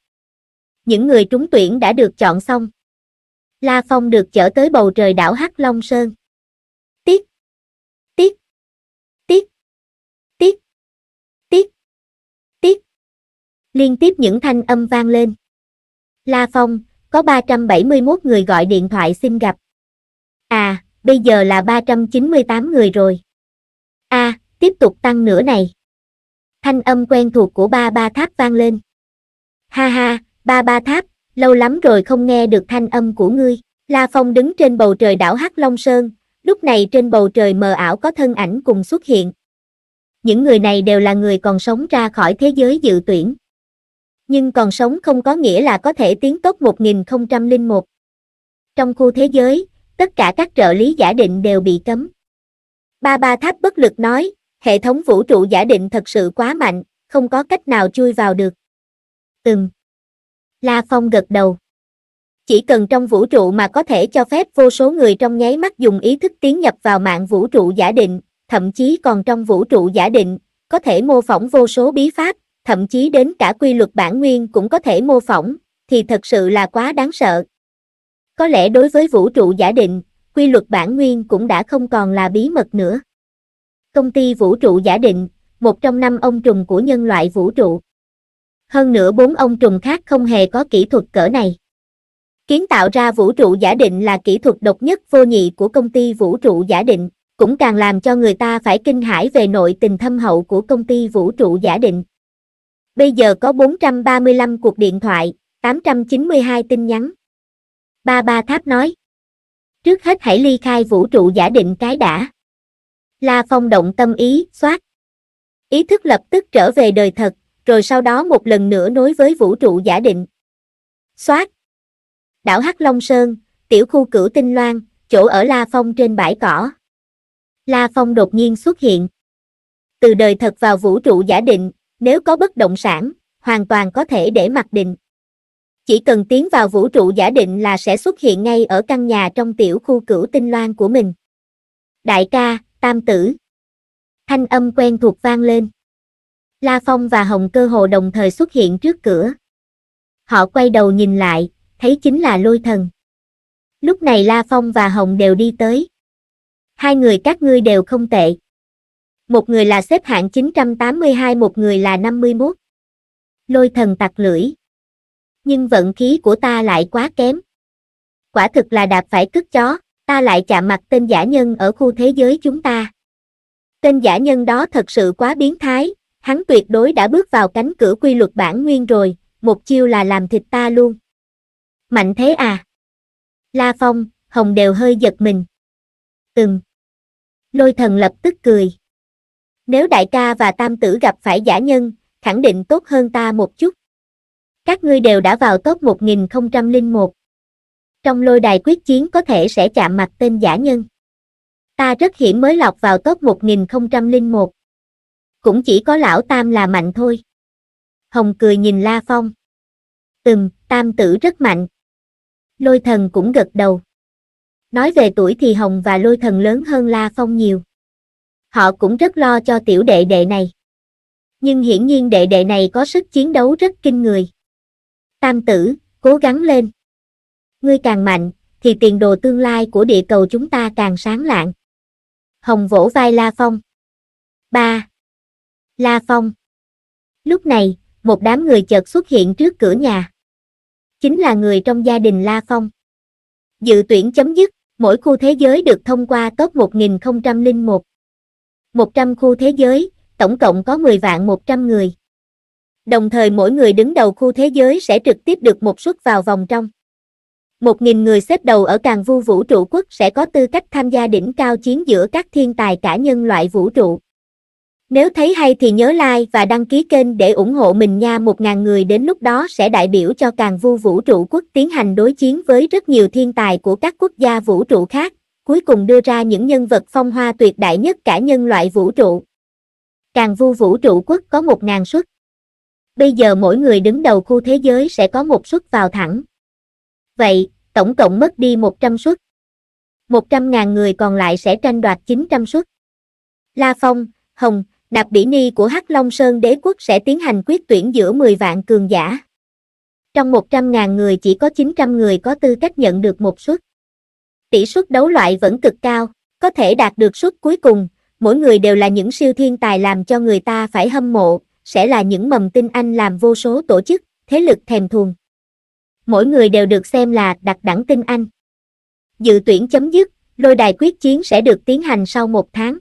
Những người trúng tuyển đã được chọn xong. La Phong được chở tới bầu trời đảo Hắc Long Sơn. tiếc, tiếc, tiếc, tiếc, tiếc, tiếc. Liên tiếp những thanh âm vang lên. La Phong, có 371 người gọi điện thoại xin gặp. À, bây giờ là 398 người rồi. A, à, tiếp tục tăng nữa này. Thanh âm quen thuộc của ba ba tháp vang lên. Ha ha, ba ba tháp, lâu lắm rồi không nghe được thanh âm của ngươi. La Phong đứng trên bầu trời đảo Hắc Long Sơn, lúc này trên bầu trời mờ ảo có thân ảnh cùng xuất hiện. Những người này đều là người còn sống ra khỏi thế giới dự tuyển. Nhưng còn sống không có nghĩa là có thể tiến tốt 1001. Trong khu thế giới, tất cả các trợ lý giả định đều bị cấm. Ba ba tháp bất lực nói, hệ thống vũ trụ giả định thật sự quá mạnh, không có cách nào chui vào được. Từng La Phong gật đầu. Chỉ cần trong vũ trụ mà có thể cho phép vô số người trong nháy mắt dùng ý thức tiến nhập vào mạng vũ trụ giả định, thậm chí còn trong vũ trụ giả định, có thể mô phỏng vô số bí pháp, thậm chí đến cả quy luật bản nguyên cũng có thể mô phỏng, thì thật sự là quá đáng sợ. Có lẽ đối với vũ trụ giả định, quy luật bản nguyên cũng đã không còn là bí mật nữa. Công ty vũ trụ giả định, một trong năm ông trùng của nhân loại vũ trụ. Hơn nữa bốn ông trùng khác không hề có kỹ thuật cỡ này. Kiến tạo ra vũ trụ giả định là kỹ thuật độc nhất vô nhị của công ty vũ trụ giả định, cũng càng làm cho người ta phải kinh hãi về nội tình thâm hậu của công ty vũ trụ giả định. Bây giờ có 435 cuộc điện thoại, 892 tin nhắn. Ba ba tháp nói. Trước hết hãy ly khai vũ trụ giả định cái đã. La Phong động tâm ý, xoát. Ý thức lập tức trở về đời thật, rồi sau đó một lần nữa nối với vũ trụ giả định. Xoát. Đảo Hắc Long Sơn, tiểu khu cửu tinh loan, chỗ ở La Phong trên bãi cỏ. La Phong đột nhiên xuất hiện. Từ đời thật vào vũ trụ giả định, nếu có bất động sản, hoàn toàn có thể để mặc định. Chỉ cần tiến vào vũ trụ giả định là sẽ xuất hiện ngay ở căn nhà trong tiểu khu cửu tinh loan của mình. Đại ca, tam tử. Thanh âm quen thuộc vang lên. La Phong và Hồng cơ hồ đồng thời xuất hiện trước cửa. Họ quay đầu nhìn lại, thấy chính là lôi thần. Lúc này La Phong và Hồng đều đi tới. Hai người các ngươi đều không tệ. Một người là xếp hạng 982 một người là 51. Lôi thần tặc lưỡi. Nhưng vận khí của ta lại quá kém. Quả thực là đạp phải cứt chó, Ta lại chạm mặt tên giả nhân ở khu thế giới chúng ta. Tên giả nhân đó thật sự quá biến thái, hắn tuyệt đối đã bước vào cánh cửa quy luật bản nguyên rồi, một chiêu là làm thịt ta luôn. Mạnh thế à? La Phong, Hồng đều hơi giật mình. Ừm. Lôi thần lập tức cười. Nếu đại ca và tam tử gặp phải giả nhân, khẳng định tốt hơn ta một chút. Các ngươi đều đã vào top 1001. Trong lôi đài quyết chiến có thể sẽ chạm mặt tên giả nhân. Ta rất hiểm mới lọc vào top 1001. Cũng chỉ có lão Tam là mạnh thôi. Hồng cười nhìn La Phong. Ừm, Tam tử rất mạnh. Lôi thần cũng gật đầu. Nói về tuổi thì Hồng và lôi thần lớn hơn La Phong nhiều. Họ cũng rất lo cho tiểu đệ đệ này. Nhưng hiển nhiên đệ đệ này có sức chiến đấu rất kinh người. Tam tử, cố gắng lên. Ngươi càng mạnh, thì tiền đồ tương lai của địa cầu chúng ta càng sáng lạng. Hồng vỗ vai La Phong. 3. La Phong. Lúc này, một đám người chợt xuất hiện trước cửa nhà. Chính là người trong gia đình La Phong. Dự tuyển chấm dứt, mỗi khu thế giới được thông qua top 1001. 100 khu thế giới, tổng cộng có 10 vạn 100 người. Đồng thời mỗi người đứng đầu khu thế giới sẽ trực tiếp được một suất vào vòng trong. 1.000 người xếp đầu ở càng vu vũ trụ quốc sẽ có tư cách tham gia đỉnh cao chiến giữa các thiên tài cả nhân loại vũ trụ. Nếu thấy hay thì nhớ like và đăng ký kênh để ủng hộ mình nha 1.000 người đến lúc đó sẽ đại biểu cho càng vu vũ trụ quốc tiến hành đối chiến với rất nhiều thiên tài của các quốc gia vũ trụ khác, cuối cùng đưa ra những nhân vật phong hoa tuyệt đại nhất cả nhân loại vũ trụ. Càng vu vũ trụ quốc có 1.000 suất. Bây giờ mỗi người đứng đầu khu thế giới sẽ có một suất vào thẳng. Vậy, tổng cộng mất đi 100 suất. 100.000 người còn lại sẽ tranh đoạt 900 suất. La Phong, Hồng, Nạp Bỉ Ni của Hắc Long Sơn đế quốc sẽ tiến hành quyết tuyển giữa 10 vạn cường giả. Trong 100.000 người chỉ có 900 người có tư cách nhận được một suất. Tỷ suất đấu loại vẫn cực cao, có thể đạt được suất cuối cùng, mỗi người đều là những siêu thiên tài làm cho người ta phải hâm mộ, sẽ là những mầm tinh anh làm vô số tổ chức, thế lực thèm thuồng. Mỗi người đều được xem là đặc đẳng tinh anh. Dự tuyển chấm dứt, lôi đài quyết chiến sẽ được tiến hành sau một tháng.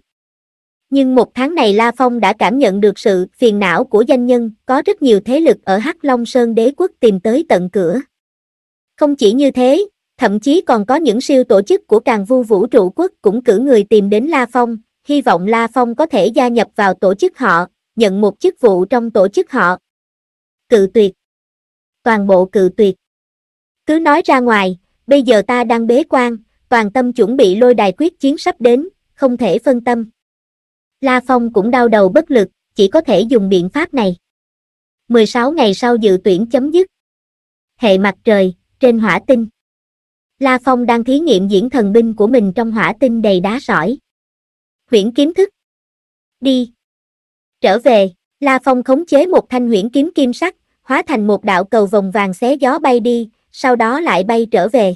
Nhưng một tháng này La Phong đã cảm nhận được sự phiền não của danh nhân, có rất nhiều thế lực ở Hắc Long Sơn đế quốc tìm tới tận cửa. Không chỉ như thế, thậm chí còn có những siêu tổ chức của càng vu vũ trụ quốc cũng cử người tìm đến La Phong, hy vọng La Phong có thể gia nhập vào tổ chức họ, nhận một chức vụ trong tổ chức họ. Cự tuyệt. Toàn bộ cự tuyệt. Cứ nói ra ngoài, bây giờ ta đang bế quan, toàn tâm chuẩn bị lôi đài quyết chiến sắp đến, không thể phân tâm. La Phong cũng đau đầu bất lực, chỉ có thể dùng biện pháp này. 16 ngày sau dự tuyển chấm dứt. Hệ mặt trời, trên hỏa tinh. La Phong đang thí nghiệm diễn thần binh của mình trong hỏa tinh đầy đá sỏi. Huyễn kiếm thức. Đi. Trở về, La Phong khống chế một thanh huyễn kiếm kim sắc, hóa thành một đạo cầu vòng vàng xé gió bay đi, sau đó lại bay trở về.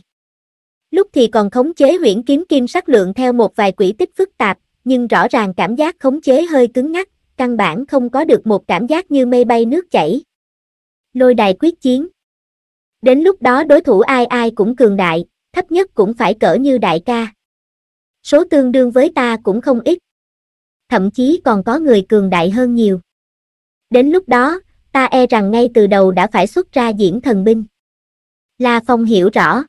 Lúc thì còn khống chế huyễn kiếm kim sắc lượng theo một vài quỹ tích phức tạp, nhưng rõ ràng cảm giác khống chế hơi cứng ngắc, căn bản không có được một cảm giác như mây bay nước chảy. Lôi đài quyết chiến. Đến lúc đó đối thủ ai ai cũng cường đại, thấp nhất cũng phải cỡ như đại ca. Số tương đương với ta cũng không ít. Thậm chí còn có người cường đại hơn nhiều. Đến lúc đó, ta e rằng ngay từ đầu đã phải xuất ra diễn thần binh. La Phong hiểu rõ.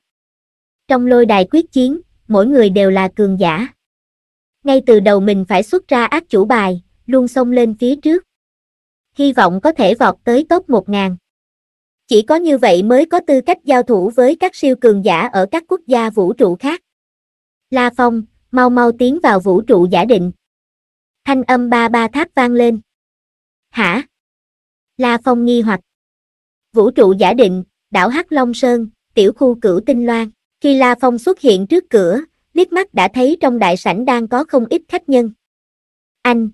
Trong lôi đài quyết chiến, mỗi người đều là cường giả. Ngay từ đầu mình phải xuất ra ác chủ bài, luôn xông lên phía trước. Hy vọng có thể vọt tới top 1000. Chỉ có như vậy mới có tư cách giao thủ với các siêu cường giả ở các quốc gia vũ trụ khác. La Phong, mau mau tiến vào vũ trụ giả định. Thanh âm ba ba tháp vang lên. Hả? La Phong nghi hoặc. Vũ trụ giả định, đảo Hắc Long Sơn, tiểu khu cửu tinh loan. Khi La Phong xuất hiện trước cửa, liếc mắt đã thấy trong đại sảnh đang có không ít khách nhân. Anh!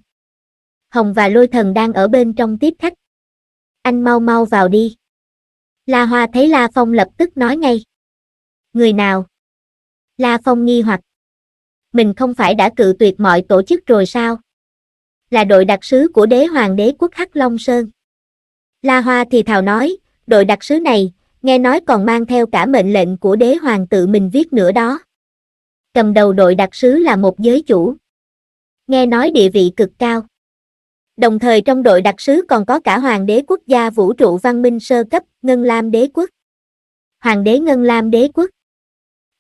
Hồng và lôi thần đang ở bên trong tiếp khách. Anh mau mau vào đi. La Hoa thấy La Phong lập tức nói ngay. Người nào? La Phong nghi hoặc. Mình không phải đã cự tuyệt mọi tổ chức rồi sao? Là đội đặc sứ của đế hoàng đế quốc Hắc Long Sơn. La Hoa thì thào nói, đội đặc sứ này, nghe nói còn mang theo cả mệnh lệnh của đế hoàng tự mình viết nữa đó. Cầm đầu đội đặc sứ là một giới chủ. Nghe nói địa vị cực cao. Đồng thời trong đội đặc sứ còn có cả Hoàng đế quốc gia vũ trụ văn minh sơ cấp, Ngân Lam đế quốc. Hoàng đế Ngân Lam đế quốc.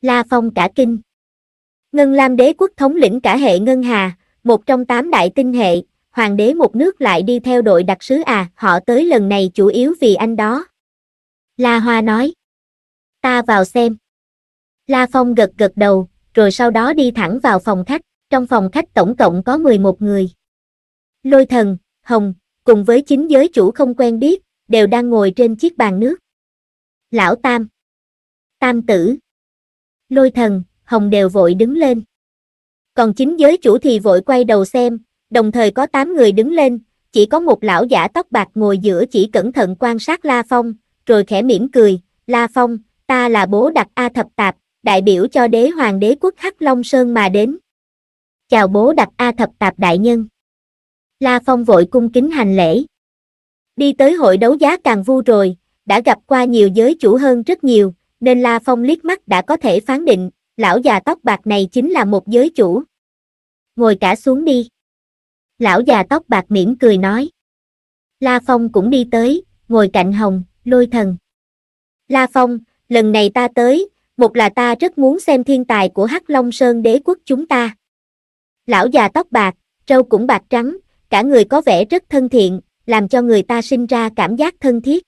La Phong cả kinh. Ngân Lam đế quốc thống lĩnh cả hệ Ngân Hà, một trong tám đại tinh hệ, hoàng đế một nước lại đi theo đội đặc sứ à, họ tới lần này chủ yếu vì anh đó. La Hoa nói. Ta vào xem. La Phong gật gật đầu, rồi sau đó đi thẳng vào phòng khách, trong phòng khách tổng cộng có 11 người. Lôi thần, Hồng, cùng với chính giới chủ không quen biết, đều đang ngồi trên chiếc bàn nước. Lão Tam. Tam tử. Lôi thần, Hồng đều vội đứng lên. Còn chính giới chủ thì vội quay đầu xem, đồng thời có 8 người đứng lên, chỉ có một lão giả tóc bạc ngồi giữa chỉ cẩn thận quan sát La Phong, rồi khẽ mỉm cười, La Phong, ta là bố đặc A Thập Tạp, đại biểu cho đế hoàng đế quốc Hắc Long Sơn mà đến. Chào bố đặc A Thập Tạp đại nhân. La Phong vội cung kính hành lễ. Đi tới hội đấu giá càng vu rồi, đã gặp qua nhiều giới chủ hơn rất nhiều, nên La Phong liếc mắt đã có thể phán định, lão già tóc bạc này chính là một giới chủ. Ngồi cả xuống đi. Lão già tóc bạc mỉm cười nói. La Phong cũng đi tới, ngồi cạnh Hồng, lôi thần. La Phong, lần này ta tới, một là ta rất muốn xem thiên tài của Hắc Long Sơn đế quốc chúng ta. Lão già tóc bạc, trâu cũng bạc trắng, cả người có vẻ rất thân thiện, làm cho người ta sinh ra cảm giác thân thiết.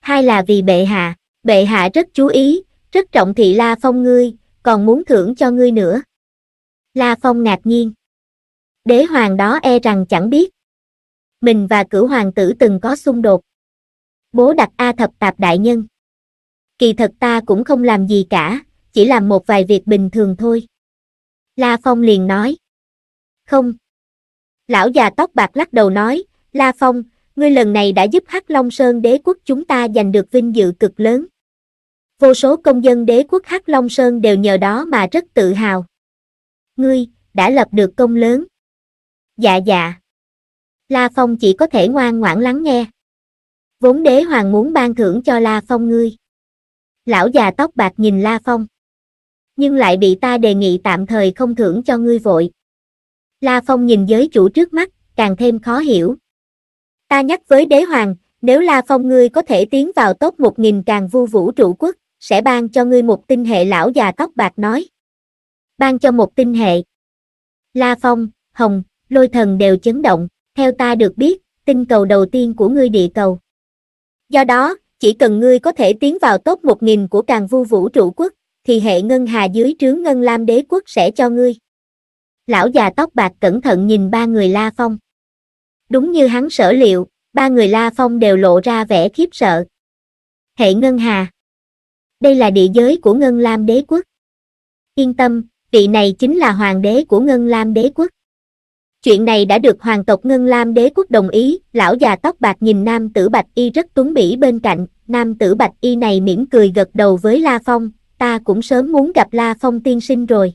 Hai là vì bệ hạ, bệ hạ rất chú ý, rất trọng thị La Phong ngươi, còn muốn thưởng cho ngươi nữa. La Phong ngạc nhiên. Đế hoàng đó e rằng chẳng biết. Mình và cửu hoàng tử từng có xung đột. Bố đặt A thập tạp đại nhân. Kỳ thật ta cũng không làm gì cả, chỉ làm một vài việc bình thường thôi. La Phong liền nói. Không. Lão già tóc bạc lắc đầu nói, La Phong, ngươi lần này đã giúp Hắc Long Sơn đế quốc chúng ta giành được vinh dự cực lớn. Vô số công dân đế quốc Hắc Long Sơn đều nhờ đó mà rất tự hào. Ngươi, đã lập được công lớn. Dạ dạ. La Phong chỉ có thể ngoan ngoãn lắng nghe. Vốn đế hoàng muốn ban thưởng cho La Phong ngươi. Lão già tóc bạc nhìn La Phong. Nhưng lại bị ta đề nghị tạm thời không thưởng cho ngươi vội. La Phong nhìn giới chủ trước mắt, càng thêm khó hiểu. Ta nhắc với đế hoàng, nếu La Phong ngươi có thể tiến vào top 1000 càng vu vũ trụ quốc, sẽ ban cho ngươi một tinh hệ lão già tóc bạc nói. Ban cho một tinh hệ. La Phong, Hồng, Lôi Thần đều chấn động, theo ta được biết, tinh cầu đầu tiên của ngươi địa cầu. Do đó, chỉ cần ngươi có thể tiến vào top 1000 của càng vu vũ trụ quốc, thì hệ ngân hà dưới trướng ngân lam đế quốc sẽ cho ngươi. Lão già tóc bạc cẩn thận nhìn ba người La Phong. Đúng như hắn sở liệu, ba người La Phong đều lộ ra vẻ khiếp sợ. Hệ ngân hà. Đây là địa giới của Ngân Lam đế quốc. Yên tâm, vị này chính là hoàng đế của Ngân Lam đế quốc. Chuyện này đã được hoàng tộc Ngân Lam đế quốc đồng ý, lão già tóc bạc nhìn nam tử Bạch Y rất tuấn mỹ bên cạnh, nam tử Bạch Y này mỉm cười gật đầu với La Phong, ta cũng sớm muốn gặp La Phong tiên sinh rồi.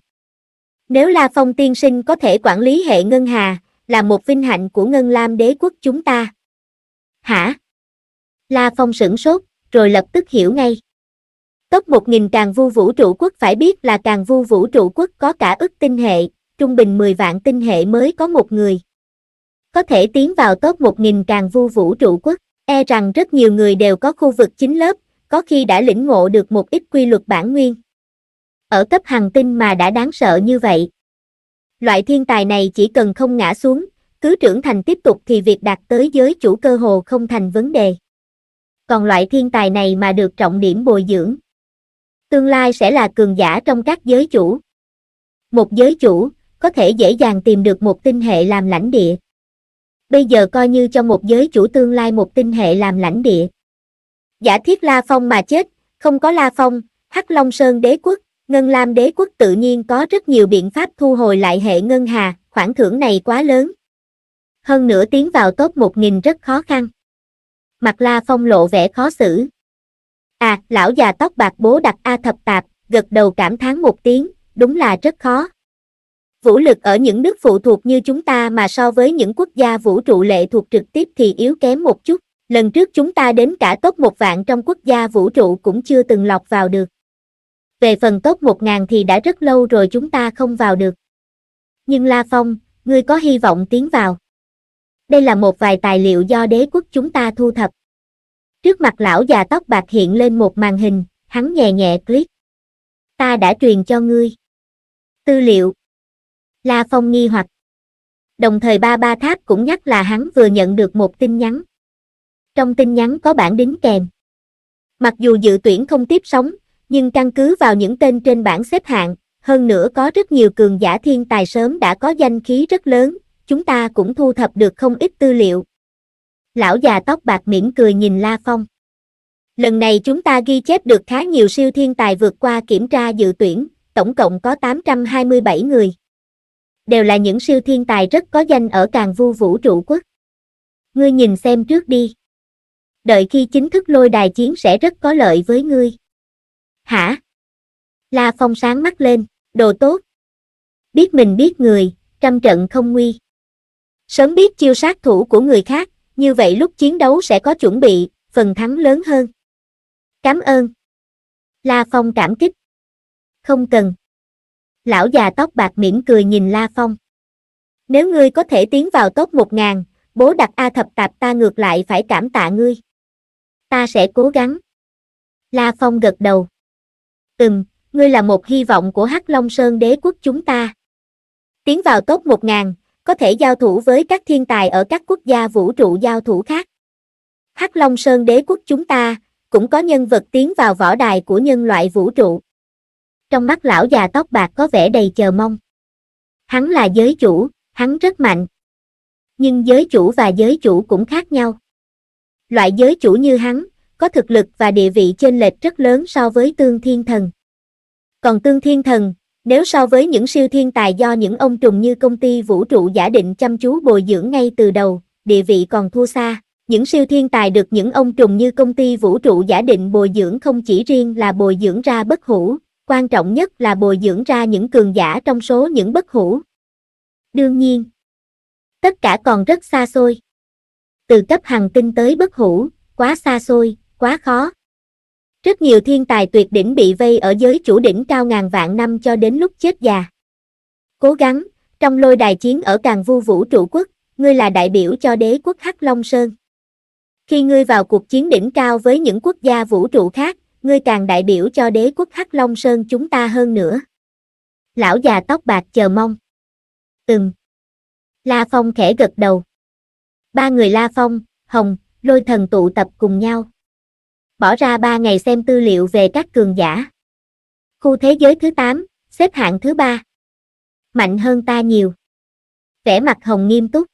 Nếu La Phong tiên sinh có thể quản lý hệ Ngân Hà, là một vinh hạnh của Ngân Lam đế quốc chúng ta. Hả? La Phong sửng sốt, rồi lập tức hiểu ngay. Top 1000 càng vu vũ trụ quốc phải biết là càng vu vũ trụ quốc có cả ức tinh hệ, trung bình 10 vạn tinh hệ mới có một người. Có thể tiến vào top 1000 càng vu vũ trụ quốc, e rằng rất nhiều người đều có khu vực chính lớp, có khi đã lĩnh ngộ được một ít quy luật bản nguyên. Ở cấp hàng tinh mà đã đáng sợ như vậy. Loại thiên tài này chỉ cần không ngã xuống, cứ trưởng thành tiếp tục thì việc đạt tới giới chủ cơ hồ không thành vấn đề. Còn loại thiên tài này mà được trọng điểm bồi dưỡng, tương lai sẽ là cường giả trong các giới chủ. Một giới chủ, có thể dễ dàng tìm được một tinh hệ làm lãnh địa. Bây giờ coi như cho một giới chủ tương lai một tinh hệ làm lãnh địa. Giả thiết La Phong mà chết, không có La Phong, Hắc Long Sơn đế quốc, Ngân Lam đế quốc tự nhiên có rất nhiều biện pháp thu hồi lại hệ ngân hà, khoản thưởng này quá lớn. Hơn nữa tiến vào top 1000 rất khó khăn. Mặt La Phong lộ vẻ khó xử. À, lão già tóc bạc bố đặt A thập tạp, gật đầu cảm thán một tiếng, đúng là rất khó. Vũ lực ở những nước phụ thuộc như chúng ta mà so với những quốc gia vũ trụ lệ thuộc trực tiếp thì yếu kém một chút. Lần trước chúng ta đến cả top một vạn trong quốc gia vũ trụ cũng chưa từng lọc vào được. Về phần top 1000 thì đã rất lâu rồi chúng ta không vào được. Nhưng La Phong, ngươi có hy vọng tiến vào. Đây là một vài tài liệu do đế quốc chúng ta thu thập. Trước mặt lão già tóc bạc hiện lên một màn hình, hắn nhẹ nhẹ click. Ta đã truyền cho ngươi. Tư liệu. La Phong nghi hoặc. Đồng thời ba ba tháp cũng nhắc là hắn vừa nhận được một tin nhắn. Trong tin nhắn có bản đính kèm. Mặc dù dự tuyển không tiếp sóng, nhưng căn cứ vào những tên trên bảng xếp hạng, hơn nữa có rất nhiều cường giả thiên tài sớm đã có danh khí rất lớn, chúng ta cũng thu thập được không ít tư liệu. Lão già tóc bạc mỉm cười nhìn La Phong. Lần này chúng ta ghi chép được khá nhiều siêu thiên tài vượt qua kiểm tra dự tuyển, tổng cộng có 827 người. Đều là những siêu thiên tài rất có danh ở càng vu vũ trụ quốc. Ngươi nhìn xem trước đi. Đợi khi chính thức lôi đài chiến sẽ rất có lợi với ngươi. Hả? La Phong sáng mắt lên, đồ tốt. Biết mình biết người, trăm trận không nguy. Sớm biết chiêu sát thủ của người khác, như vậy lúc chiến đấu sẽ có chuẩn bị, phần thắng lớn hơn. Cảm ơn. La Phong cảm kích. Không cần. Lão già tóc bạc mỉm cười nhìn La Phong. Nếu ngươi có thể tiến vào top 1000, bố đặt A thập tạp ta ngược lại phải cảm tạ ngươi. Ta sẽ cố gắng. La Phong gật đầu. Ừm, ngươi là một hy vọng của Hắc Long Sơn đế quốc chúng ta. Tiến vào top 1000, có thể giao thủ với các thiên tài ở các quốc gia vũ trụ giao thủ khác. Hắc Long Sơn đế quốc chúng ta, cũng có nhân vật tiến vào võ đài của nhân loại vũ trụ. Trong mắt lão già tóc bạc có vẻ đầy chờ mong. Hắn là giới chủ, hắn rất mạnh. Nhưng giới chủ và giới chủ cũng khác nhau. Loại giới chủ như hắn, có thực lực và địa vị trên lệch rất lớn so với tương thiên thần. Còn tương thiên thần, nếu so với những siêu thiên tài do những ông trùng như công ty vũ trụ giả định chăm chú bồi dưỡng ngay từ đầu, địa vị còn thua xa. Những siêu thiên tài được những ông trùng như công ty vũ trụ giả định bồi dưỡng không chỉ riêng là bồi dưỡng ra bất hủ, quan trọng nhất là bồi dưỡng ra những cường giả trong số những bất hủ. Đương nhiên, tất cả còn rất xa xôi. Từ cấp hàng tinh tới bất hủ, quá xa xôi, quá khó. Rất nhiều thiên tài tuyệt đỉnh bị vây ở giới chủ đỉnh cao ngàn vạn năm cho đến lúc chết già. Cố gắng, trong lôi đài chiến ở càng vu vũ trụ quốc, ngươi là đại biểu cho đế quốc Hắc Long Sơn. Khi ngươi vào cuộc chiến đỉnh cao với những quốc gia vũ trụ khác, ngươi càng đại biểu cho đế quốc Hắc Long Sơn chúng ta hơn nữa. Lão già tóc bạc chờ mong. Ừm. La Phong khẽ gật đầu. Ba người La Phong, Hồng, lôi thần tụ tập cùng nhau. Bỏ ra ba ngày xem tư liệu về các cường giả. Khu thế giới thứ 8, xếp hạng thứ ba. Mạnh hơn ta nhiều. Vẻ mặt Hồng nghiêm túc.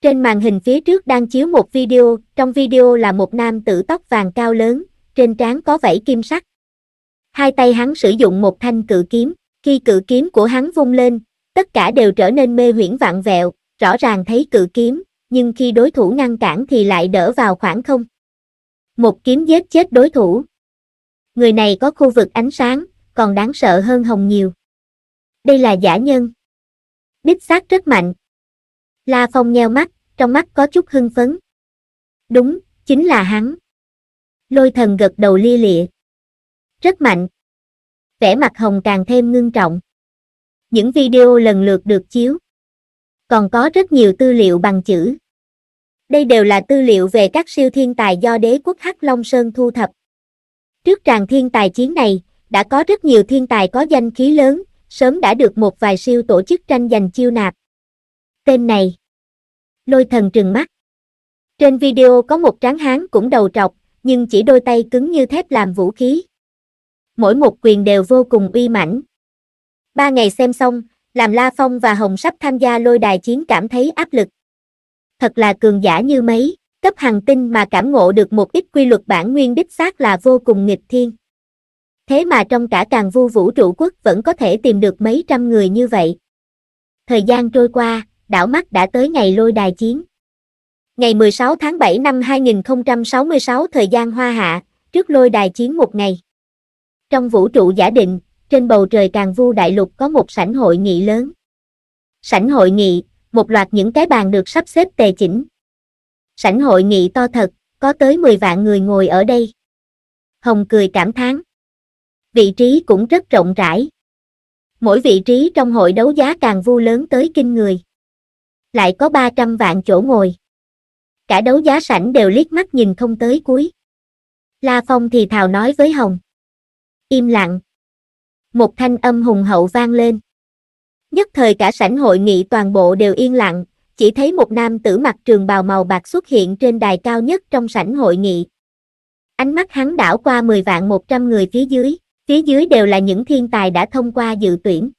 Trên màn hình phía trước đang chiếu một video, trong video là một nam tử tóc vàng cao lớn, trên trán có vảy kim sắc. Hai tay hắn sử dụng một thanh cự kiếm, khi cự kiếm của hắn vung lên, tất cả đều trở nên mê huyễn vạn vẹo, rõ ràng thấy cự kiếm, nhưng khi đối thủ ngăn cản thì lại đỡ vào khoảng không. Một kiếm giết chết đối thủ. Người này có khu vực ánh sáng, còn đáng sợ hơn Hồng nhiều. Đây là giả nhân. Đích xác rất mạnh. La Phong nheo mắt, trong mắt có chút hưng phấn. Đúng, chính là hắn. Lôi thần gật đầu lia lịa. Rất mạnh. Vẻ mặt Hồng càng thêm ngưng trọng. Những video lần lượt được chiếu. Còn có rất nhiều tư liệu bằng chữ. Đây đều là tư liệu về các siêu thiên tài do đế quốc Hắc Long Sơn thu thập. Trước tràng thiên tài chiến này, đã có rất nhiều thiên tài có danh khí lớn, sớm đã được một vài siêu tổ chức tranh giành chiêu nạp. Tên này. Lôi thần trừng mắt. Trên video có một tráng hán cũng đầu trọc, nhưng chỉ đôi tay cứng như thép làm vũ khí. Mỗi một quyền đều vô cùng uy mãnh. Ba ngày xem xong, làm La Phong và Hồng sắp tham gia lôi đài chiến cảm thấy áp lực. Thật là cường giả như mấy, cấp hàng tinh mà cảm ngộ được một ít quy luật bản nguyên đích xác là vô cùng nghịch thiên. Thế mà trong cả càng vu vũ trụ quốc vẫn có thể tìm được mấy trăm người như vậy. Thời gian trôi qua, đảo mắt đã tới ngày lôi đài chiến. Ngày 16 tháng 7 năm 2066 thời gian hoa hạ, trước lôi đài chiến một ngày. Trong vũ trụ giả định, trên bầu trời càng vu đại lục có một sảnh hội nghị lớn. Sảnh hội nghị, một loạt những cái bàn được sắp xếp tề chỉnh. Sảnh hội nghị to thật, có tới 10 vạn người ngồi ở đây. Hồng cười cảm thán. Vị trí cũng rất rộng rãi. Mỗi vị trí trong hội đấu giá càng vu lớn tới kinh người. Lại có 300 vạn chỗ ngồi. Cả đấu giá sảnh đều liếc mắt nhìn không tới cuối. La Phong thì thào nói với Hồng. Im lặng. Một thanh âm hùng hậu vang lên. Nhất thời cả sảnh hội nghị toàn bộ đều yên lặng, chỉ thấy một nam tử mặc trường bào màu bạc xuất hiện trên đài cao nhất trong sảnh hội nghị. Ánh mắt hắn đảo qua 10 vạn 100 người phía dưới, phía dưới đều là những thiên tài đã thông qua dự tuyển.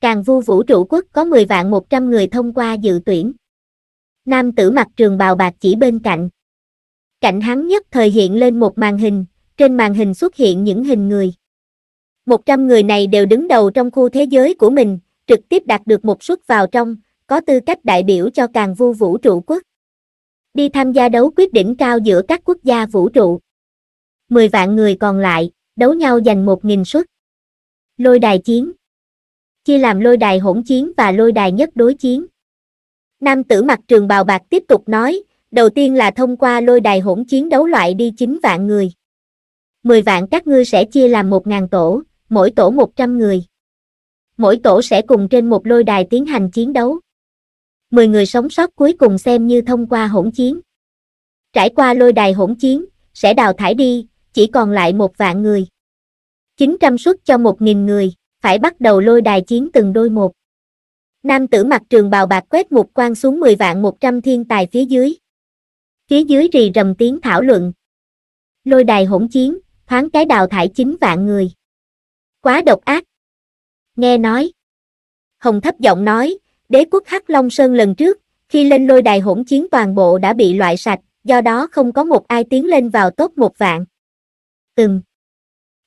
Càng vu vũ trụ quốc có 10 vạn 100 người thông qua dự tuyển. Nam tử mặc trường bào bạc chỉ bên cạnh. Cạnh hắn nhất thời hiện lên một màn hình, trên màn hình xuất hiện những hình người. 100 người này đều đứng đầu trong khu thế giới của mình, trực tiếp đạt được một suất vào trong, có tư cách đại biểu cho càng vu vũ trụ quốc. Đi tham gia đấu quyết đỉnh cao giữa các quốc gia vũ trụ. 10 vạn người còn lại, đấu nhau giành 1.000 suất. Lôi đài chiến. Chia làm lôi đài hỗn chiến và lôi đài nhất đối chiến. Nam tử mặt trường bào bạc tiếp tục nói, đầu tiên là thông qua lôi đài hỗn chiến đấu loại đi 9 vạn người. 10 vạn các ngươi sẽ chia làm 1.000 tổ, mỗi tổ 100 người. Mỗi tổ sẽ cùng trên một lôi đài tiến hành chiến đấu. 10 người sống sót cuối cùng xem như thông qua hỗn chiến. Trải qua lôi đài hỗn chiến, sẽ đào thải đi, chỉ còn lại một vạn người. 900 suất cho 1.000 người, phải bắt đầu lôi đài chiến từng đôi một. Nam tử mặt trường bào bạc quét một quan xuống 10 vạn 100 thiên tài phía dưới. Phía dưới rì rầm tiếng thảo luận. Lôi đài hỗn chiến, thoáng cái đào thải 9 vạn người. Quá độc ác. Nghe nói. Hồng thấp giọng nói, đế quốc Hắc Long Sơn lần trước, khi lên lôi đài hỗn chiến toàn bộ đã bị loại sạch, do đó không có một ai tiến lên vào top một vạn. Ừm.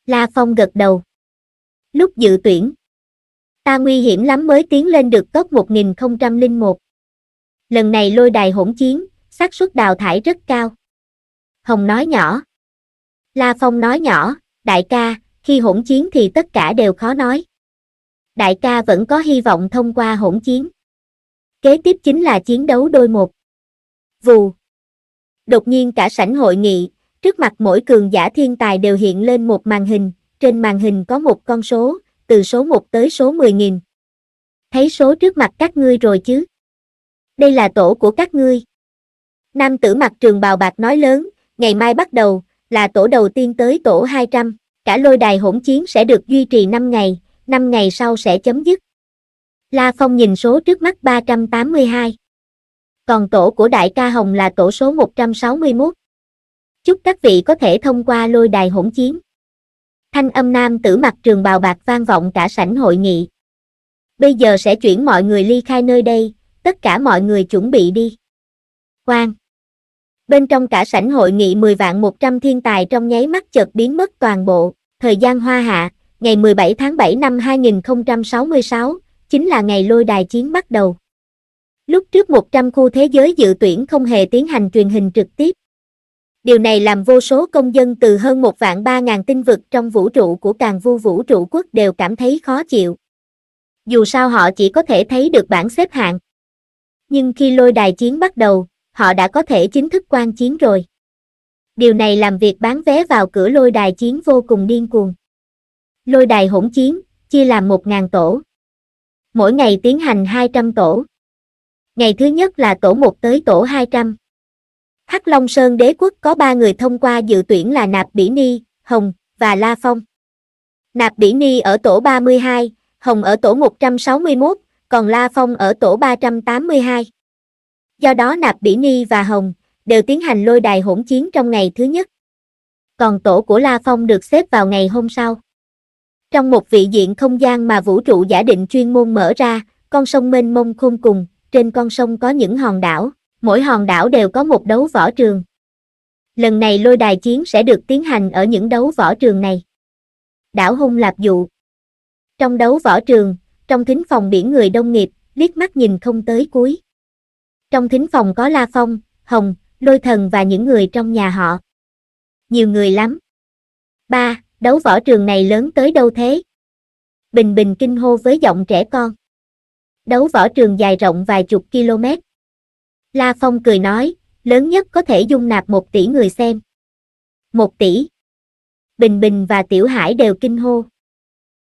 La Phong gật đầu. Lúc dự tuyển, ta nguy hiểm lắm mới tiến lên được top 1001. Lần này lôi đài hỗn chiến, xác suất đào thải rất cao. Hồng nói nhỏ. La Phong nói nhỏ, đại ca, khi hỗn chiến thì tất cả đều khó nói. Đại ca vẫn có hy vọng thông qua hỗn chiến. Kế tiếp chính là chiến đấu đôi một. Vù. Đột nhiên cả sảnh hội nghị, trước mặt mỗi cường giả thiên tài đều hiện lên một màn hình, trên màn hình có một con số, từ số 1 tới số 10.000. Thấy số trước mặt các ngươi rồi chứ? Đây là tổ của các ngươi. Nam tử mặt trường bào bạc nói lớn, ngày mai bắt đầu, là tổ đầu tiên tới tổ 200, cả lôi đài hỗn chiến sẽ được duy trì 5 ngày, 5 ngày sau sẽ chấm dứt. La Phong nhìn số trước mắt 382. Còn tổ của Đại ca Hồng là tổ số 161. Chúc các vị có thể thông qua lôi đài hỗn chiến. Thanh âm nam tử mặt trường bào bạc vang vọng cả sảnh hội nghị. Bây giờ sẽ chuyển mọi người ly khai nơi đây, tất cả mọi người chuẩn bị đi. Quang. Bên trong cả sảnh hội nghị 10 vạn 100 thiên tài trong nháy mắt chợt biến mất toàn bộ, thời gian hoa hạ, ngày 17 tháng 7 năm 2066, chính là ngày lôi đài chiến bắt đầu. Lúc trước 100 khu thế giới dự tuyển không hề tiến hành truyền hình trực tiếp. Điều này làm vô số công dân từ hơn một vạn ba ngàn tinh vực trong vũ trụ của càng vu vũ trụ quốc đều cảm thấy khó chịu. Dù sao họ chỉ có thể thấy được bảng xếp hạng. Nhưng khi lôi đài chiến bắt đầu, họ đã có thể chính thức quan chiến rồi. Điều này làm việc bán vé vào cửa lôi đài chiến vô cùng điên cuồng. Lôi đài hỗn chiến, chia làm 1.000 tổ. Mỗi ngày tiến hành 200 tổ. Ngày thứ nhất là tổ 1 tới tổ 200. Hắc Long Sơn đế quốc có 3 người thông qua dự tuyển là Nạp Bỉ Ni, Hồng, và La Phong. Nạp Bỉ Ni ở tổ 32, Hồng ở tổ 161, còn La Phong ở tổ 382. Do đó Nạp Bỉ Ni và Hồng đều tiến hành lôi đài hỗn chiến trong ngày thứ nhất. Còn tổ của La Phong được xếp vào ngày hôm sau. Trong một vị diện không gian mà vũ trụ giả định chuyên môn mở ra, con sông mênh mông khôn cùng, trên con sông có những hòn đảo, mỗi hòn đảo đều có một đấu võ trường. Lần này lôi đài chiến sẽ được tiến hành ở những đấu võ trường này. Đảo Hung Lạp Dụ Trong đấu võ trường, trong thính phòng biển người đông nghiệp, liếc mắt nhìn không tới cuối. Trong thính phòng có La Phong, Hồng, Lôi Thần và những người trong nhà họ. Nhiều người lắm. Ba, đấu võ trường này lớn tới đâu thế? Bình Bình kinh hô với giọng trẻ con. Đấu võ trường dài rộng vài chục km. La Phong cười nói, lớn nhất có thể dung nạp một tỷ người xem. Một tỷ. Bình Bình và Tiểu Hải đều kinh hô.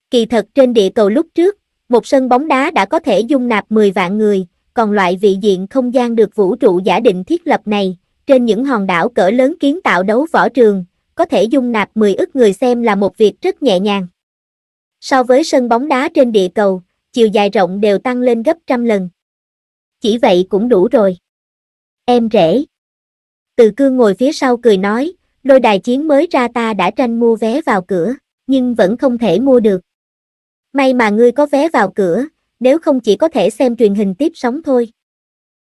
Kỳ thật trên địa cầu lúc trước, một sân bóng đá đã có thể dung nạp 10 vạn người, còn loại vị diện không gian được vũ trụ giả định thiết lập này, trên những hòn đảo cỡ lớn kiến tạo đấu võ trường, có thể dung nạp 10 ức người xem là một việc rất nhẹ nhàng. So với sân bóng đá trên địa cầu, chiều dài rộng đều tăng lên gấp trăm lần. Chỉ vậy cũng đủ rồi. Em rể. Từ cương ngồi phía sau cười nói, lôi đài chiến mới ra ta đã tranh mua vé vào cửa, nhưng vẫn không thể mua được. May mà ngươi có vé vào cửa, nếu không chỉ có thể xem truyền hình tiếp sóng thôi.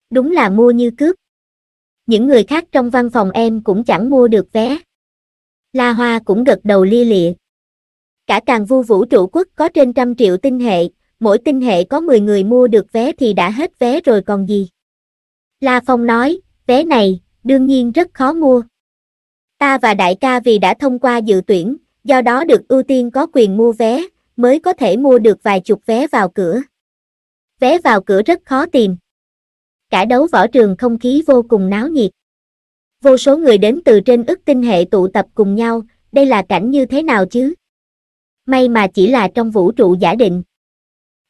Đúng là mua như cướp. Những người khác trong văn phòng em cũng chẳng mua được vé. La Hoa cũng gật đầu lia lịa. Cả càng vu vũ trụ quốc có trên trăm triệu tinh hệ, mỗi tinh hệ có 10 người mua được vé thì đã hết vé rồi còn gì. La Phong nói, vé này, đương nhiên rất khó mua. Ta và đại ca vì đã thông qua dự tuyển, do đó được ưu tiên có quyền mua vé, mới có thể mua được vài chục vé vào cửa. Vé vào cửa rất khó tìm. Cả đấu võ trường không khí vô cùng náo nhiệt. Vô số người đến từ trên ức tinh hệ tụ tập cùng nhau, đây là cảnh như thế nào chứ? May mà chỉ là trong vũ trụ giả định.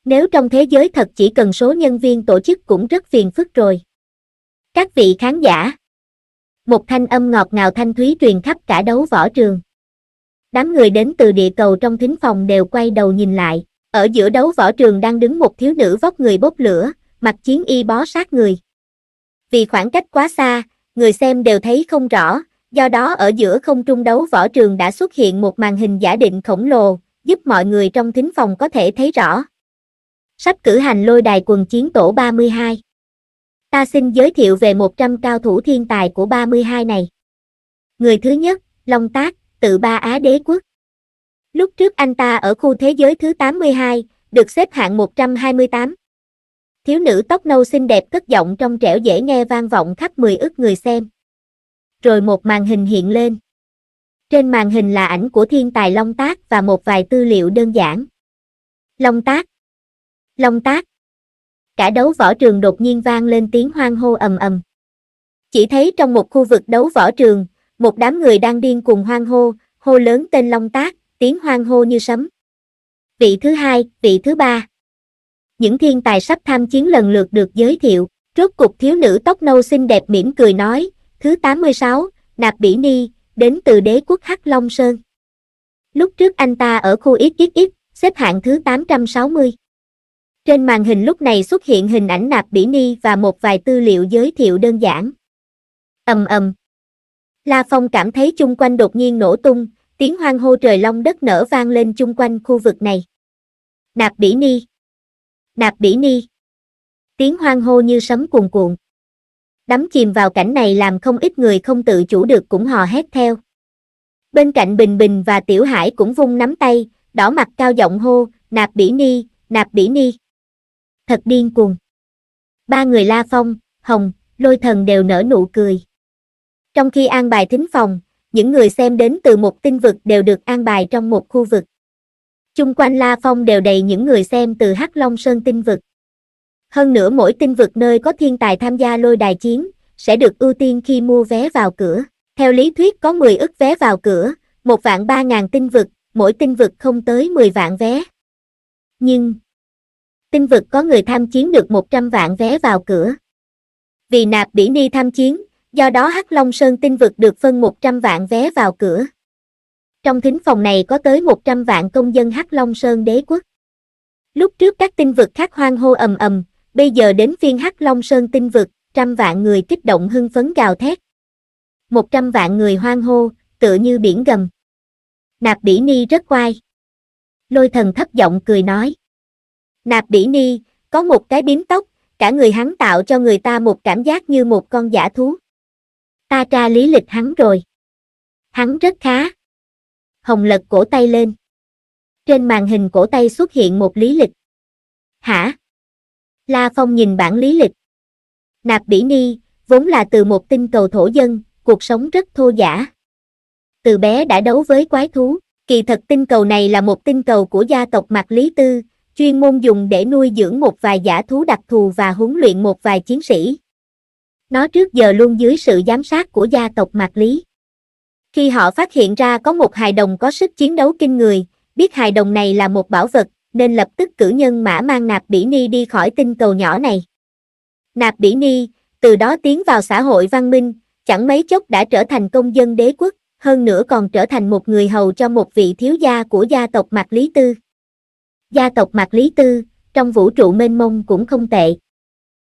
Nếu trong thế giới thật chỉ cần số nhân viên tổ chức cũng rất phiền phức rồi. Các vị khán giả. Một thanh âm ngọt ngào thanh thúy truyền khắp cả đấu võ trường. Đám người đến từ địa cầu trong thính phòng đều quay đầu nhìn lại. Ở giữa đấu võ trường đang đứng một thiếu nữ vóc người bốc lửa, mặc chiến y bó sát người. Vì khoảng cách quá xa, người xem đều thấy không rõ, do đó ở giữa không trung đấu võ trường đã xuất hiện một màn hình giả định khổng lồ, giúp mọi người trong thính phòng có thể thấy rõ. Sắp cử hành lôi đài quần chiến tổ 32. Ta xin giới thiệu về 100 cao thủ thiên tài của 32 này. Người thứ nhất, Long Tác, tự ba Á đế quốc. Lúc trước anh ta ở khu thế giới thứ 82, được xếp hạng 128. Thiếu nữ tóc nâu xinh đẹp cất giọng trong trẻo dễ nghe vang vọng khắp 10 ức người xem. Rồi một màn hình hiện lên. Trên màn hình là ảnh của thiên tài Long Tác và một vài tư liệu đơn giản. Long Tác. Long Tác. Cả đấu võ trường đột nhiên vang lên tiếng hoang hô ầm ầm. Chỉ thấy trong một khu vực đấu võ trường, một đám người đang điên cùng hoang hô, hô lớn tên Long Tác, tiếng hoang hô như sấm. Vị thứ hai, vị thứ ba. Những thiên tài sắp tham chiến lần lượt được giới thiệu, rốt cục thiếu nữ tóc nâu xinh đẹp mỉm cười nói, thứ 86, Nạp Bỉ Ni, đến từ đế quốc Hắc Long Sơn. Lúc trước anh ta ở khu XXX, xếp hạng thứ 860. Trên màn hình lúc này xuất hiện hình ảnh Nạp Bỉ Ni và một vài tư liệu giới thiệu đơn giản. ầm ầm. La Phong cảm thấy chung quanh đột nhiên nổ tung, tiếng hoang hô trời long đất nở vang lên chung quanh khu vực này. Nạp Bỉ Ni. Nạp Bỉ Ni. Tiếng hoang hô như sấm cuồn cuộn. Đắm chìm vào cảnh này làm không ít người không tự chủ được cũng hò hét theo. Bên cạnh Bình Bình và Tiểu Hải cũng vung nắm tay, đỏ mặt cao giọng hô, nạp bỉ ni, nạp bỉ ni. Thật điên cuồng. Ba người La Phong, Hồng, Lôi Thần đều nở nụ cười. Trong khi an bài thính phòng, những người xem đến từ một tinh vực đều được an bài trong một khu vực. Chung quanh La Phong đều đầy những người xem từ Hắc Long Sơn tinh vực. Hơn nữa mỗi tinh vực nơi có thiên tài tham gia lôi đài chiến, sẽ được ưu tiên khi mua vé vào cửa. Theo lý thuyết có 10 ức vé vào cửa, một vạn ba ngàn tinh vực, mỗi tinh vực không tới 10 vạn vé. Nhưng, tinh vực có người tham chiến được 100 vạn vé vào cửa. Vì nạp bỉ ni tham chiến, do đó Hắc Long Sơn tinh vực được phân 100 vạn vé vào cửa. Trong thính phòng này có tới 100 vạn công dân Hắc Long Sơn đế quốc. Lúc trước các tinh vực khác hoang hô ầm ầm, bây giờ đến phiên Hắc Long Sơn tinh vực, trăm vạn người kích động hưng phấn gào thét. Một trăm vạn người hoang hô, tựa như biển gầm. Nạp Bỉ Ni rất oai. Lôi thần thấp giọng cười nói. Nạp Bỉ Ni, có một cái bím tóc, cả người hắn tạo cho người ta một cảm giác như một con giả thú. Ta tra lý lịch hắn rồi. Hắn rất khá. Hồng lật cổ tay lên. Trên màn hình cổ tay xuất hiện một lý lịch. Hả? La Phong nhìn bản lý lịch. Nạp Bỉ Ni, vốn là từ một tinh cầu thổ dân, cuộc sống rất thô giả. Từ bé đã đấu với quái thú, kỳ thật tinh cầu này là một tinh cầu của gia tộc Mạc Lý Tư, chuyên môn dùng để nuôi dưỡng một vài giả thú đặc thù và huấn luyện một vài chiến sĩ. Nó trước giờ luôn dưới sự giám sát của gia tộc Mạc Lý. Khi họ phát hiện ra có một hài đồng có sức chiến đấu kinh người, biết hài đồng này là một bảo vật, nên lập tức cử nhân mã mang nạp bỉ ni đi khỏi tinh cầu nhỏ này. Nạp bỉ ni, từ đó tiến vào xã hội văn minh, chẳng mấy chốc đã trở thành công dân đế quốc, hơn nữa còn trở thành một người hầu cho một vị thiếu gia của gia tộc Mạc Lý Tư. Gia tộc Mạc Lý Tư, trong vũ trụ mênh mông cũng không tệ.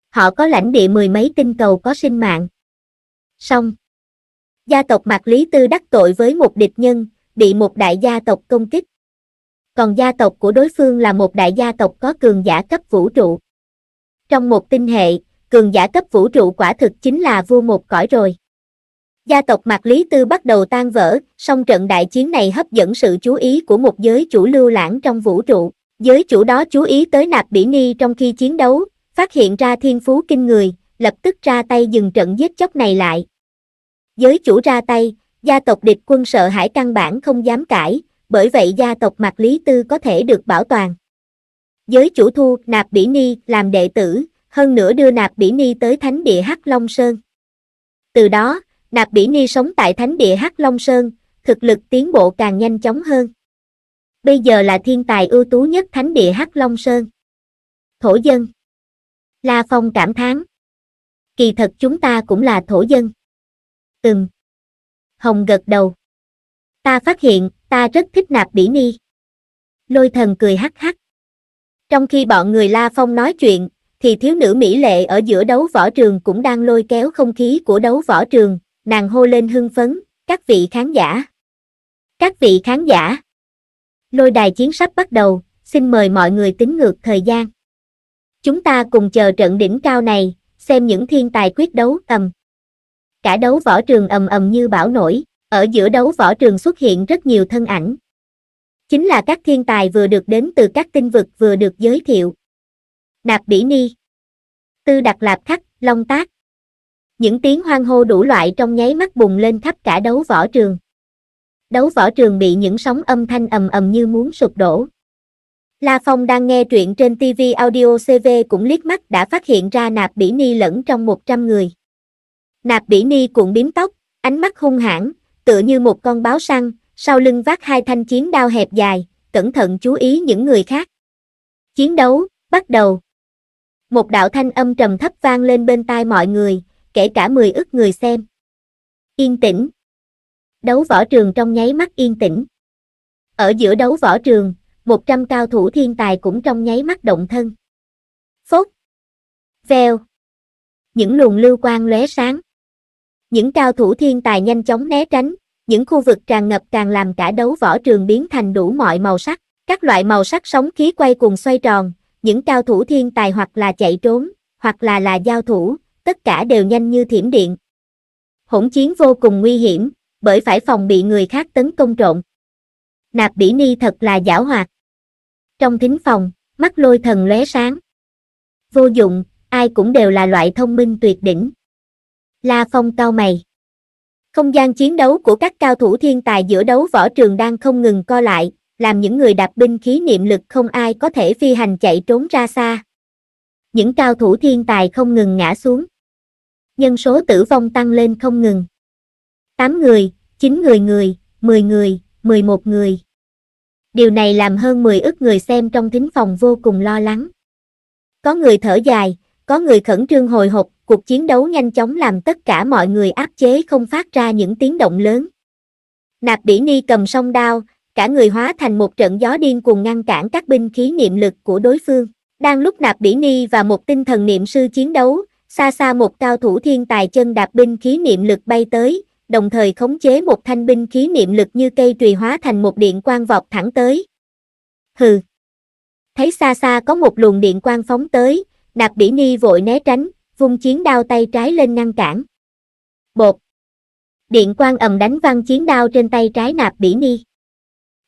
Họ có lãnh địa mười mấy tinh cầu có sinh mạng. Xong. Gia tộc Mạc Lý Tư đắc tội với một địch nhân, bị một đại gia tộc công kích. Còn gia tộc của đối phương là một đại gia tộc có cường giả cấp vũ trụ. Trong một tinh hệ, cường giả cấp vũ trụ quả thực chính là vua một cõi rồi. Gia tộc Mạc Lý Tư bắt đầu tan vỡ, song trận đại chiến này hấp dẫn sự chú ý của một giới chủ lưu lãng trong vũ trụ. Giới chủ đó chú ý tới nạp bỉ ni trong khi chiến đấu, phát hiện ra thiên phú kinh người, lập tức ra tay dừng trận giết chóc này lại. Giới chủ ra tay, gia tộc địch quân sợ hãi căn bản không dám cãi, bởi vậy gia tộc Mạc Lý Tư có thể được bảo toàn. Giới chủ thu nạp bỉ ni làm đệ tử, hơn nữa đưa nạp bỉ ni tới thánh địa Hắc Long Sơn. Từ đó, nạp bỉ ni sống tại thánh địa Hắc Long Sơn, thực lực tiến bộ càng nhanh chóng hơn. Bây giờ là thiên tài ưu tú nhất thánh địa Hắc Long Sơn. Thổ dân La Phong cảm thán. Kỳ thật chúng ta cũng là thổ dân. Ừm. Hồng gật đầu. Ta phát hiện, ta rất thích nạp bỉ ni. Lôi thần cười hắc hắc. Trong khi bọn người La Phong nói chuyện, thì thiếu nữ Mỹ Lệ ở giữa đấu võ trường cũng đang lôi kéo không khí của đấu võ trường, nàng hô lên hưng phấn, các vị khán giả. Các vị khán giả. Lôi đài chiến sắp bắt đầu, xin mời mọi người tính ngược thời gian. Chúng ta cùng chờ trận đỉnh cao này, xem những thiên tài quyết đấu tầm Cả đấu võ trường ầm ầm như bão nổi, ở giữa đấu võ trường xuất hiện rất nhiều thân ảnh. Chính là các thiên tài vừa được đến từ các tinh vực vừa được giới thiệu. Nạp Bỉ Ni, Tư Đặc Lạp Khắc, Long Tác. Những tiếng hoang hô đủ loại trong nháy mắt bùng lên khắp cả đấu võ trường. Đấu võ trường bị những sóng âm thanh ầm ầm như muốn sụp đổ. La Phong đang nghe truyện trên TV Audio CV cũng liếc mắt đã phát hiện ra Nạp Bỉ Ni lẫn trong 100 người. Nạp Bỉ Ni cuộn biếm tóc, ánh mắt hung hãn, tựa như một con báo săn, sau lưng vác hai thanh chiến đao hẹp dài, cẩn thận chú ý những người khác. Chiến đấu, bắt đầu. Một đạo thanh âm trầm thấp vang lên bên tai mọi người, kể cả 10 ức người xem. Yên tĩnh. Đấu võ trường trong nháy mắt yên tĩnh. Ở giữa đấu võ trường, 100 cao thủ thiên tài cũng trong nháy mắt động thân. Phốt. Veo. Những luồng lưu quang lóe sáng. Những cao thủ thiên tài nhanh chóng né tránh, những khu vực tràn ngập càng làm cả đấu võ trường biến thành đủ mọi màu sắc. Các loại màu sắc sóng khí quay cùng xoay tròn, những cao thủ thiên tài hoặc là chạy trốn, hoặc là là giao thủ, tất cả đều nhanh như thiểm điện. Hỗn chiến vô cùng nguy hiểm, bởi phải phòng bị người khác tấn công trộn. Nạp Bỉ Ni thật là giảo hoạt. Trong thính phòng, mắt lôi thần lóe sáng. Vô dụng, ai cũng đều là loại thông minh tuyệt đỉnh. La Phong cao mày. Không gian chiến đấu của các cao thủ thiên tài giữa đấu võ trường đang không ngừng co lại, làm những người đạp binh khí niệm lực không ai có thể phi hành chạy trốn ra xa. Những cao thủ thiên tài không ngừng ngã xuống. Nhân số tử vong tăng lên không ngừng. 8 người, 9 người người, 10 người, 11 người. Điều này làm hơn 10 ức người xem trong thính phòng vô cùng lo lắng. Có người thở dài, có người khẩn trương hồi hộp, cuộc chiến đấu nhanh chóng làm tất cả mọi người áp chế không phát ra những tiếng động lớn. Nạp Bỉ Ni cầm song đao, cả người hóa thành một trận gió điên cuồng ngăn cản các binh khí niệm lực của đối phương. Đang lúc Nạp Bỉ Ni và một tinh thần niệm sư chiến đấu, xa xa một cao thủ thiên tài chân đạp binh khí niệm lực bay tới, đồng thời khống chế một thanh binh khí niệm lực như cây trùy hóa thành một điện quang vọt thẳng tới. Hừ. Thấy xa xa có một luồng điện quang phóng tới, Nạp Bỉ Ni vội né tránh, vung chiến đao tay trái lên ngăn cản. Bột. Điện quang ầm đánh văng chiến đao trên tay trái Nạp Bỉ Ni.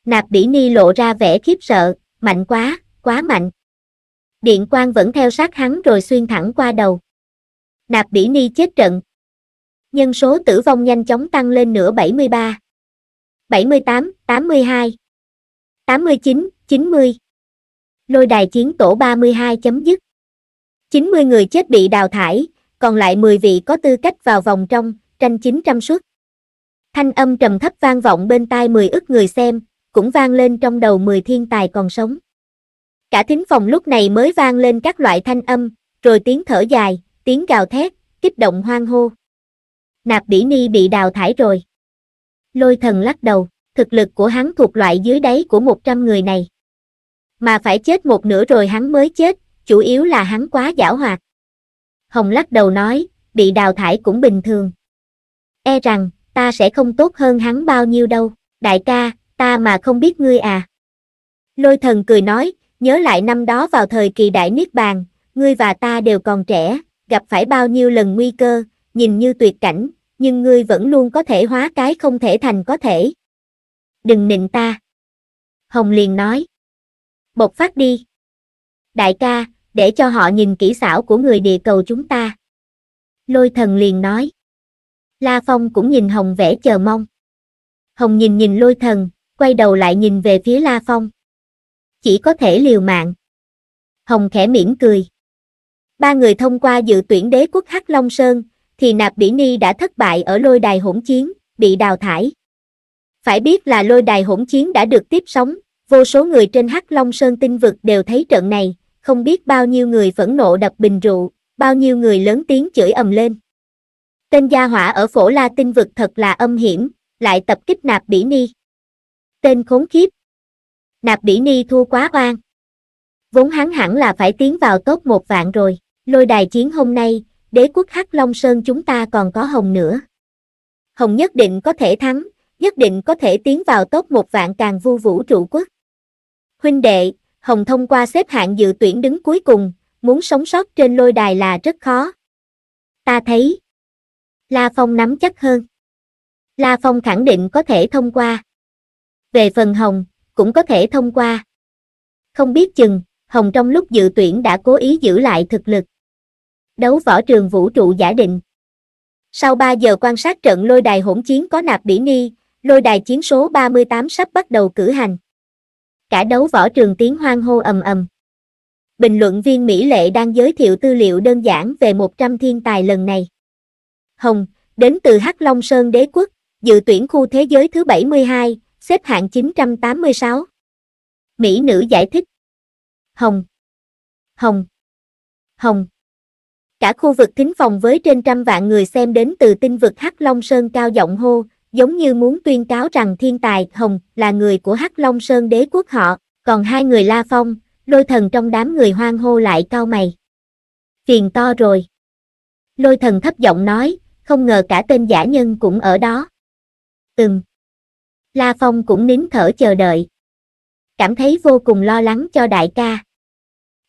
Nạp Bỉ Ni lộ ra vẻ khiếp sợ, mạnh quá, quá mạnh. Điện quang vẫn theo sát hắn rồi xuyên thẳng qua đầu. Nạp Bỉ Ni chết trận. Nhân số tử vong nhanh chóng tăng lên nửa 73. 78, 82, 89, 90. Lôi đài chiến tổ 32 chấm dứt. 90 người chết bị đào thải, còn lại 10 vị có tư cách vào vòng trong, tranh 900 suất. Thanh âm trầm thấp vang vọng bên tai mười ức người xem, cũng vang lên trong đầu mười thiên tài còn sống. Cả thính phòng lúc này mới vang lên các loại thanh âm, rồi tiếng thở dài, tiếng gào thét, kích động hoang hô. Nạp Bỉ Ni bị đào thải rồi. Lôi thần lắc đầu, thực lực của hắn thuộc loại dưới đáy của 100 người này. Mà phải chết một nửa rồi hắn mới chết, chủ yếu là hắn quá giảo hoạt. Hồng lắc đầu nói, bị đào thải cũng bình thường. E rằng, ta sẽ không tốt hơn hắn bao nhiêu đâu, đại ca, ta mà không biết ngươi à. Lôi thần cười nói, nhớ lại năm đó vào thời kỳ đại niết bàn, ngươi và ta đều còn trẻ, gặp phải bao nhiêu lần nguy cơ, nhìn như tuyệt cảnh, nhưng ngươi vẫn luôn có thể hóa cái không thể thành có thể. Đừng nịnh ta. Hồng liền nói. Bộc phát đi. Đại ca, để cho họ nhìn kỹ xảo của người địa cầu chúng ta. Lôi thần liền nói. La Phong cũng nhìn Hồng vẽ chờ mong. Hồng nhìn nhìn lôi thần, quay đầu lại nhìn về phía La Phong. Chỉ có thể liều mạng. Hồng khẽ mỉm cười. Ba người thông qua dự tuyển đế quốc Hắc Long Sơn, thì Nạp Bỉ Ni đã thất bại ở lôi đài hỗn chiến, bị đào thải. Phải biết là lôi đài hỗn chiến đã được tiếp sóng, vô số người trên Hắc Long Sơn tinh vực đều thấy trận này, không biết bao nhiêu người phẫn nộ đập bình rượu, bao nhiêu người lớn tiếng chửi ầm lên. Tên gia hỏa ở phổ la tinh vực thật là âm hiểm, lại tập kích Nạp Bỉ Ni. Tên khốn kiếp. Nạp Bỉ Ni thua quá oan. Vốn hắn hẳn là phải tiến vào top một vạn rồi, lôi đài chiến hôm nay, đế quốc Hắc Long Sơn chúng ta còn có Hồng nữa. Hồng nhất định có thể thắng, nhất định có thể tiến vào top một vạn càng vu vũ trụ quốc. Huynh đệ, Hồng thông qua xếp hạng dự tuyển đứng cuối cùng, muốn sống sót trên lôi đài là rất khó. Ta thấy. La Phong nắm chắc hơn. La Phong khẳng định có thể thông qua. Về phần Hồng, cũng có thể thông qua. Không biết chừng, Hồng trong lúc dự tuyển đã cố ý giữ lại thực lực. Đấu võ trường vũ trụ giả định. Sau 3 giờ quan sát trận lôi đài hỗn chiến có nạp bỉ ni, lôi đài chiến số 38 sắp bắt đầu cử hành. Cả đấu võ trường tiếng hoang hô ầm ầm. Bình luận viên Mỹ Lệ đang giới thiệu tư liệu đơn giản về 100 thiên tài lần này. Hồng, đến từ Hắc Long Sơn Đế Quốc, dự tuyển khu thế giới thứ 72, xếp hạng 986. Mỹ nữ giải thích. Hồng. Hồng. Hồng. Cả khu vực thính phòng với trên trăm vạn người xem đến từ tinh vực Hắc Long Sơn cao giọng hô, giống như muốn tuyên cáo rằng thiên tài Hồng là người của Hắc Long Sơn đế quốc họ, còn hai người La Phong, lôi thần trong đám người hoang hô lại cao mày. Phiền to rồi. Lôi thần thấp giọng nói, không ngờ cả tên giả nhân cũng ở đó. Ừm. La Phong cũng nín thở chờ đợi. Cảm thấy vô cùng lo lắng cho đại ca.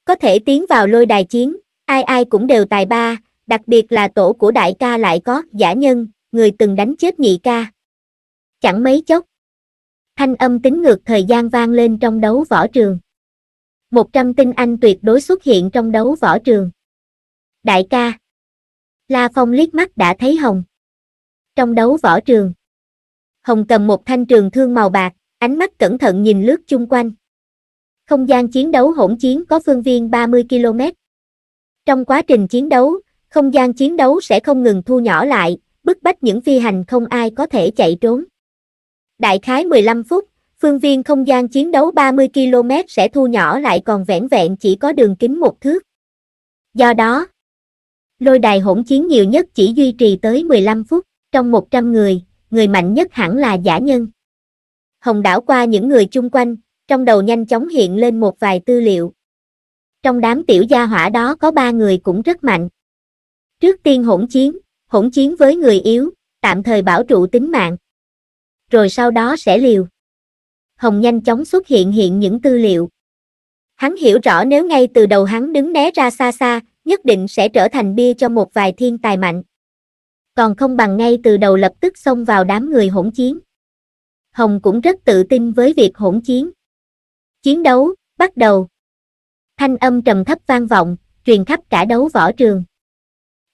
Có thể tiến vào lôi đài chiến, ai ai cũng đều tài ba, đặc biệt là tổ của đại ca lại có giả nhân, người từng đánh chết nhị ca. Chẳng mấy chốc. Thanh âm tính ngược thời gian vang lên trong đấu võ trường. Một trăm tinh anh tuyệt đối xuất hiện trong đấu võ trường. Đại ca. La Phong liếc mắt đã thấy Hồng. Trong đấu võ trường. Hồng cầm một thanh trường thương màu bạc, ánh mắt cẩn thận nhìn lướt chung quanh. Không gian chiến đấu hỗn chiến có phương viên 30 km. Trong quá trình chiến đấu, không gian chiến đấu sẽ không ngừng thu nhỏ lại, bức bách những phi hành không ai có thể chạy trốn. Đại khái 15 phút, phương viên không gian chiến đấu 30 km sẽ thu nhỏ lại còn vẻn vẹn chỉ có đường kính một thước. Do đó, lôi đài hỗn chiến nhiều nhất chỉ duy trì tới 15 phút, trong 100 người, người mạnh nhất hẳn là giả nhân. Hồng đảo qua những người chung quanh, trong đầu nhanh chóng hiện lên một vài tư liệu. Trong đám tiểu gia hỏa đó có ba người cũng rất mạnh. Trước tiên hỗn chiến, hỗn chiến với người yếu, tạm thời bảo trụ tính mạng. Rồi sau đó sẽ liều. Hồng nhanh chóng xuất hiện hiện những tư liệu. Hắn hiểu rõ nếu ngay từ đầu hắn đứng né ra xa xa, nhất định sẽ trở thành bia cho một vài thiên tài mạnh. Còn không bằng ngay từ đầu lập tức xông vào đám người hỗn chiến. Hồng cũng rất tự tin với việc hỗn chiến. Chiến đấu, bắt đầu. Thanh âm trầm thấp vang vọng, truyền khắp cả đấu võ trường.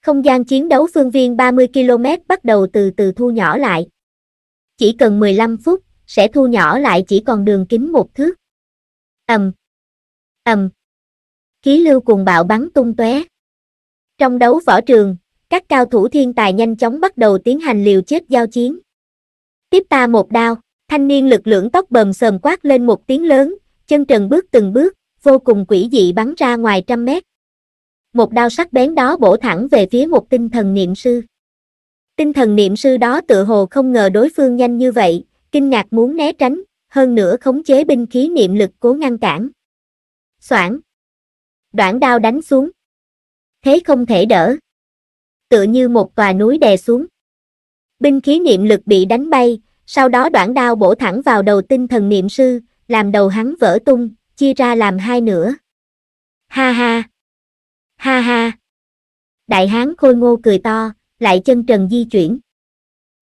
Không gian chiến đấu phương viên 30 km bắt đầu từ từ thu nhỏ lại. Chỉ cần 15 phút, sẽ thu nhỏ lại chỉ còn đường kính một thước. ầm, ầm, khí lưu cùng bạo bắn tung tóe. Trong đấu võ trường, các cao thủ thiên tài nhanh chóng bắt đầu tiến hành liều chết giao chiến. Tiếp ta một đao, thanh niên lực lượng tóc bờm sờm quát lên một tiếng lớn, chân trần bước từng bước, vô cùng quỷ dị bắn ra ngoài trăm mét. Một đao sắc bén đó bổ thẳng về phía một tinh thần niệm sư. Tinh thần niệm sư đó tự hồ không ngờ đối phương nhanh như vậy, kinh ngạc muốn né tránh, hơn nữa khống chế binh khí niệm lực cố ngăn cản. Soảng. Đoạn đao đánh xuống. Thế không thể đỡ. Tựa như một tòa núi đè xuống. Binh khí niệm lực bị đánh bay, sau đó đoạn đao bổ thẳng vào đầu tinh thần niệm sư, làm đầu hắn vỡ tung, chia ra làm hai nửa. Ha ha! Ha ha! Đại hán khôi ngô cười to, lại chân trần di chuyển.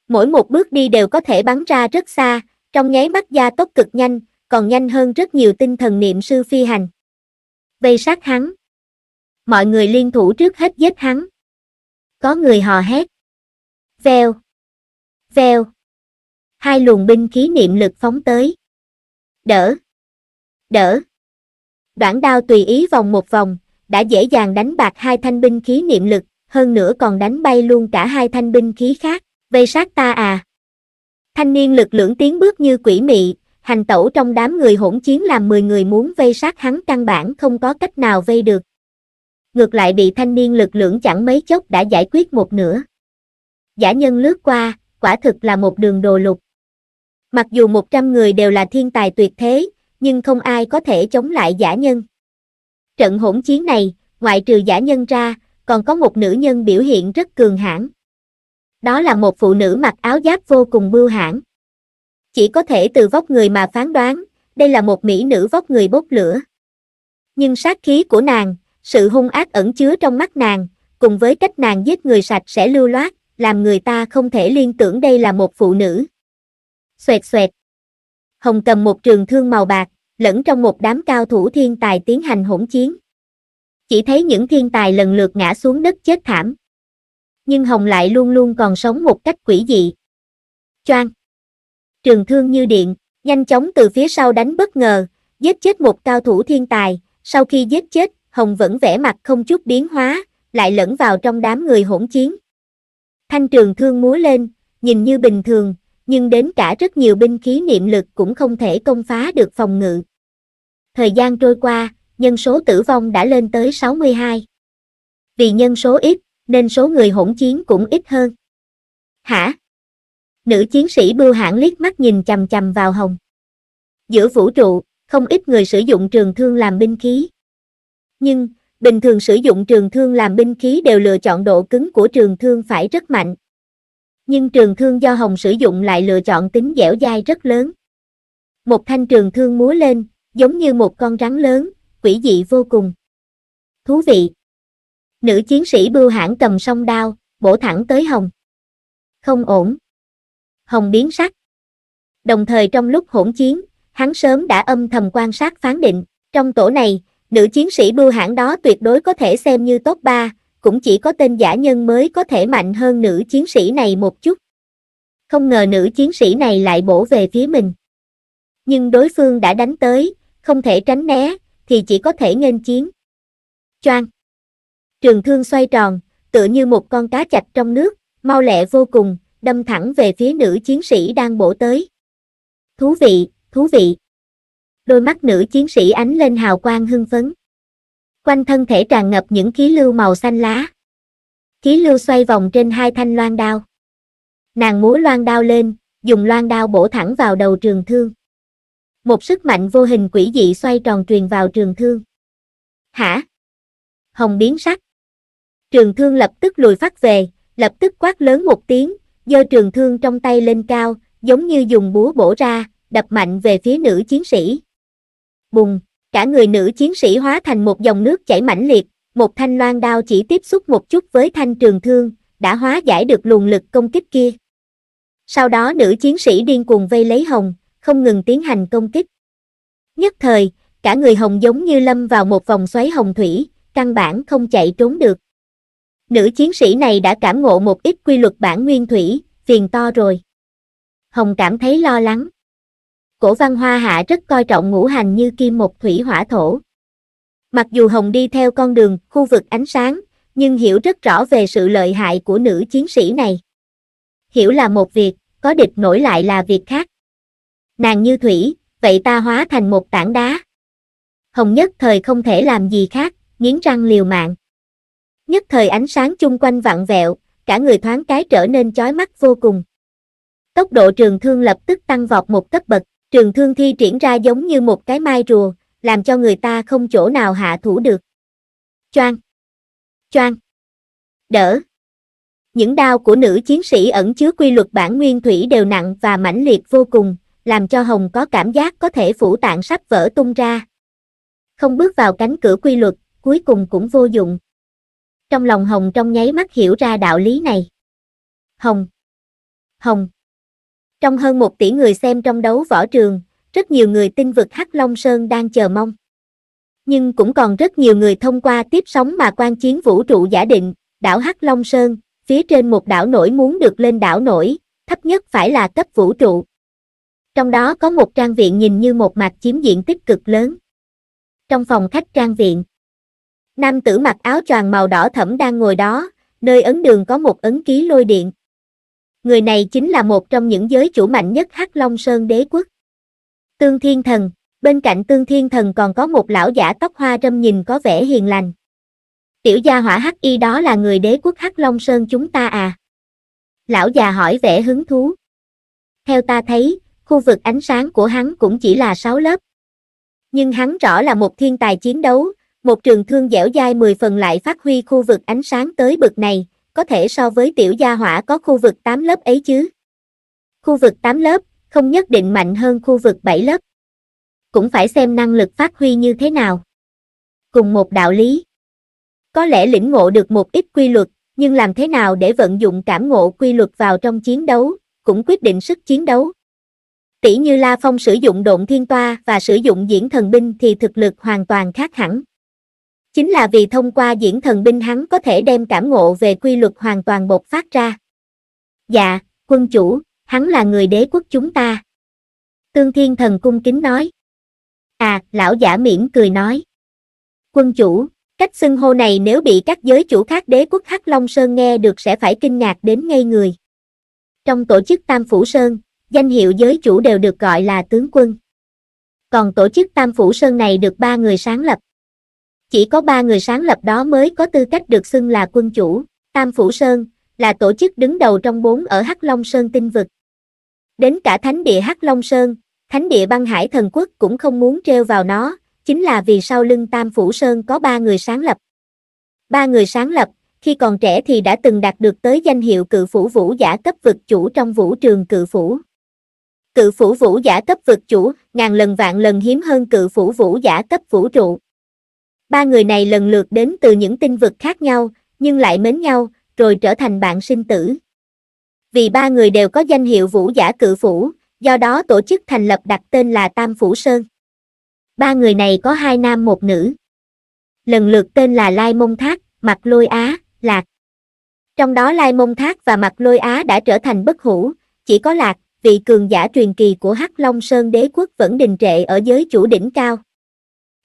Mỗi một bước đi đều có thể bắn ra rất xa, trong nháy mắt gia tốc cực nhanh, còn nhanh hơn rất nhiều tinh thần niệm sư phi hành. Vây sát hắn. Mọi người liên thủ trước hết giết hắn. Có người hò hét. Veo. Veo. Hai luồng binh khí niệm lực phóng tới. Đỡ. Đỡ. Đoạn đao tùy ý vòng một vòng, đã dễ dàng đánh bạc hai thanh binh khí niệm lực, hơn nữa còn đánh bay luôn cả hai thanh binh khí khác, vây sát ta à. Thanh niên lực lưỡng tiến bước như quỷ mị, hành tẩu trong đám người hỗn chiến làm 10 người muốn vây sát hắn căn bản không có cách nào vây được. Ngược lại bị thanh niên lực lưỡng chẳng mấy chốc đã giải quyết một nửa. Giả nhân lướt qua, quả thực là một đường đồ lục. Mặc dù 100 người đều là thiên tài tuyệt thế, nhưng không ai có thể chống lại giả nhân. Trận hỗn chiến này, ngoại trừ giả nhân ra, còn có một nữ nhân biểu hiện rất cường hãn. Đó là một phụ nữ mặc áo giáp vô cùng bưu hãn. Chỉ có thể từ vóc người mà phán đoán, đây là một mỹ nữ vóc người bốc lửa. Nhưng sát khí của nàng, sự hung ác ẩn chứa trong mắt nàng, cùng với cách nàng giết người sạch sẽ lưu loát, làm người ta không thể liên tưởng đây là một phụ nữ. Xoẹt xoẹt. Hồng cầm một trường thương màu bạc, lẫn trong một đám cao thủ thiên tài tiến hành hỗn chiến. Chỉ thấy những thiên tài lần lượt ngã xuống đất chết thảm. Nhưng Hồng lại luôn luôn còn sống một cách quỷ dị. Choang. Trường thương như điện, nhanh chóng từ phía sau đánh bất ngờ, giết chết một cao thủ thiên tài, sau khi giết chết, Hồng vẫn vẻ mặt không chút biến hóa, lại lẫn vào trong đám người hỗn chiến. Thanh trường thương múa lên, nhìn như bình thường, nhưng đến cả rất nhiều binh khí niệm lực cũng không thể công phá được phòng ngự. Thời gian trôi qua, nhân số tử vong đã lên tới 62. Vì nhân số ít, nên số người hỗn chiến cũng ít hơn. Hả? Nữ chiến sĩ bưu hãn liếc mắt nhìn chầm chầm vào hồng. Giữa vũ trụ, không ít người sử dụng trường thương làm binh khí. Nhưng, bình thường sử dụng trường thương làm binh khí đều lựa chọn độ cứng của trường thương phải rất mạnh. Nhưng trường thương do Hồng sử dụng lại lựa chọn tính dẻo dai rất lớn. Một thanh trường thương múa lên, giống như một con rắn lớn, quỷ dị vô cùng. Thú vị. Nữ chiến sĩ bưu hãn cầm song đao, bổ thẳng tới Hồng. Không ổn. Hồng biến sắc. Đồng thời trong lúc hỗn chiến, hắn sớm đã âm thầm quan sát phán định, trong tổ này, nữ chiến sĩ bưu hãn đó tuyệt đối có thể xem như top 3, cũng chỉ có tên giả nhân mới có thể mạnh hơn nữ chiến sĩ này một chút. Không ngờ nữ chiến sĩ này lại bổ về phía mình. Nhưng đối phương đã đánh tới, không thể tránh né, thì chỉ có thể nghênh chiến. Choang. Trường thương xoay tròn, tựa như một con cá chạch trong nước, mau lẹ vô cùng, đâm thẳng về phía nữ chiến sĩ đang bổ tới. Thú vị, thú vị. Đôi mắt nữ chiến sĩ ánh lên hào quang hưng phấn. Quanh thân thể tràn ngập những khí lưu màu xanh lá. Khí lưu xoay vòng trên hai thanh loan đao. Nàng múa loan đao lên, dùng loan đao bổ thẳng vào đầu trường thương. Một sức mạnh vô hình quỷ dị xoay tròn truyền vào trường thương. Hả? Hồng biến sắc. Trường thương lập tức lùi phát về, lập tức quát lớn một tiếng, giơ trường thương trong tay lên cao, giống như dùng búa bổ ra, đập mạnh về phía nữ chiến sĩ. Bùng, cả người nữ chiến sĩ hóa thành một dòng nước chảy mãnh liệt, một thanh loan đao chỉ tiếp xúc một chút với thanh trường thương, đã hóa giải được luồng lực công kích kia. Sau đó nữ chiến sĩ điên cuồng vây lấy Hồng, không ngừng tiến hành công kích. Nhất thời, cả người Hồng giống như lâm vào một vòng xoáy hồng thủy, căn bản không chạy trốn được. Nữ chiến sĩ này đã cảm ngộ một ít quy luật bản nguyên thủy, phiền to rồi. Hồng cảm thấy lo lắng. Cổ văn hoa hạ rất coi trọng ngũ hành như kim một thủy hỏa thổ. Mặc dù Hồng đi theo con đường, khu vực ánh sáng, nhưng hiểu rất rõ về sự lợi hại của nữ chiến sĩ này. Hiểu là một việc, có địch nổi lại là việc khác. Nàng như thủy, vậy ta hóa thành một tảng đá. Hồng nhất thời không thể làm gì khác, nghiến răng liều mạng. Nhất thời ánh sáng chung quanh vặn vẹo, cả người thoáng cái trở nên chói mắt vô cùng. Tốc độ trường thương lập tức tăng vọt một cấp bậc, trường thương thi triển ra giống như một cái mai rùa, làm cho người ta không chỗ nào hạ thủ được. Choang! Choang! Đỡ! Những đao của nữ chiến sĩ ẩn chứa quy luật bản nguyên thủy đều nặng và mãnh liệt vô cùng, làm cho Hồng có cảm giác có thể phủ tạng sắp vỡ tung ra. Không bước vào cánh cửa quy luật, cuối cùng cũng vô dụng. Trong lòng Hồng trong nháy mắt hiểu ra đạo lý này. Hồng! Hồng! Trong hơn một tỷ người xem trong đấu võ trường, rất nhiều người tin vực Hắc Long Sơn đang chờ mong. Nhưng cũng còn rất nhiều người thông qua tiếp sóng mà quan chiến vũ trụ giả định, đảo Hắc Long Sơn, phía trên một đảo nổi muốn được lên đảo nổi, thấp nhất phải là cấp vũ trụ. Trong đó có một trang viện nhìn như một mặt chiếm diện tích cực lớn. Trong phòng khách trang viện, nam tử mặc áo choàng màu đỏ thẫm đang ngồi đó, nơi ấn đường có một ấn ký lôi điện. Người này chính là một trong những giới chủ mạnh nhất Hắc Long Sơn đế quốc. Tương Thiên Thần, bên cạnh Tương Thiên Thần còn có một lão giả tóc hoa râm nhìn có vẻ hiền lành. Tiểu gia hỏa Hắc Y đó là người đế quốc Hắc Long Sơn chúng ta à? Lão già hỏi vẻ hứng thú. Theo ta thấy, khu vực ánh sáng của hắn cũng chỉ là 6 lớp. Nhưng hắn rõ là một thiên tài chiến đấu, một trường thương dẻo dai 10 phần lại phát huy khu vực ánh sáng tới bực này, có thể so với tiểu gia hỏa có khu vực 8 lớp ấy chứ. Khu vực 8 lớp, không nhất định mạnh hơn khu vực 7 lớp. Cũng phải xem năng lực phát huy như thế nào. Cùng một đạo lý. Có lẽ lĩnh ngộ được một ít quy luật, nhưng làm thế nào để vận dụng cảm ngộ quy luật vào trong chiến đấu, cũng quyết định sức chiến đấu. Tỷ như La Phong sử dụng độn thiên toa và sử dụng diễn thần binh thì thực lực hoàn toàn khác hẳn. Chính là vì thông qua diễn thần binh hắn có thể đem cảm ngộ về quy luật hoàn toàn bộc phát ra. Dạ, quân chủ, hắn là người đế quốc chúng ta. Tương Thiên Thần cung kính nói. À, lão giả mỉm cười nói. Quân chủ, cách xưng hô này nếu bị các giới chủ khác đế quốc Hắc Long Sơn nghe được sẽ phải kinh ngạc đến ngây người. Trong tổ chức Tam Phủ Sơn, danh hiệu giới chủ đều được gọi là tướng quân. Còn tổ chức Tam Phủ Sơn này được ba người sáng lập. Chỉ có ba người sáng lập đó mới có tư cách được xưng là quân chủ. Tam Phủ Sơn là tổ chức đứng đầu trong bốn ở Hắc Long Sơn tinh vực. Đến cả thánh địa Hắc Long Sơn, thánh địa băng hải thần quốc cũng không muốn treo vào nó, chính là vì sau lưng Tam Phủ Sơn có ba người sáng lập. Ba người sáng lập, khi còn trẻ thì đã từng đạt được tới danh hiệu cự phủ vũ giả cấp vực chủ trong vũ trường cự phủ. Cự phủ vũ giả cấp vực chủ, ngàn lần vạn lần hiếm hơn cự phủ vũ giả cấp vũ trụ. Ba người này lần lượt đến từ những tinh vực khác nhau, nhưng lại mến nhau, rồi trở thành bạn sinh tử. Vì ba người đều có danh hiệu vũ giả cự phủ, do đó tổ chức thành lập đặt tên là Tam Phủ Sơn. Ba người này có hai nam một nữ. Lần lượt tên là Lai Mông Thác, Mặt Lôi Á, Lạc. Trong đó Lai Mông Thác và Mặt Lôi Á đã trở thành bất hủ, chỉ có Lạc, vị cường giả truyền kỳ của Hắc Long Sơn đế quốc vẫn đình trệ ở giới chủ đỉnh cao.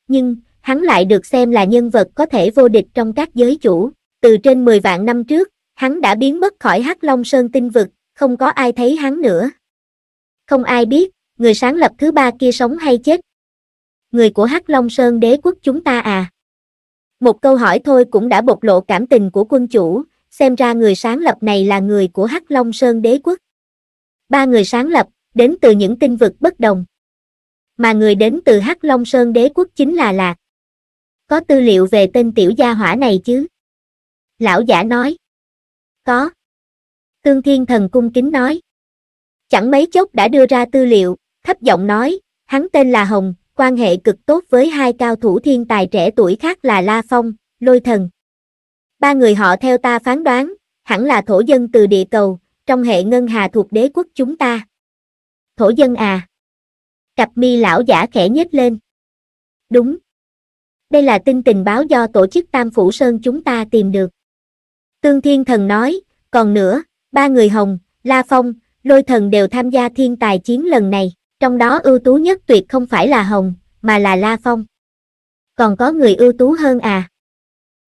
Nhưng, hắn lại được xem là nhân vật có thể vô địch trong các giới chủ. Từ trên 10 vạn năm trước, hắn đã biến mất khỏi Hắc Long Sơn tinh vực, không có ai thấy hắn nữa. Không ai biết, người sáng lập thứ ba kia sống hay chết. Người của Hắc Long Sơn đế quốc chúng ta à? Một câu hỏi thôi cũng đã bộc lộ cảm tình của quân chủ, xem ra người sáng lập này là người của Hắc Long Sơn đế quốc. Ba người sáng lập, đến từ những tinh vực bất đồng. Mà người đến từ Hắc Long Sơn đế quốc chính là Lạc. Có tư liệu về tên tiểu gia hỏa này chứ? Lão giả nói. Có. Tương Thiên Thần cung kính nói. Chẳng mấy chốc đã đưa ra tư liệu, thấp giọng nói, hắn tên là Hồng, quan hệ cực tốt với hai cao thủ thiên tài trẻ tuổi khác là La Phong, Lôi Thần. Ba người họ theo ta phán đoán, hẳn là thổ dân từ địa cầu, trong hệ ngân hà thuộc đế quốc chúng ta. Thổ dân à? Cặp mi lão giả khẽ nhếch lên. Đúng. Đây là tin tình báo do tổ chức Tam Phủ Sơn chúng ta tìm được. Tương Thiên Thần nói, còn nữa, ba người Hồng, La Phong, Lôi Thần đều tham gia thiên tài chiến lần này, trong đó ưu tú nhất tuyệt không phải là Hồng, mà là La Phong. Còn có người ưu tú hơn à?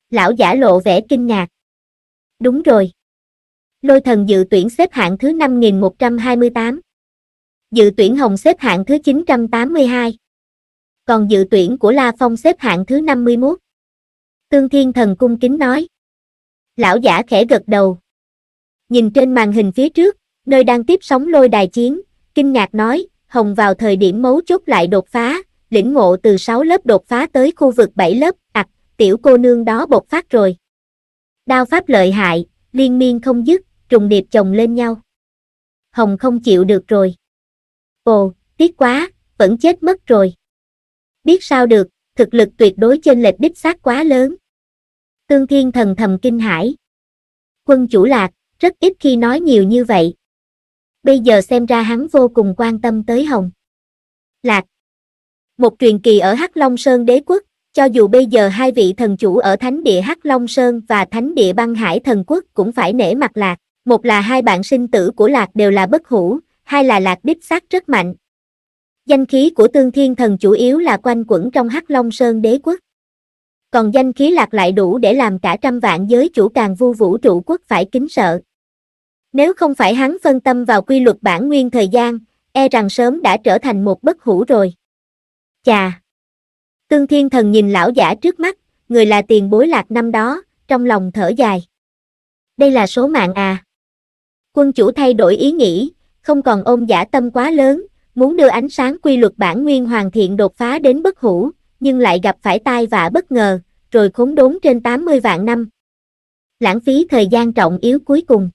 Lão giả lộ vẻ kinh ngạc. Đúng rồi. Lôi thần dự tuyển xếp hạng thứ 5128. Dự tuyển Hồng xếp hạng thứ 982. Còn dự tuyển của La Phong xếp hạng thứ 51. Tương Thiên Thần cung kính nói. Lão giả khẽ gật đầu. Nhìn trên màn hình phía trước, nơi đang tiếp sóng lôi đài chiến, kinh ngạc nói, Hồng vào thời điểm mấu chốt lại đột phá, lĩnh ngộ từ 6 lớp đột phá tới khu vực 7 lớp, ặc, tiểu cô nương đó bộc phát rồi. Đao pháp lợi hại, liên miên không dứt, trùng điệp chồng lên nhau. Hồng không chịu được rồi. Ồ, tiếc quá, vẫn chết mất rồi. Biết sao được, thực lực tuyệt đối trên lệch đích xác quá lớn. Tương Thiên thần thầm kinh hãi. Quân chủ lạc, rất ít khi nói nhiều như vậy. Bây giờ xem ra hắn vô cùng quan tâm tới Hồng. Lạc. Một truyền kỳ ở Hắc Long Sơn đế quốc, cho dù bây giờ hai vị thần chủ ở thánh địa Hắc Long Sơn và thánh địa băng hải thần quốc cũng phải nể mặt Lạc. Một là hai bạn sinh tử của Lạc đều là bất hủ, hai là Lạc đích xác rất mạnh. Danh khí của tương thiên thần chủ yếu là quanh quẩn trong Hắc Long Sơn đế quốc. Còn danh khí Lạc lại đủ để làm cả trăm vạn giới chủ càng vu vũ trụ quốc phải kính sợ. Nếu không phải hắn phân tâm vào quy luật bản nguyên thời gian, e rằng sớm đã trở thành một bất hủ rồi. Chà! Tương thiên thần nhìn lão giả trước mắt, người là tiền bối lạc năm đó, trong lòng thở dài. Đây là số mạng à. Quân chủ thay đổi ý nghĩ, không còn ôm giả tâm quá lớn, muốn đưa ánh sáng quy luật bản nguyên hoàn thiện đột phá đến bất hủ, nhưng lại gặp phải tai vạ bất ngờ, rồi khốn đốn trên 80 vạn năm. Lãng phí thời gian trọng yếu cuối cùng.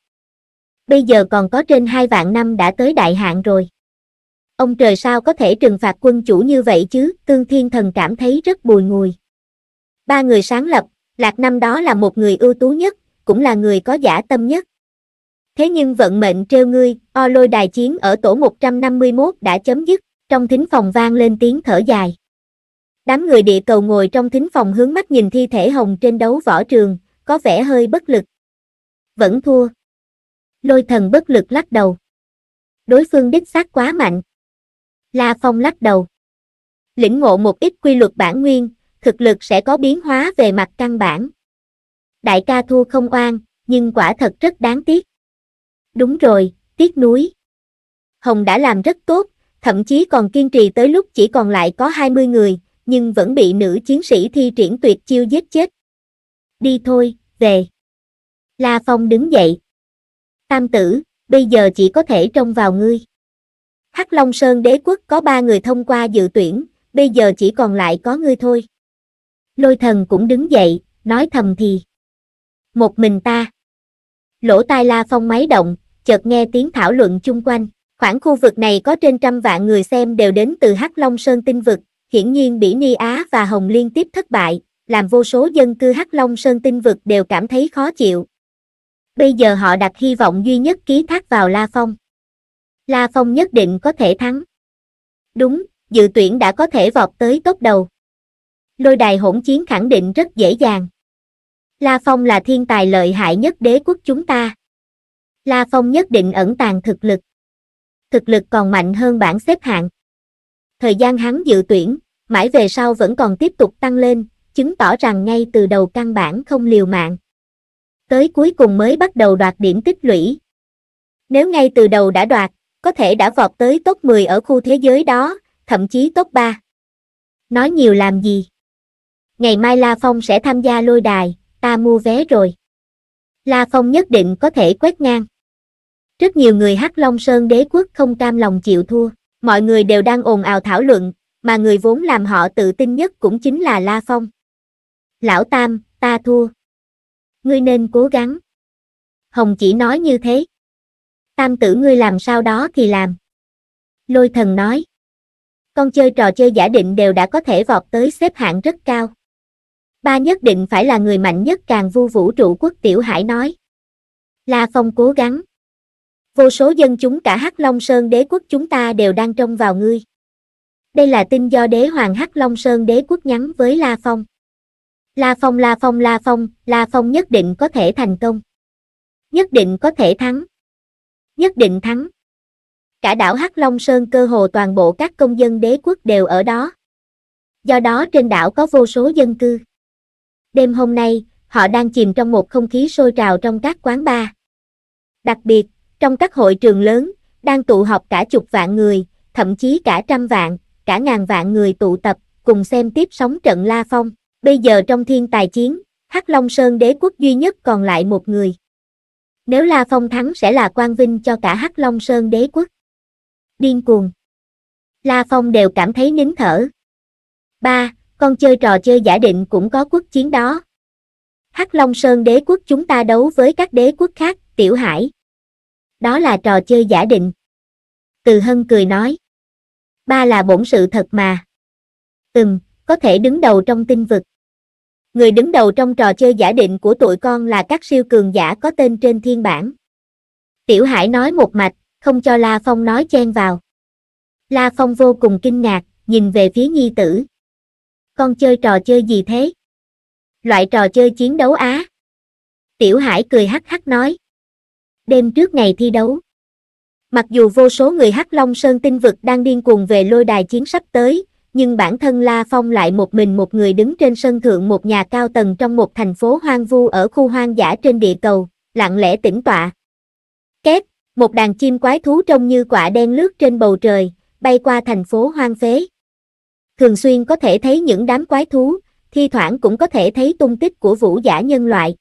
Bây giờ còn có trên 2 vạn năm đã tới đại hạn rồi. Ông trời sao có thể trừng phạt quân chủ như vậy chứ, tương thiên thần cảm thấy rất bùi ngùi. Ba người sáng lập, Lạc năm đó là một người ưu tú nhất, cũng là người có giả tâm nhất. Thế nhưng vận mệnh trêu ngươi, o lôi đài chiến ở tổ 151 đã chấm dứt, trong thính phòng vang lên tiếng thở dài. Đám người địa cầu ngồi trong thính phòng hướng mắt nhìn thi thể hồng trên đấu võ trường, có vẻ hơi bất lực. Vẫn thua. Lôi thần bất lực lắc đầu. Đối phương đích xác quá mạnh. La Phong lắc đầu. Lĩnh ngộ một ít quy luật bản nguyên, thực lực sẽ có biến hóa về mặt căn bản. Đại ca thua không oan, nhưng quả thật rất đáng tiếc. Đúng rồi, tiếc núi. Hồng đã làm rất tốt, thậm chí còn kiên trì tới lúc chỉ còn lại có 20 người, nhưng vẫn bị nữ chiến sĩ thi triển tuyệt chiêu giết chết. Đi thôi, về. La Phong đứng dậy. Tam tử, bây giờ chỉ có thể trông vào ngươi. Hắc Long Sơn đế quốc có ba người thông qua dự tuyển, bây giờ chỉ còn lại có ngươi thôi. Lôi thần cũng đứng dậy, nói thầm thì. Một mình ta. Lỗ tai La Phong máy động, chợt nghe tiếng thảo luận chung quanh. Khoảng khu vực này có trên trăm vạn người xem đều đến từ Hắc Long Sơn tinh vực, hiển nhiên Bỉ Ni Á và Hồng liên tiếp thất bại, làm vô số dân cư Hắc Long Sơn tinh vực đều cảm thấy khó chịu. Bây giờ họ đặt hy vọng duy nhất ký thác vào La Phong. La Phong nhất định có thể thắng. Đúng, dự tuyển đã có thể vọt tới top đầu. Lôi đài hỗn chiến khẳng định rất dễ dàng. La Phong là thiên tài lợi hại nhất đế quốc chúng ta. La Phong nhất định ẩn tàng thực lực. Thực lực còn mạnh hơn bảng xếp hạng. Thời gian hắn dự tuyển, mãi về sau vẫn còn tiếp tục tăng lên, chứng tỏ rằng ngay từ đầu căn bản không liều mạng. Tới cuối cùng mới bắt đầu đoạt điểm tích lũy. Nếu ngay từ đầu đã đoạt, có thể đã vọt tới top 10 ở khu thế giới đó, thậm chí top 3. Nói nhiều làm gì? Ngày mai La Phong sẽ tham gia lôi đài, ta mua vé rồi. La Phong nhất định có thể quét ngang. Rất nhiều người Hắc Long Sơn đế quốc không cam lòng chịu thua, mọi người đều đang ồn ào thảo luận, mà người vốn làm họ tự tin nhất cũng chính là La Phong. Lão Tam, ta thua. Ngươi nên cố gắng. Hồng chỉ nói như thế. Tam tử ngươi làm sao đó thì làm. Lôi thần nói. Con chơi trò chơi giả định đều đã có thể vọt tới xếp hạng rất cao. Ba nhất định phải là người mạnh nhất càng vu vũ trụ quốc tiểu hải nói. La Phong cố gắng. Vô số dân chúng cả Hắc Long Sơn đế quốc chúng ta đều đang trông vào ngươi. Đây là tin do đế hoàng Hắc Long Sơn đế quốc nhắn với La Phong. La Phong La Phong La Phong, La Phong nhất định có thể thành công. Nhất định có thể thắng. Nhất định thắng. Cả đảo Hắc Long Sơn cơ hồ toàn bộ các công dân đế quốc đều ở đó. Do đó trên đảo có vô số dân cư. Đêm hôm nay, họ đang chìm trong một không khí sôi trào trong các quán bar. Đặc biệt, trong các hội trường lớn, đang tụ họp cả chục vạn người, thậm chí cả trăm vạn, cả ngàn vạn người tụ tập, cùng xem tiếp sóng trận La Phong. Bây giờ trong thiên tài chiến, Hắc Long Sơn đế quốc duy nhất còn lại một người. Nếu La Phong thắng sẽ là quang vinh cho cả Hắc Long Sơn đế quốc. Điên cuồng. La Phong đều cảm thấy nín thở. Ba, con chơi trò chơi giả định cũng có quốc chiến đó. Hắc Long Sơn đế quốc chúng ta đấu với các đế quốc khác, Tiểu Hải. Đó là trò chơi giả định. Từ Hân cười nói. Ba là bổn sự thật mà. Ừm, có thể đứng đầu trong tinh vực. Người đứng đầu trong trò chơi giả định của tụi con là các siêu cường giả có tên trên thiên bản. Tiểu Hải nói một mạch, không cho La Phong nói chen vào. La Phong vô cùng kinh ngạc, nhìn về phía nhi tử. Con chơi trò chơi gì thế? Loại trò chơi chiến đấu á. Tiểu Hải cười hắc hắc nói. Đêm trước ngày thi đấu. Mặc dù vô số người Hắc Long Sơn tinh vực đang điên cuồng về lôi đài chiến sắp tới, nhưng bản thân La Phong lại một mình một người đứng trên sân thượng một nhà cao tầng trong một thành phố hoang vu ở khu hoang dã trên địa cầu, lặng lẽ tĩnh tọa. Két, một đàn chim quái thú trông như quả đen lướt trên bầu trời, bay qua thành phố hoang phế. Thường xuyên có thể thấy những đám quái thú, thi thoảng cũng có thể thấy tung tích của vũ giả nhân loại.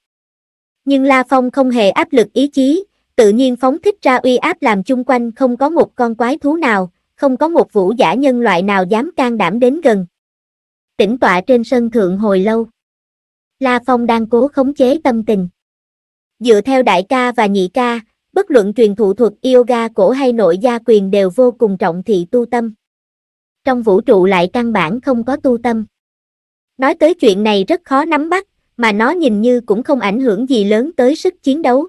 Nhưng La Phong không hề áp lực ý chí, tự nhiên phóng thích ra uy áp làm chung quanh không có một con quái thú nào, không có một vũ giả nhân loại nào dám can đảm đến gần. Tĩnh tọa trên sân thượng hồi lâu. La Phong đang cố khống chế tâm tình. Dựa theo đại ca và nhị ca, bất luận truyền thụ thuật yoga cổ hay nội gia quyền đều vô cùng trọng thị tu tâm. Trong vũ trụ lại căn bản không có tu tâm. Nói tới chuyện này rất khó nắm bắt, mà nó nhìn như cũng không ảnh hưởng gì lớn tới sức chiến đấu.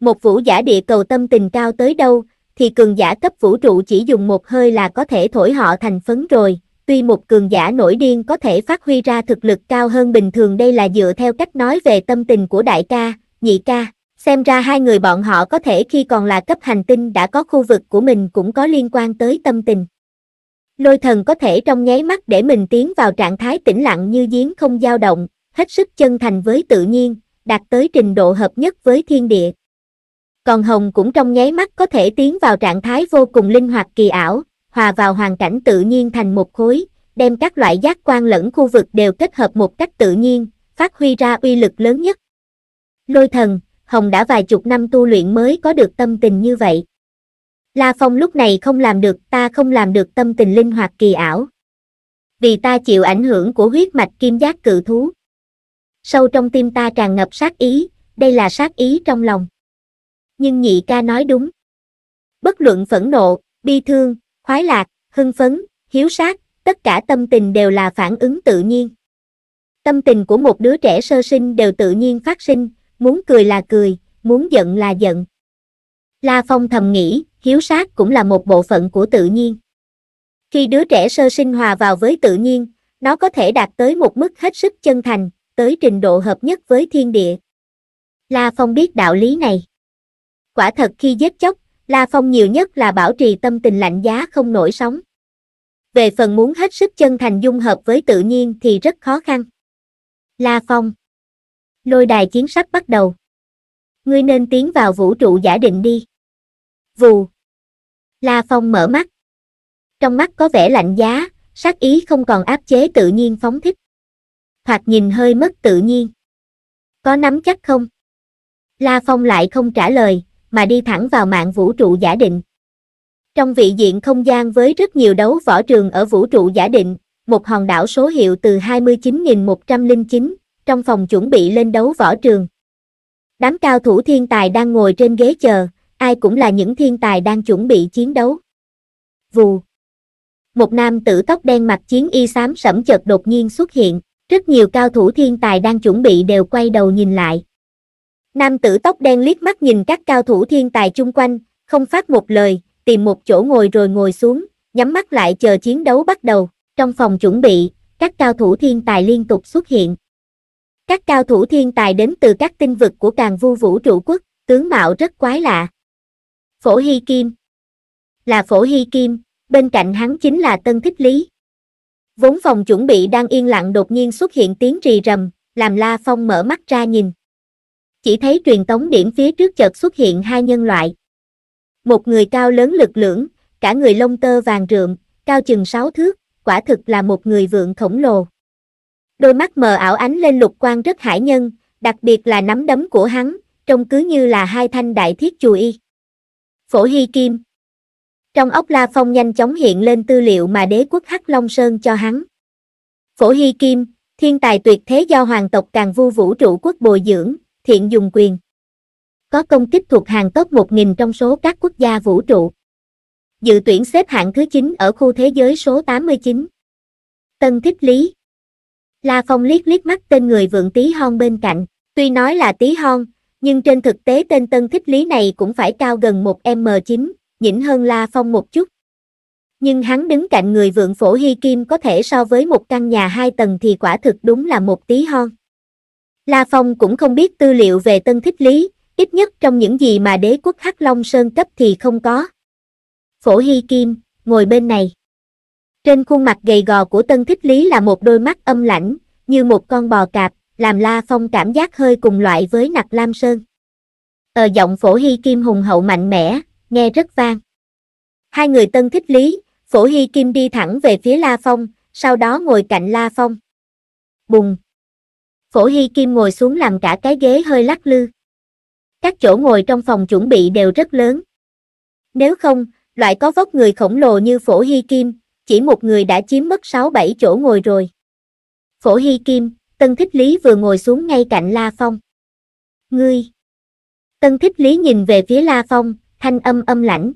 Một vũ giả địa cầu tâm tình cao tới đâu, thì cường giả cấp vũ trụ chỉ dùng một hơi là có thể thổi họ thành phấn rồi. Tuy một cường giả nổi điên có thể phát huy ra thực lực cao hơn bình thường đây là dựa theo cách nói về tâm tình của đại ca, nhị ca. Xem ra hai người bọn họ có thể khi còn là cấp hành tinh đã có khu vực của mình cũng có liên quan tới tâm tình. Lôi thần có thể trong nháy mắt để mình tiến vào trạng thái tĩnh lặng như giếng không dao động, hết sức chân thành với tự nhiên, đạt tới trình độ hợp nhất với thiên địa. Còn Hồng cũng trong nháy mắt có thể tiến vào trạng thái vô cùng linh hoạt kỳ ảo, hòa vào hoàn cảnh tự nhiên thành một khối, đem các loại giác quan lẫn khu vực đều kết hợp một cách tự nhiên, phát huy ra uy lực lớn nhất. Lôi thần, Hồng đã vài chục năm tu luyện mới có được tâm tình như vậy. La Phong lúc này không làm được, ta không làm được tâm tình linh hoạt kỳ ảo. Vì ta chịu ảnh hưởng của huyết mạch kim giác cự thú. Sâu trong tim ta tràn ngập sát ý, đây là sát ý trong lòng. Nhưng nhị ca nói đúng. Bất luận phẫn nộ, bi thương, khoái lạc, hưng phấn, hiếu sát, tất cả tâm tình đều là phản ứng tự nhiên. Tâm tình của một đứa trẻ sơ sinh đều tự nhiên phát sinh, muốn cười là cười, muốn giận là giận. La Phong thầm nghĩ, hiếu sát cũng là một bộ phận của tự nhiên. Khi đứa trẻ sơ sinh hòa vào với tự nhiên, nó có thể đạt tới một mức hết sức chân thành, tới trình độ hợp nhất với thiên địa. La Phong biết đạo lý này. Quả thật khi giết chóc, La Phong nhiều nhất là bảo trì tâm tình lạnh giá không nổi sóng. Về phần muốn hết sức chân thành dung hợp với tự nhiên thì rất khó khăn. La Phong Lôi đài chiến sách bắt đầu. Ngươi nên tiến vào vũ trụ giả định đi. Vù. La Phong mở mắt. Trong mắt có vẻ lạnh giá, sát ý không còn áp chế tự nhiên phóng thích. Thoạt nhìn hơi mất tự nhiên. Có nắm chắc không? La Phong lại không trả lời, mà đi thẳng vào mạng vũ trụ giả định. Trong vị diện không gian với rất nhiều đấu võ trường ở vũ trụ giả định, một hòn đảo số hiệu từ 29.109, trong phòng chuẩn bị lên đấu võ trường. Đám cao thủ thiên tài đang ngồi trên ghế chờ, ai cũng là những thiên tài đang chuẩn bị chiến đấu. Vù. Một nam tử tóc đen mặc chiến y xám sẫm chợt đột nhiên xuất hiện, rất nhiều cao thủ thiên tài đang chuẩn bị đều quay đầu nhìn lại. Nam tử tóc đen liếc mắt nhìn các cao thủ thiên tài chung quanh, không phát một lời, tìm một chỗ ngồi rồi ngồi xuống, nhắm mắt lại chờ chiến đấu bắt đầu. Trong phòng chuẩn bị, các cao thủ thiên tài liên tục xuất hiện. Các cao thủ thiên tài đến từ các tinh vực của càng vu vũ trụ quốc, tướng mạo rất quái lạ. Phổ Hy Kim Là Phổ Hy Kim, bên cạnh hắn chính là Tân Thích Lý. Vốn phòng chuẩn bị đang yên lặng đột nhiên xuất hiện tiếng rì rầm, làm La Phong mở mắt ra nhìn. Chỉ thấy truyền tống điểm phía trước chợt xuất hiện hai nhân loại. Một người cao lớn lực lưỡng, cả người lông tơ vàng rượm, cao chừng sáu thước, quả thực là một người vượng khổng lồ. Đôi mắt mờ ảo ánh lên lục quan rất hải nhân, đặc biệt là nắm đấm của hắn, trông cứ như là hai thanh đại thiết chùi y. Phổ Hy Kim Trong ốc La Phong nhanh chóng hiện lên tư liệu mà đế quốc Hắc Long Sơn cho hắn. Phổ Hy Kim, thiên tài tuyệt thế do hoàng tộc Càng Vu Vũ trụ quốc bồi dưỡng, thiện dùng quyền. Có công kích thuộc hàng top 1000 trong số các quốc gia vũ trụ. Dự tuyển xếp hạng thứ 9 ở khu thế giới số 89. Tân Thích Lý La Phong liếc liếc mắt tên người vượng tí hon bên cạnh, tuy nói là tí hon, nhưng trên thực tế tên Tân Thích Lý này cũng phải cao gần một M9, nhỉnh hơn La Phong một chút. Nhưng hắn đứng cạnh người vượng phổ hy kim có thể so với một căn nhà hai tầng thì quả thực đúng là một tí hon. La Phong cũng không biết tư liệu về Tân Thích Lý, ít nhất trong những gì mà đế quốc Hắc Long Sơn cấp thì không có. Phổ Hy Kim, ngồi bên này. Trên khuôn mặt gầy gò của Tân Thích Lý là một đôi mắt âm lãnh, như một con bò cạp, làm La Phong cảm giác hơi cùng loại với nặc Lam Sơn. ở giọng Phổ Hy Kim hùng hậu mạnh mẽ, nghe rất vang. Hai người Tân Thích Lý, Phổ Hy Kim đi thẳng về phía La Phong, sau đó ngồi cạnh La Phong. Bùng! Phổ Hy Kim ngồi xuống làm cả cái ghế hơi lắc lư. Các chỗ ngồi trong phòng chuẩn bị đều rất lớn. Nếu không, loại có vóc người khổng lồ như Phổ Hy Kim, chỉ một người đã chiếm mất 6-7 chỗ ngồi rồi. Phổ Hy Kim, Tân Thích Lý vừa ngồi xuống ngay cạnh La Phong. Ngươi! Tân Thích Lý nhìn về phía La Phong, thanh âm âm lãnh.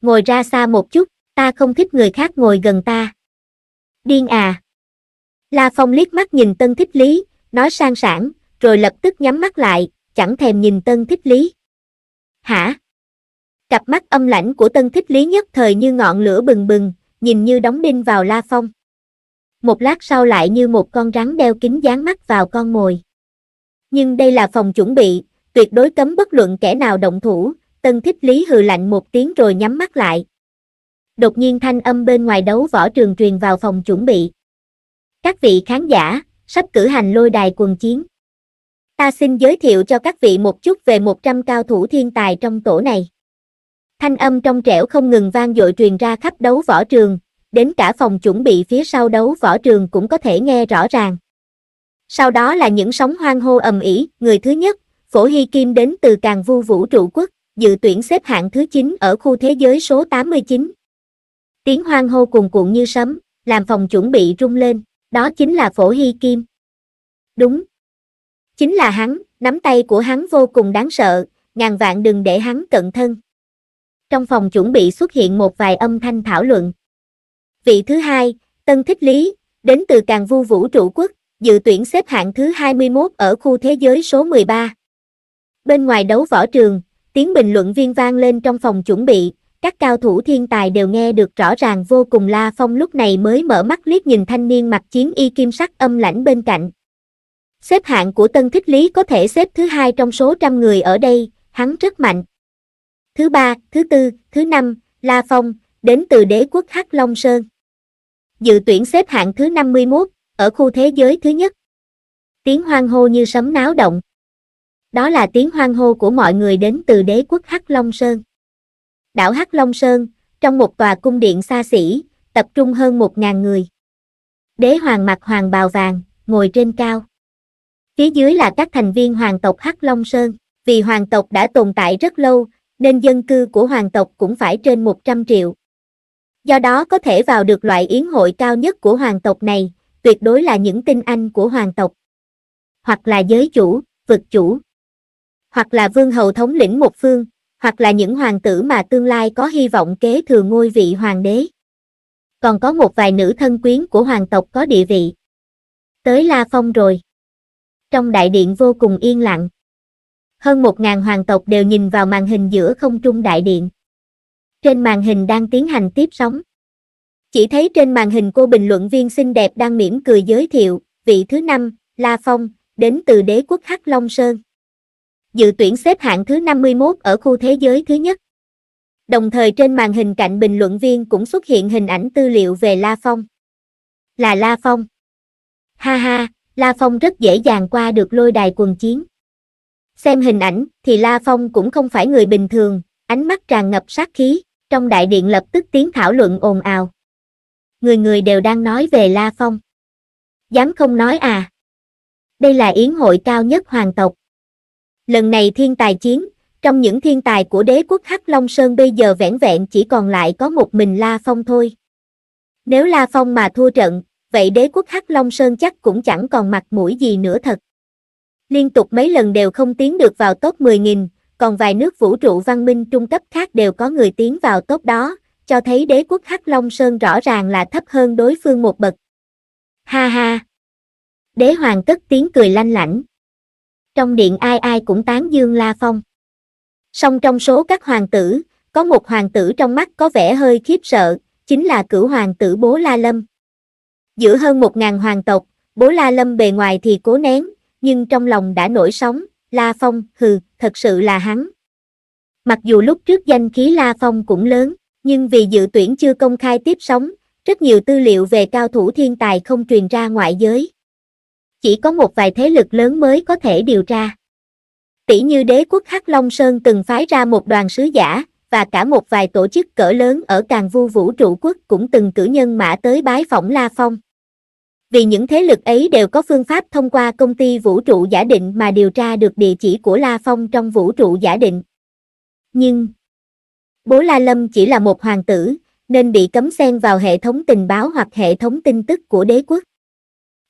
Ngồi ra xa một chút, ta không thích người khác ngồi gần ta. Điên à! La Phong liếc mắt nhìn Tân Thích Lý, nói sang sảng, rồi lập tức nhắm mắt lại, chẳng thèm nhìn Tân Thích Lý. Hả? Cặp mắt âm lãnh của Tân Thích Lý nhất thời như ngọn lửa bừng bừng, nhìn như đóng đinh vào La Phong. Một lát sau lại như một con rắn đeo kính dán mắt vào con mồi. Nhưng đây là phòng chuẩn bị, tuyệt đối cấm bất luận kẻ nào động thủ, Tân Thích Lý hừ lạnh một tiếng rồi nhắm mắt lại. Đột nhiên thanh âm bên ngoài đấu võ trường truyền vào phòng chuẩn bị. Các vị khán giả, sắp cử hành lôi đài quần chiến. Ta xin giới thiệu cho các vị một chút về 100 cao thủ thiên tài trong tổ này. Thanh âm trong trẻo không ngừng vang dội truyền ra khắp đấu võ trường, đến cả phòng chuẩn bị phía sau đấu võ trường cũng có thể nghe rõ ràng. Sau đó là những sóng hoang hô ầm ĩ, người thứ nhất, Phổ Hy Kim đến từ Càng Vu Vũ trụ quốc, dự tuyển xếp hạng thứ 9 ở khu thế giới số 89. Tiếng hoang hô cuồn cuộn như sấm, làm phòng chuẩn bị rung lên, đó chính là Phổ Hy Kim. Đúng. Chính là hắn, nắm tay của hắn vô cùng đáng sợ, ngàn vạn đừng để hắn cận thân. Trong phòng chuẩn bị xuất hiện một vài âm thanh thảo luận. Vị thứ hai, Tân Thích Lý, đến từ Càng Vu Vũ trụ quốc, dự tuyển xếp hạng thứ 21 ở khu thế giới số 13. Bên ngoài đấu võ trường, tiếng bình luận viên vang lên trong phòng chuẩn bị, các cao thủ thiên tài đều nghe được rõ ràng vô cùng La Phong lúc này mới mở mắt liếc nhìn thanh niên mặc chiến y kim sắc âm lãnh bên cạnh. Xếp hạng của Tân Thích Lý có thể xếp thứ hai trong số trăm người ở đây, hắn rất mạnh. Thứ ba, thứ tư, thứ năm, La Phong, đến từ đế quốc Hắc Long Sơn. Dự tuyển xếp hạng thứ 51, ở khu thế giới thứ nhất. Tiếng hoang hô như sấm náo động. Đó là tiếng hoang hô của mọi người đến từ đế quốc Hắc Long Sơn. Đảo Hắc Long Sơn, trong một tòa cung điện xa xỉ, tập trung hơn một ngàn người. Đế hoàng mặc hoàng bào vàng, ngồi trên cao. Phía dưới là các thành viên hoàng tộc Hắc Long Sơn, vì hoàng tộc đã tồn tại rất lâu, nên dân cư của hoàng tộc cũng phải trên 100 triệu. Do đó có thể vào được loại yến hội cao nhất của hoàng tộc này, tuyệt đối là những tinh anh của hoàng tộc. Hoặc là giới chủ, vực chủ. Hoặc là vương hầu thống lĩnh một phương, hoặc là những hoàng tử mà tương lai có hy vọng kế thừa ngôi vị hoàng đế. Còn có một vài nữ thân quyến của hoàng tộc có địa vị. Tới La Phong rồi. Trong đại điện vô cùng yên lặng. Hơn một ngàn hoàng tộc đều nhìn vào màn hình giữa không trung đại điện. Trên màn hình đang tiến hành tiếp sóng. Chỉ thấy trên màn hình cô bình luận viên xinh đẹp đang mỉm cười giới thiệu, vị thứ năm, La Phong, đến từ đế quốc Hắc Long Sơn. Dự tuyển xếp hạng thứ 51 ở khu thế giới thứ nhất. Đồng thời trên màn hình cạnh bình luận viên cũng xuất hiện hình ảnh tư liệu về La Phong. Là La Phong. Ha ha, La Phong rất dễ dàng qua được lôi đài quần chiến. Xem hình ảnh, thì La Phong cũng không phải người bình thường, ánh mắt tràn ngập sát khí, trong đại điện lập tức tiếng thảo luận ồn ào. Người người đều đang nói về La Phong. Dám không nói à? Đây là yến hội cao nhất hoàng tộc. Lần này thiên tài chiến, trong những thiên tài của đế quốc Hắc Long Sơn bây giờ vẻn vẹn chỉ còn lại có một mình La Phong thôi. Nếu La Phong mà thua trận, vậy đế quốc Hắc Long Sơn chắc cũng chẳng còn mặt mũi gì nữa thật. Liên tục mấy lần đều không tiến được vào top 10.000, còn vài nước vũ trụ văn minh trung cấp khác đều có người tiến vào tốt đó, cho thấy đế quốc Hắc Long Sơn rõ ràng là thấp hơn đối phương một bậc. Ha ha! Đế hoàng cất tiếng cười lanh lảnh. Trong điện ai ai cũng tán dương La Phong. Song trong số các hoàng tử, có một hoàng tử trong mắt có vẻ hơi khiếp sợ, chính là cửu hoàng tử Bố La Lâm. Giữa hơn một ngàn hoàng tộc, Bố La Lâm bề ngoài thì cố nén, nhưng trong lòng đã nổi sóng, La Phong, hừ, thật sự là hắn. Mặc dù lúc trước danh khí La Phong cũng lớn, nhưng vì dự tuyển chưa công khai tiếp sóng, rất nhiều tư liệu về cao thủ thiên tài không truyền ra ngoại giới. Chỉ có một vài thế lực lớn mới có thể điều tra. Tỷ như đế quốc Hắc Long Sơn từng phái ra một đoàn sứ giả, và cả một vài tổ chức cỡ lớn ở Càng Vu Vũ trụ quốc cũng từng cử nhân mã tới bái phỏng La Phong. Vì những thế lực ấy đều có phương pháp thông qua công ty vũ trụ giả định mà điều tra được địa chỉ của La Phong trong vũ trụ giả định. Nhưng, bố La Lâm chỉ là một hoàng tử, nên bị cấm xen vào hệ thống tình báo hoặc hệ thống tin tức của đế quốc.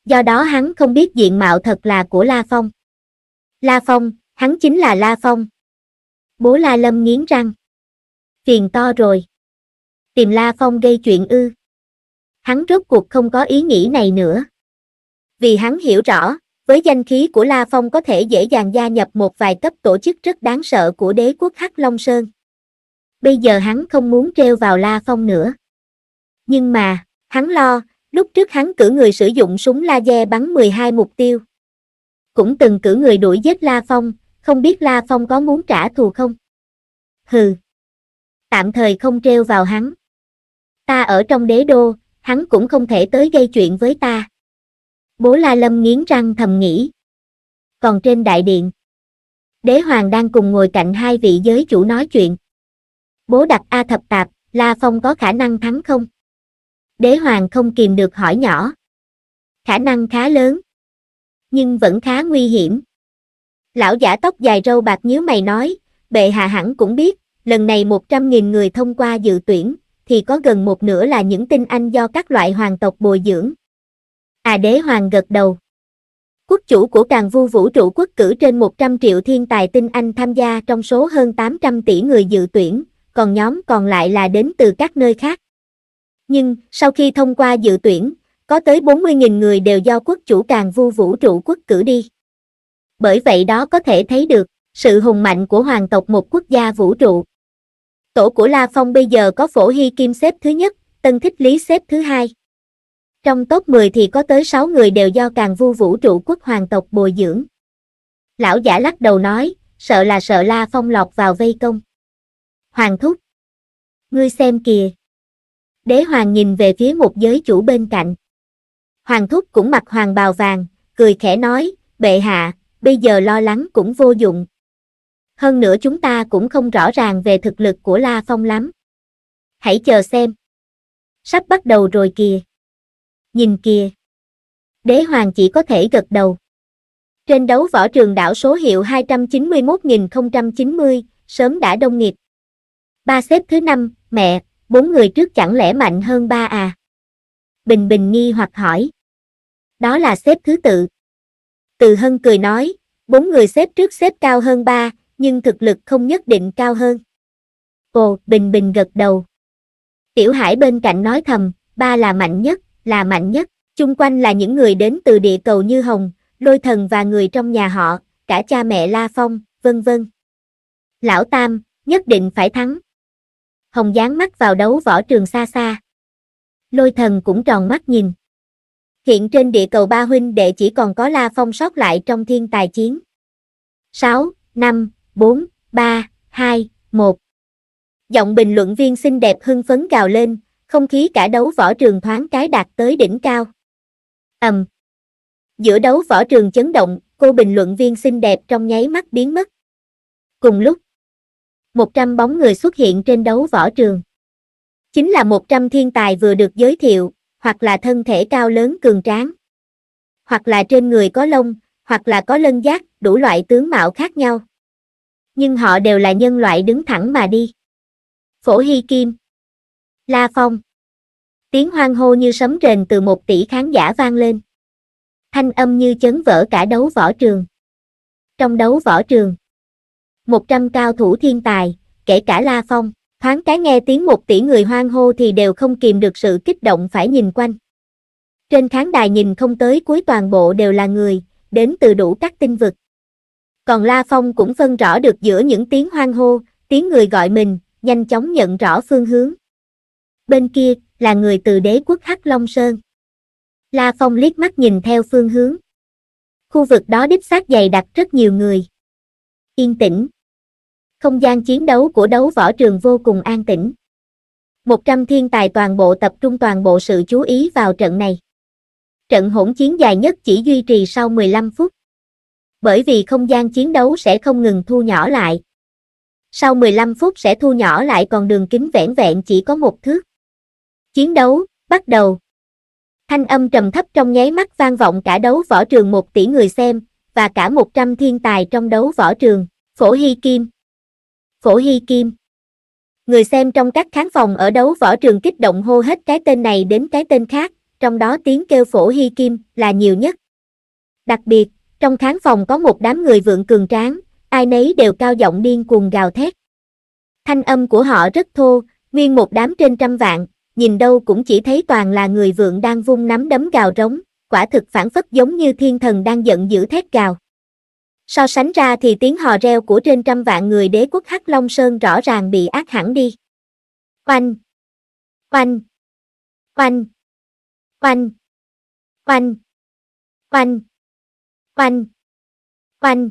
Do đó hắn không biết diện mạo thật là của La Phong. La Phong, hắn chính là La Phong. Bố La Lâm nghiến răng. Phiền to rồi. Tìm La Phong gây chuyện ư. Hắn rốt cuộc không có ý nghĩ này nữa. Vì hắn hiểu rõ, với danh khí của La Phong có thể dễ dàng gia nhập một vài cấp tổ chức rất đáng sợ của đế quốc Hắc Long Sơn. Bây giờ hắn không muốn treo vào La Phong nữa. Nhưng mà, hắn lo, lúc trước hắn cử người sử dụng súng laser bắn 12 mục tiêu. Cũng từng cử người đuổi giết La Phong, không biết La Phong có muốn trả thù không? Hừ. Tạm thời không treo vào hắn. Ta ở trong đế đô, hắn cũng không thể tới gây chuyện với ta. Bố La Lâm nghiến răng thầm nghĩ. Còn trên đại điện, đế hoàng đang cùng ngồi cạnh hai vị giới chủ nói chuyện. Bố đặt A thập tạp, La Phong có khả năng thắng không? Đế hoàng không kìm được hỏi nhỏ. Khả năng khá lớn. Nhưng vẫn khá nguy hiểm. Lão giả tóc dài râu bạc nhíu mày nói, bệ hạ hẳn cũng biết, lần này 100.000 người thông qua dự tuyển, thì có gần một nửa là những tinh anh do các loại hoàng tộc bồi dưỡng. À đế hoàng gật đầu. Quốc chủ của càng vu vũ trụ quốc cử trên 100 triệu thiên tài tinh anh tham gia trong số hơn 800 tỷ người dự tuyển, còn nhóm còn lại là đến từ các nơi khác. Nhưng, sau khi thông qua dự tuyển, có tới 40.000 người đều do quốc chủ càng vu vũ trụ quốc cử đi. Bởi vậy đó có thể thấy được, sự hùng mạnh của hoàng tộc một quốc gia vũ trụ. Tổ của La Phong bây giờ có Phổ Hy Kim xếp thứ nhất, Tân Thích Lý xếp thứ hai. Trong top 10 thì có tới 6 người đều do càng vu vũ trụ quốc hoàng tộc bồi dưỡng. Lão giả lắc đầu nói, sợ là sợ La Phong lọt vào vây công. Hoàng thúc. Ngươi xem kìa. Đế hoàng nhìn về phía một giới chủ bên cạnh. Hoàng thúc cũng mặc hoàng bào vàng, cười khẽ nói, bệ hạ, bây giờ lo lắng cũng vô dụng. Hơn nữa chúng ta cũng không rõ ràng về thực lực của La Phong lắm. Hãy chờ xem. Sắp bắt đầu rồi kìa. Nhìn kìa. Đế hoàng chỉ có thể gật đầu. Trên đấu võ trường đảo số hiệu 291.090, sớm đã đông nghịt. Ba xếp thứ năm, mẹ, bốn người trước chẳng lẽ mạnh hơn ba à? Bình Bình nghi hoặc hỏi. Đó là xếp thứ tự. Từ Hân cười nói, bốn người xếp trước xếp cao hơn ba, nhưng thực lực không nhất định cao hơn. Ồ, Bình Bình gật đầu. Tiểu Hải bên cạnh nói thầm, ba là mạnh nhất, là mạnh nhất, chung quanh là những người đến từ địa cầu như Hồng, Lôi Thần và người trong nhà họ, cả cha mẹ La Phong, vân vân. Lão Tam, nhất định phải thắng. Hồng dán mắt vào đấu võ trường xa xa. Lôi Thần cũng tròn mắt nhìn. Hiện trên địa cầu ba huynh đệ chỉ còn có La Phong sót lại trong thiên tài chiến. 6, 5, 4, 3, 2, 1. Giọng bình luận viên xinh đẹp hưng phấn gào lên, không khí cả đấu võ trường thoáng cái đạt tới đỉnh cao. ầm. Giữa đấu võ trường chấn động, cô bình luận viên xinh đẹp trong nháy mắt biến mất. Cùng lúc, 100 bóng người xuất hiện trên đấu võ trường. Chính là 100 thiên tài vừa được giới thiệu, hoặc là thân thể cao lớn cường tráng, hoặc là trên người có lông, hoặc là có lân giác, đủ loại tướng mạo khác nhau. Nhưng họ đều là nhân loại đứng thẳng mà đi. Phổ Hy Kim La Phong Tiếng hoang hô như sấm rền từ một tỷ khán giả vang lên. Thanh âm như chấn vỡ cả đấu võ trường. Trong đấu võ trường, 100 cao thủ thiên tài, kể cả La Phong, thoáng cái nghe tiếng một tỷ người hoang hô thì đều không kìm được sự kích động phải nhìn quanh. Trên khán đài nhìn không tới cuối toàn bộ đều là người, đến từ đủ các tinh vực. Còn La Phong cũng phân rõ được giữa những tiếng hoang hô, tiếng người gọi mình, nhanh chóng nhận rõ phương hướng. Bên kia, là người từ đế quốc Hắc Long Sơn. La Phong liếc mắt nhìn theo phương hướng. Khu vực đó đích xác dày đặc rất nhiều người. Yên tĩnh. Không gian chiến đấu của đấu võ trường vô cùng an tĩnh. 100 thiên tài toàn bộ tập trung toàn bộ sự chú ý vào trận này. Trận hỗn chiến dài nhất chỉ duy trì sau 15 phút. Bởi vì không gian chiến đấu sẽ không ngừng thu nhỏ lại. Sau 15 phút sẽ thu nhỏ lại còn đường kính vẻn vẹn chỉ có một thước. Chiến đấu, bắt đầu. Thanh âm trầm thấp trong nháy mắt vang vọng cả đấu võ trường một tỷ người xem, và cả 100 thiên tài trong đấu võ trường, Phổ Hy Kim. Phổ Hy Kim. Người xem trong các khán phòng ở đấu võ trường kích động hô hết cái tên này đến cái tên khác, trong đó tiếng kêu Phổ Hy Kim là nhiều nhất. Đặc biệt, trong khán phòng có một đám người vượng cường tráng, ai nấy đều cao giọng điên cuồng gào thét. Thanh âm của họ rất thô, nguyên một đám trên trăm vạn, nhìn đâu cũng chỉ thấy toàn là người vượng đang vung nắm đấm gào rống, quả thực phản phất giống như thiên thần đang giận dữ thét gào. So sánh ra thì tiếng hò reo của trên trăm vạn người đế quốc Hắc Long Sơn rõ ràng bị ác hẳn đi. Oanh! Oanh! Oanh! Oanh! Oanh! Oanh! Oanh! Oanh!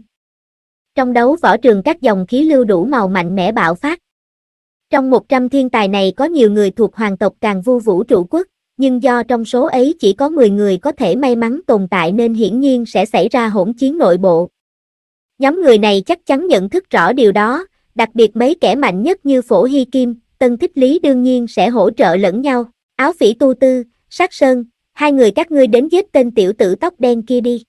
Trong đấu võ trường các dòng khí lưu đủ màu mạnh mẽ bạo phát. Trong 100 thiên tài này có nhiều người thuộc hoàng tộc Càng Vu Vũ trụ quốc, nhưng do trong số ấy chỉ có 10 người có thể may mắn tồn tại nên hiển nhiên sẽ xảy ra hỗn chiến nội bộ. Nhóm người này chắc chắn nhận thức rõ điều đó, đặc biệt mấy kẻ mạnh nhất như Phổ Hy Kim, Tân Thích Lý đương nhiên sẽ hỗ trợ lẫn nhau. Áo phỉ tu tư, sát sơn, hai người các ngươi đến giết tên tiểu tử tóc đen kia đi.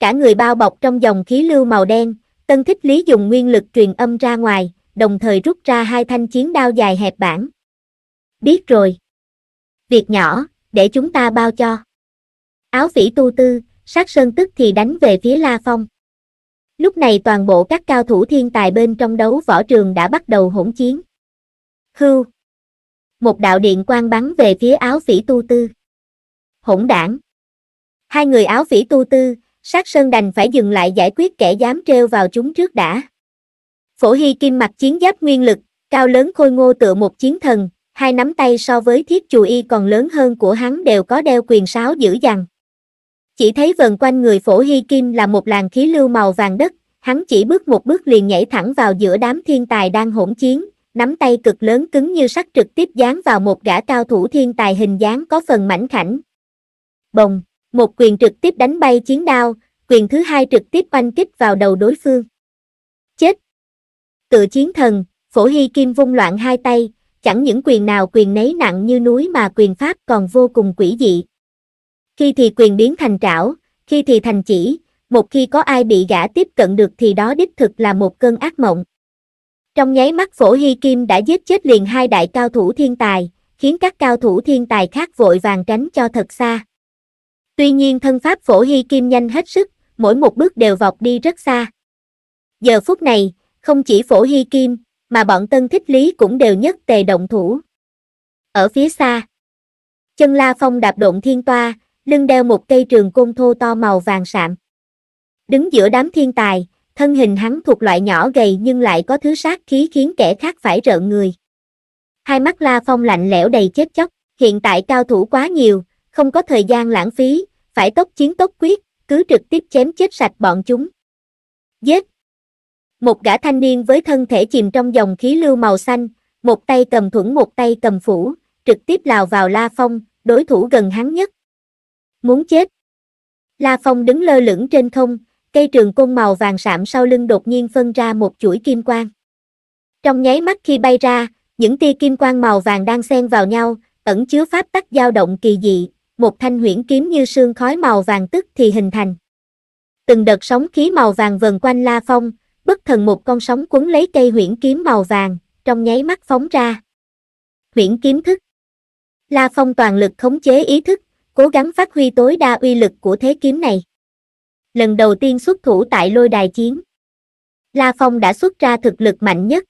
Cả người bao bọc trong dòng khí lưu màu đen, Tân Thích Lý dùng nguyên lực truyền âm ra ngoài, đồng thời rút ra hai thanh chiến đao dài hẹp bản. Biết rồi. Việc nhỏ, để chúng ta bao cho. Áo phỉ tu tư, sát sơn tức thì đánh về phía La Phong. Lúc này toàn bộ các cao thủ thiên tài bên trong đấu võ trường đã bắt đầu hỗn chiến. Hưu. Một đạo điện quang bắn về phía áo phỉ tu tư. Hỗn đảng. Hai người áo phỉ tu tư, sát sơn đành phải dừng lại giải quyết kẻ dám treo vào chúng trước đã. Phổ Hy Kim mặc chiến giáp nguyên lực, cao lớn khôi ngô tựa một chiến thần, hai nắm tay so với thiết chù y còn lớn hơn của hắn đều có đeo quyền sáo dữ dằn. Chỉ thấy vần quanh người Phổ Hy Kim là một làn khí lưu màu vàng đất, hắn chỉ bước một bước liền nhảy thẳng vào giữa đám thiên tài đang hỗn chiến, nắm tay cực lớn cứng như sắt trực tiếp dán vào một gã cao thủ thiên tài hình dáng có phần mảnh khảnh. Bồng, một quyền trực tiếp đánh bay chiến đao, quyền thứ hai trực tiếp oanh kích vào đầu đối phương. Chết! Tự chiến thần, phổ hy kim vung loạn hai tay, chẳng những quyền nào quyền nấy nặng như núi mà quyền pháp còn vô cùng quỷ dị. Khi thì quyền biến thành trảo, khi thì thành chỉ, một khi có ai bị gã tiếp cận được thì đó đích thực là một cơn ác mộng. Trong nháy mắt phổ hy kim đã giết chết liền hai đại cao thủ thiên tài, khiến các cao thủ thiên tài khác vội vàng tránh cho thật xa. Tuy nhiên thân pháp phổ hy kim nhanh hết sức, mỗi một bước đều vọt đi rất xa. Giờ phút này, không chỉ phổ hy kim, mà bọn tân thích lý cũng đều nhất tề động thủ. Ở phía xa, chân la phong đạp động thiên toa, lưng đeo một cây trường côn thô to màu vàng sạm. Đứng giữa đám thiên tài, thân hình hắn thuộc loại nhỏ gầy nhưng lại có thứ sát khí khiến kẻ khác phải rợn người. Hai mắt la phong lạnh lẽo đầy chết chóc, hiện tại cao thủ quá nhiều, không có thời gian lãng phí, phải tốc chiến tốc quyết, cứ trực tiếp chém chết sạch bọn chúng. Giết! Một gã thanh niên với thân thể chìm trong dòng khí lưu màu xanh, một tay cầm thuẫn một tay cầm phủ, trực tiếp lào vào La Phong, đối thủ gần hắn nhất. Muốn chết. La Phong đứng lơ lửng trên không, cây trường côn màu vàng sạm sau lưng đột nhiên phân ra một chuỗi kim quang. Trong nháy mắt khi bay ra, những tia kim quang màu vàng đang xen vào nhau, ẩn chứa pháp tắc dao động kỳ dị, một thanh huyễn kiếm như sương khói màu vàng tức thì hình thành. Từng đợt sóng khí màu vàng vần quanh La Phong, bất thần một con sóng quấn lấy cây huyễn kiếm màu vàng, trong nháy mắt phóng ra. Huyễn kiếm thức. La Phong toàn lực khống chế ý thức, cố gắng phát huy tối đa uy lực của thế kiếm này. Lần đầu tiên xuất thủ tại lôi đài chiến. La Phong đã xuất ra thực lực mạnh nhất.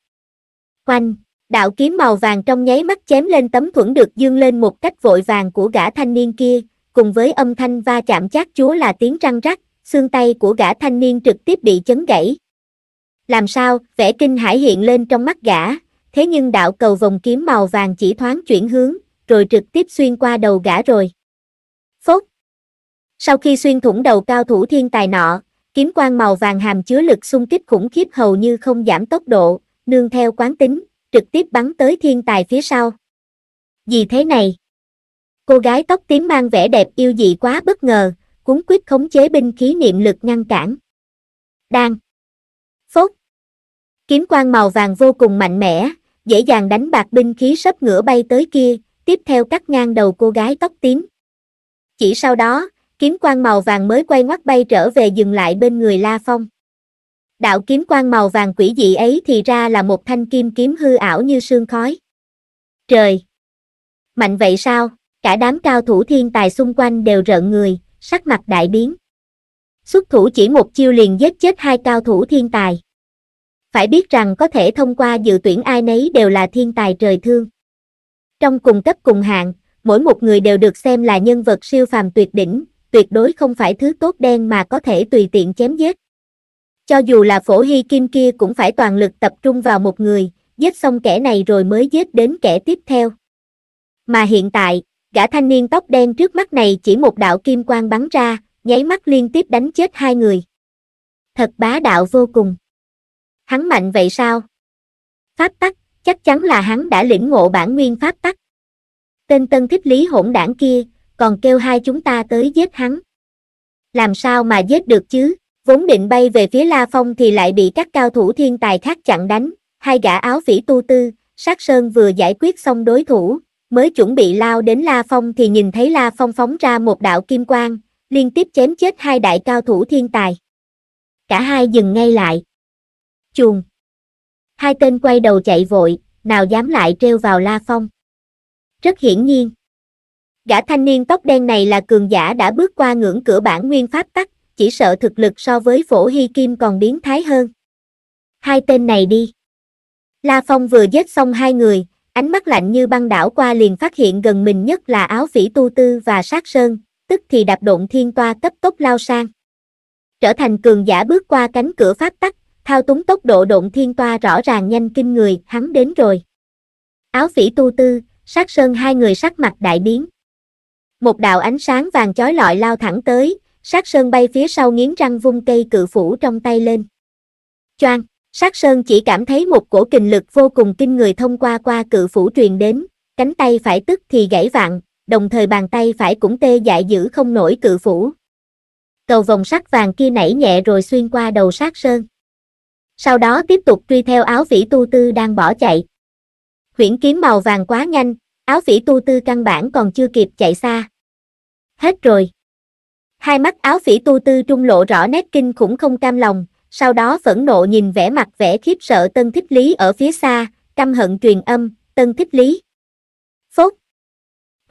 Quanh đạo kiếm màu vàng trong nháy mắt chém lên tấm thuẫn được dương lên một cách vội vàng của gã thanh niên kia, cùng với âm thanh va chạm chát chúa là tiếng răng rắc, xương tay của gã thanh niên trực tiếp bị chấn gãy. Làm sao, vẻ kinh hãi hiện lên trong mắt gã, thế nhưng đạo cầu vòng kiếm màu vàng chỉ thoáng chuyển hướng, rồi trực tiếp xuyên qua đầu gã rồi. Phốt! Sau khi xuyên thủng đầu cao thủ thiên tài nọ, kiếm quang màu vàng hàm chứa lực xung kích khủng khiếp hầu như không giảm tốc độ, nương theo quán tính, trực tiếp bắn tới thiên tài phía sau. Gì thế này? Cô gái tóc tím mang vẻ đẹp yêu dị quá bất ngờ, cuốn quyết khống chế binh khí niệm lực ngăn cản. Đang. Phốt. Kiếm quang màu vàng vô cùng mạnh mẽ, dễ dàng đánh bạc binh khí sắp ngửa bay tới kia, tiếp theo cắt ngang đầu cô gái tóc tím. Chỉ sau đó, kiếm quang màu vàng mới quay ngoắt bay trở về dừng lại bên người La Phong. Đạo kiếm quang màu vàng quỷ dị ấy thì ra là một thanh kim kiếm hư ảo như sương khói. Trời! Mạnh vậy sao? Cả đám cao thủ thiên tài xung quanh đều rợn người, sắc mặt đại biến. Xuất thủ chỉ một chiêu liền giết chết hai cao thủ thiên tài. Phải biết rằng có thể thông qua dự tuyển ai nấy đều là thiên tài trời thương. Trong cùng cấp cùng hạng, mỗi một người đều được xem là nhân vật siêu phàm tuyệt đỉnh, tuyệt đối không phải thứ tốt đen mà có thể tùy tiện chém giết. Cho dù là phổ hy kim kia cũng phải toàn lực tập trung vào một người, giết xong kẻ này rồi mới giết đến kẻ tiếp theo. Mà hiện tại, gã thanh niên tóc đen trước mắt này chỉ một đạo kim quang bắn ra, nháy mắt liên tiếp đánh chết hai người. Thật bá đạo vô cùng. Hắn mạnh vậy sao? Pháp tắc, chắc chắn là hắn đã lĩnh ngộ bản nguyên pháp tắc. Tên tân thích lý hỗn đảng kia, còn kêu hai chúng ta tới giết hắn. Làm sao mà giết được chứ? Vốn định bay về phía La Phong thì lại bị các cao thủ thiên tài khác chặn đánh, hai gã áo phỉ tu tư, sát sơn vừa giải quyết xong đối thủ, mới chuẩn bị lao đến La Phong thì nhìn thấy La Phong phóng ra một đạo kim quang, liên tiếp chém chết hai đại cao thủ thiên tài. Cả hai dừng ngay lại. Chuồng. Hai tên quay đầu chạy vội, nào dám lại treo vào La Phong. Rất hiển nhiên. Gã thanh niên tóc đen này là cường giả đã bước qua ngưỡng cửa bản nguyên pháp tắc, chỉ sợ thực lực so với phổ hy kim còn biến thái hơn. Hai tên này đi. La Phong vừa giết xong hai người, ánh mắt lạnh như băng đảo qua liền phát hiện gần mình nhất là áo phỉ tu tư và sát sơn, tức thì đạp độn thiên toa cấp tốc lao sang. Trở thành cường giả bước qua cánh cửa pháp tắc, thao túng tốc độ độn thiên toa rõ ràng nhanh kinh người, hắn đến rồi. Áo phỉ tu tư, sát sơn hai người sắc mặt đại biến. Một đạo ánh sáng vàng chói lọi lao thẳng tới, sát sơn bay phía sau nghiến răng vung cây cự phủ trong tay lên. Choang, sát sơn chỉ cảm thấy một cổ kình lực vô cùng kinh người thông qua qua cự phủ truyền đến, cánh tay phải tức thì gãy vạn, đồng thời bàn tay phải cũng tê dại giữ không nổi cự phủ. Cầu vòng sắt vàng kia nảy nhẹ rồi xuyên qua đầu sát sơn. Sau đó tiếp tục truy theo áo vĩ tu tư đang bỏ chạy. Huyễn kiếm màu vàng quá nhanh, áo vĩ tu tư căn bản còn chưa kịp chạy xa. Hết rồi. Hai mắt áo phỉ tu tư trung lộ rõ nét kinh khủng không cam lòng, sau đó phẫn nộ nhìn vẻ mặt vẻ khiếp sợ tân thích lý ở phía xa, căm hận truyền âm, tân thích lý. Phốt.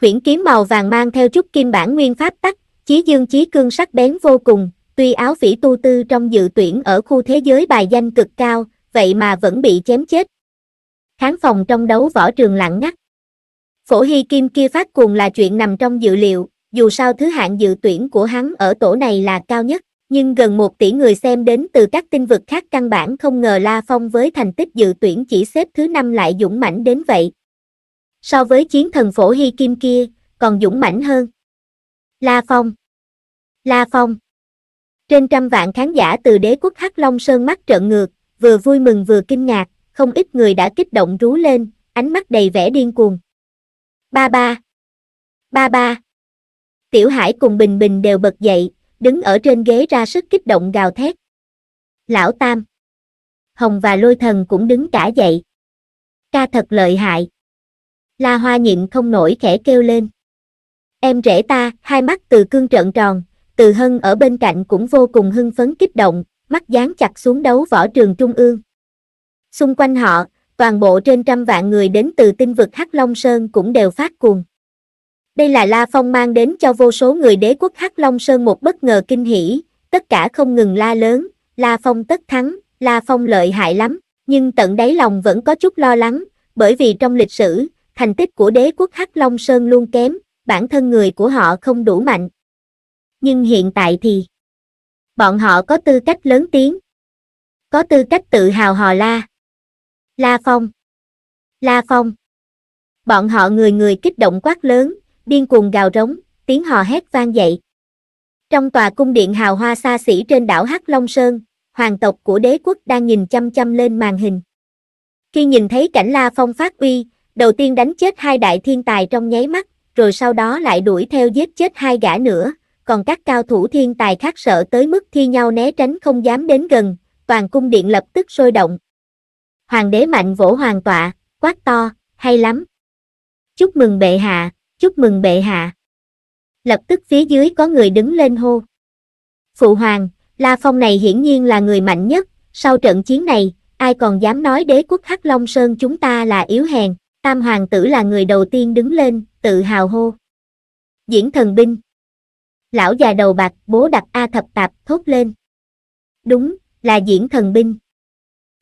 Huyễn kiếm màu vàng mang theo chút kim bản nguyên pháp tắc, chí dương chí cương sắc bén vô cùng, tuy áo phỉ tu tư trong dự tuyển ở khu thế giới bài danh cực cao, vậy mà vẫn bị chém chết. Kháng phòng trong đấu võ trường lặng ngắt. Phổ hy kim kia phát cuồng là chuyện nằm trong dự liệu, dù sao thứ hạng dự tuyển của hắn ở tổ này là cao nhất, nhưng gần một tỷ người xem đến từ các tinh vực khác căn bản không ngờ La Phong với thành tích dự tuyển chỉ xếp thứ năm lại dũng mãnh đến vậy. So với chiến thần phổ hy kim kia, còn dũng mãnh hơn. La Phong La Phong Trên trăm vạn khán giả từ đế quốc Hắc Long Sơn mắt trợn ngược, vừa vui mừng vừa kinh ngạc, không ít người đã kích động rú lên, ánh mắt đầy vẻ điên cuồng. Ba ba Ba ba Tiểu Hải cùng Bình Bình đều bật dậy, đứng ở trên ghế ra sức kích động gào thét. Lão Tam. Hồng và lôi thần cũng đứng cả dậy. Ca thật lợi hại. La Hoa nhịn không nổi khẽ kêu lên. Em rể ta, hai mắt từ cương trợn tròn, từ hân ở bên cạnh cũng vô cùng hưng phấn kích động, mắt dán chặt xuống đấu võ trường trung ương. Xung quanh họ, toàn bộ trên trăm vạn người đến từ tinh vực Hắc Long Sơn cũng đều phát cuồng. Đây là La Phong mang đến cho vô số người đế quốc Hắc Long Sơn một bất ngờ kinh hỉ, tất cả không ngừng la lớn, La Phong tất thắng, La Phong lợi hại lắm, nhưng tận đáy lòng vẫn có chút lo lắng, bởi vì trong lịch sử, thành tích của đế quốc Hắc Long Sơn luôn kém, bản thân người của họ không đủ mạnh. Nhưng hiện tại thì, bọn họ có tư cách lớn tiếng, có tư cách tự hào hò la. La Phong, La Phong. Bọn họ người người kích động quát lớn, điên cuồng gào rống, tiếng hò hét vang dậy. Trong tòa cung điện hào hoa xa xỉ trên đảo Hắc Long Sơn, hoàng tộc của đế quốc đang nhìn chăm chăm lên màn hình. Khi nhìn thấy cảnh La Phong phát uy, đầu tiên đánh chết hai đại thiên tài trong nháy mắt, rồi sau đó lại đuổi theo giết chết hai gã nữa, còn các cao thủ thiên tài khác sợ tới mức thi nhau né tránh không dám đến gần, toàn cung điện lập tức sôi động. Hoàng đế mạnh vỗ hoàng tọa, quát to, hay lắm. Chúc mừng bệ hạ, chúc mừng bệ hạ. Lập tức phía dưới có người đứng lên hô. Phụ hoàng, La Phong này hiển nhiên là người mạnh nhất, sau trận chiến này, ai còn dám nói đế quốc Hắc Long Sơn chúng ta là yếu hèn, Tam Hoàng tử là người đầu tiên đứng lên, tự hào hô. Diễn thần binh. Lão già đầu bạc, bố đặt A thập tạp, thốt lên. Đúng, là diễn thần binh.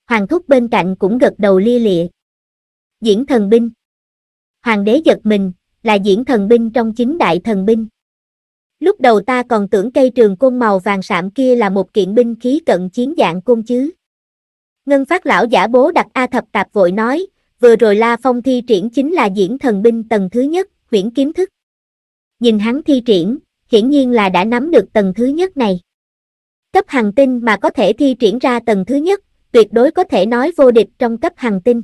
Hoàng thúc bên cạnh cũng gật đầu lia lịa. Diễn thần binh. Hoàng đế giật mình, là diễn thần binh trong chính đại thần binh. Lúc đầu ta còn tưởng cây trường côn màu vàng sạm kia là một kiện binh khí cận chiến dạng côn chứ. Ngân phát lão giả bố đặt A thập tạp vội nói, vừa rồi La Phong thi triển chính là diễn thần binh tầng thứ nhất, huyển kiếm thức. Nhìn hắn thi triển, hiển nhiên là đã nắm được tầng thứ nhất này. Cấp hàng tinh mà có thể thi triển ra tầng thứ nhất, tuyệt đối có thể nói vô địch trong cấp hàng tinh.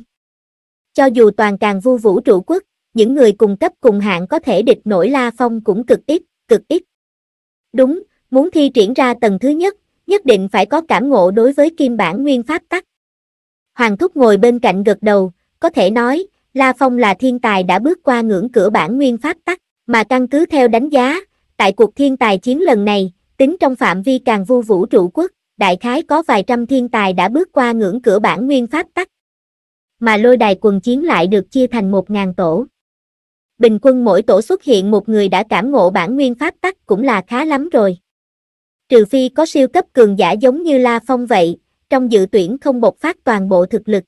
Cho dù toàn càng vu vũ trụ quốc, những người cùng cấp cùng hạng có thể địch nổi La Phong cũng cực ít, cực ít. Đúng, muốn thi triển ra tầng thứ nhất, nhất định phải có cảm ngộ đối với kim bản nguyên pháp tắc. Hoàng Thúc ngồi bên cạnh gật đầu, có thể nói, La Phong là thiên tài đã bước qua ngưỡng cửa bản nguyên pháp tắc, mà căn cứ theo đánh giá, tại cuộc thiên tài chiến lần này, tính trong phạm vi càng vu vũ trụ quốc, đại khái có vài trăm thiên tài đã bước qua ngưỡng cửa bản nguyên pháp tắc. Mà lôi đài quần chiến lại được chia thành một ngàn tổ. Bình quân mỗi tổ xuất hiện một người đã cảm ngộ bản nguyên pháp tắc cũng là khá lắm rồi. Trừ phi có siêu cấp cường giả giống như La Phong vậy, trong dự tuyển không bộc phát toàn bộ thực lực.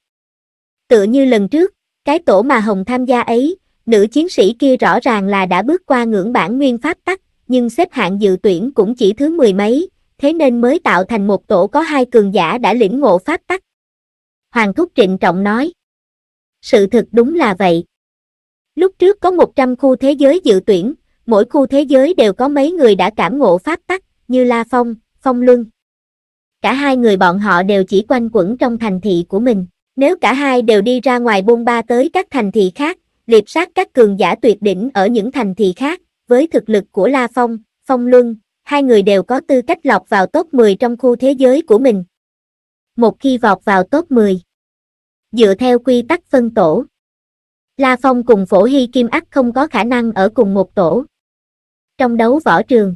Tựa như lần trước, cái tổ mà Hồng tham gia ấy, nữ chiến sĩ kia rõ ràng là đã bước qua ngưỡng bản nguyên pháp tắc, nhưng xếp hạng dự tuyển cũng chỉ thứ mười mấy, thế nên mới tạo thành một tổ có hai cường giả đã lĩnh ngộ pháp tắc. Hoàng Thúc Trịnh Trọng nói. Sự thực đúng là vậy. Lúc trước có 100 khu thế giới dự tuyển, mỗi khu thế giới đều có mấy người đã cảm ngộ pháp tắc, như La Phong, Phong Luân. Cả hai người bọn họ đều chỉ quanh quẩn trong thành thị của mình. Nếu cả hai đều đi ra ngoài bôn ba tới các thành thị khác, liệp sát các cường giả tuyệt đỉnh ở những thành thị khác, với thực lực của La Phong, Phong Luân, hai người đều có tư cách lọc vào top 10 trong khu thế giới của mình. Một khi vọt vào top 10, dựa theo quy tắc phân tổ, La Phong cùng Phổ Hy Kim Ác không có khả năng ở cùng một tổ. Trong đấu võ trường,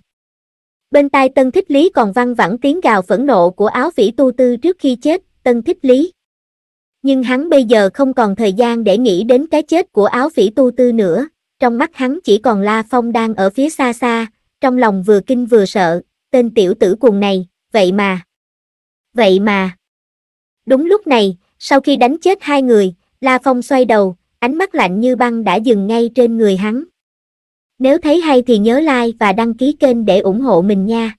bên tai Tân Thích Lý còn văng vẳng tiếng gào phẫn nộ của áo phỉ tu tư trước khi chết, Tân Thích Lý. Nhưng hắn bây giờ không còn thời gian để nghĩ đến cái chết của áo phỉ tu tư nữa, trong mắt hắn chỉ còn La Phong đang ở phía xa xa, trong lòng vừa kinh vừa sợ, tên tiểu tử cuồng này, vậy mà. Vậy mà. Đúng lúc này, sau khi đánh chết hai người, La Phong xoay đầu, ánh mắt lạnh như băng đã dừng ngay trên người hắn. Nếu thấy hay thì nhớ like và đăng ký kênh để ủng hộ mình nha.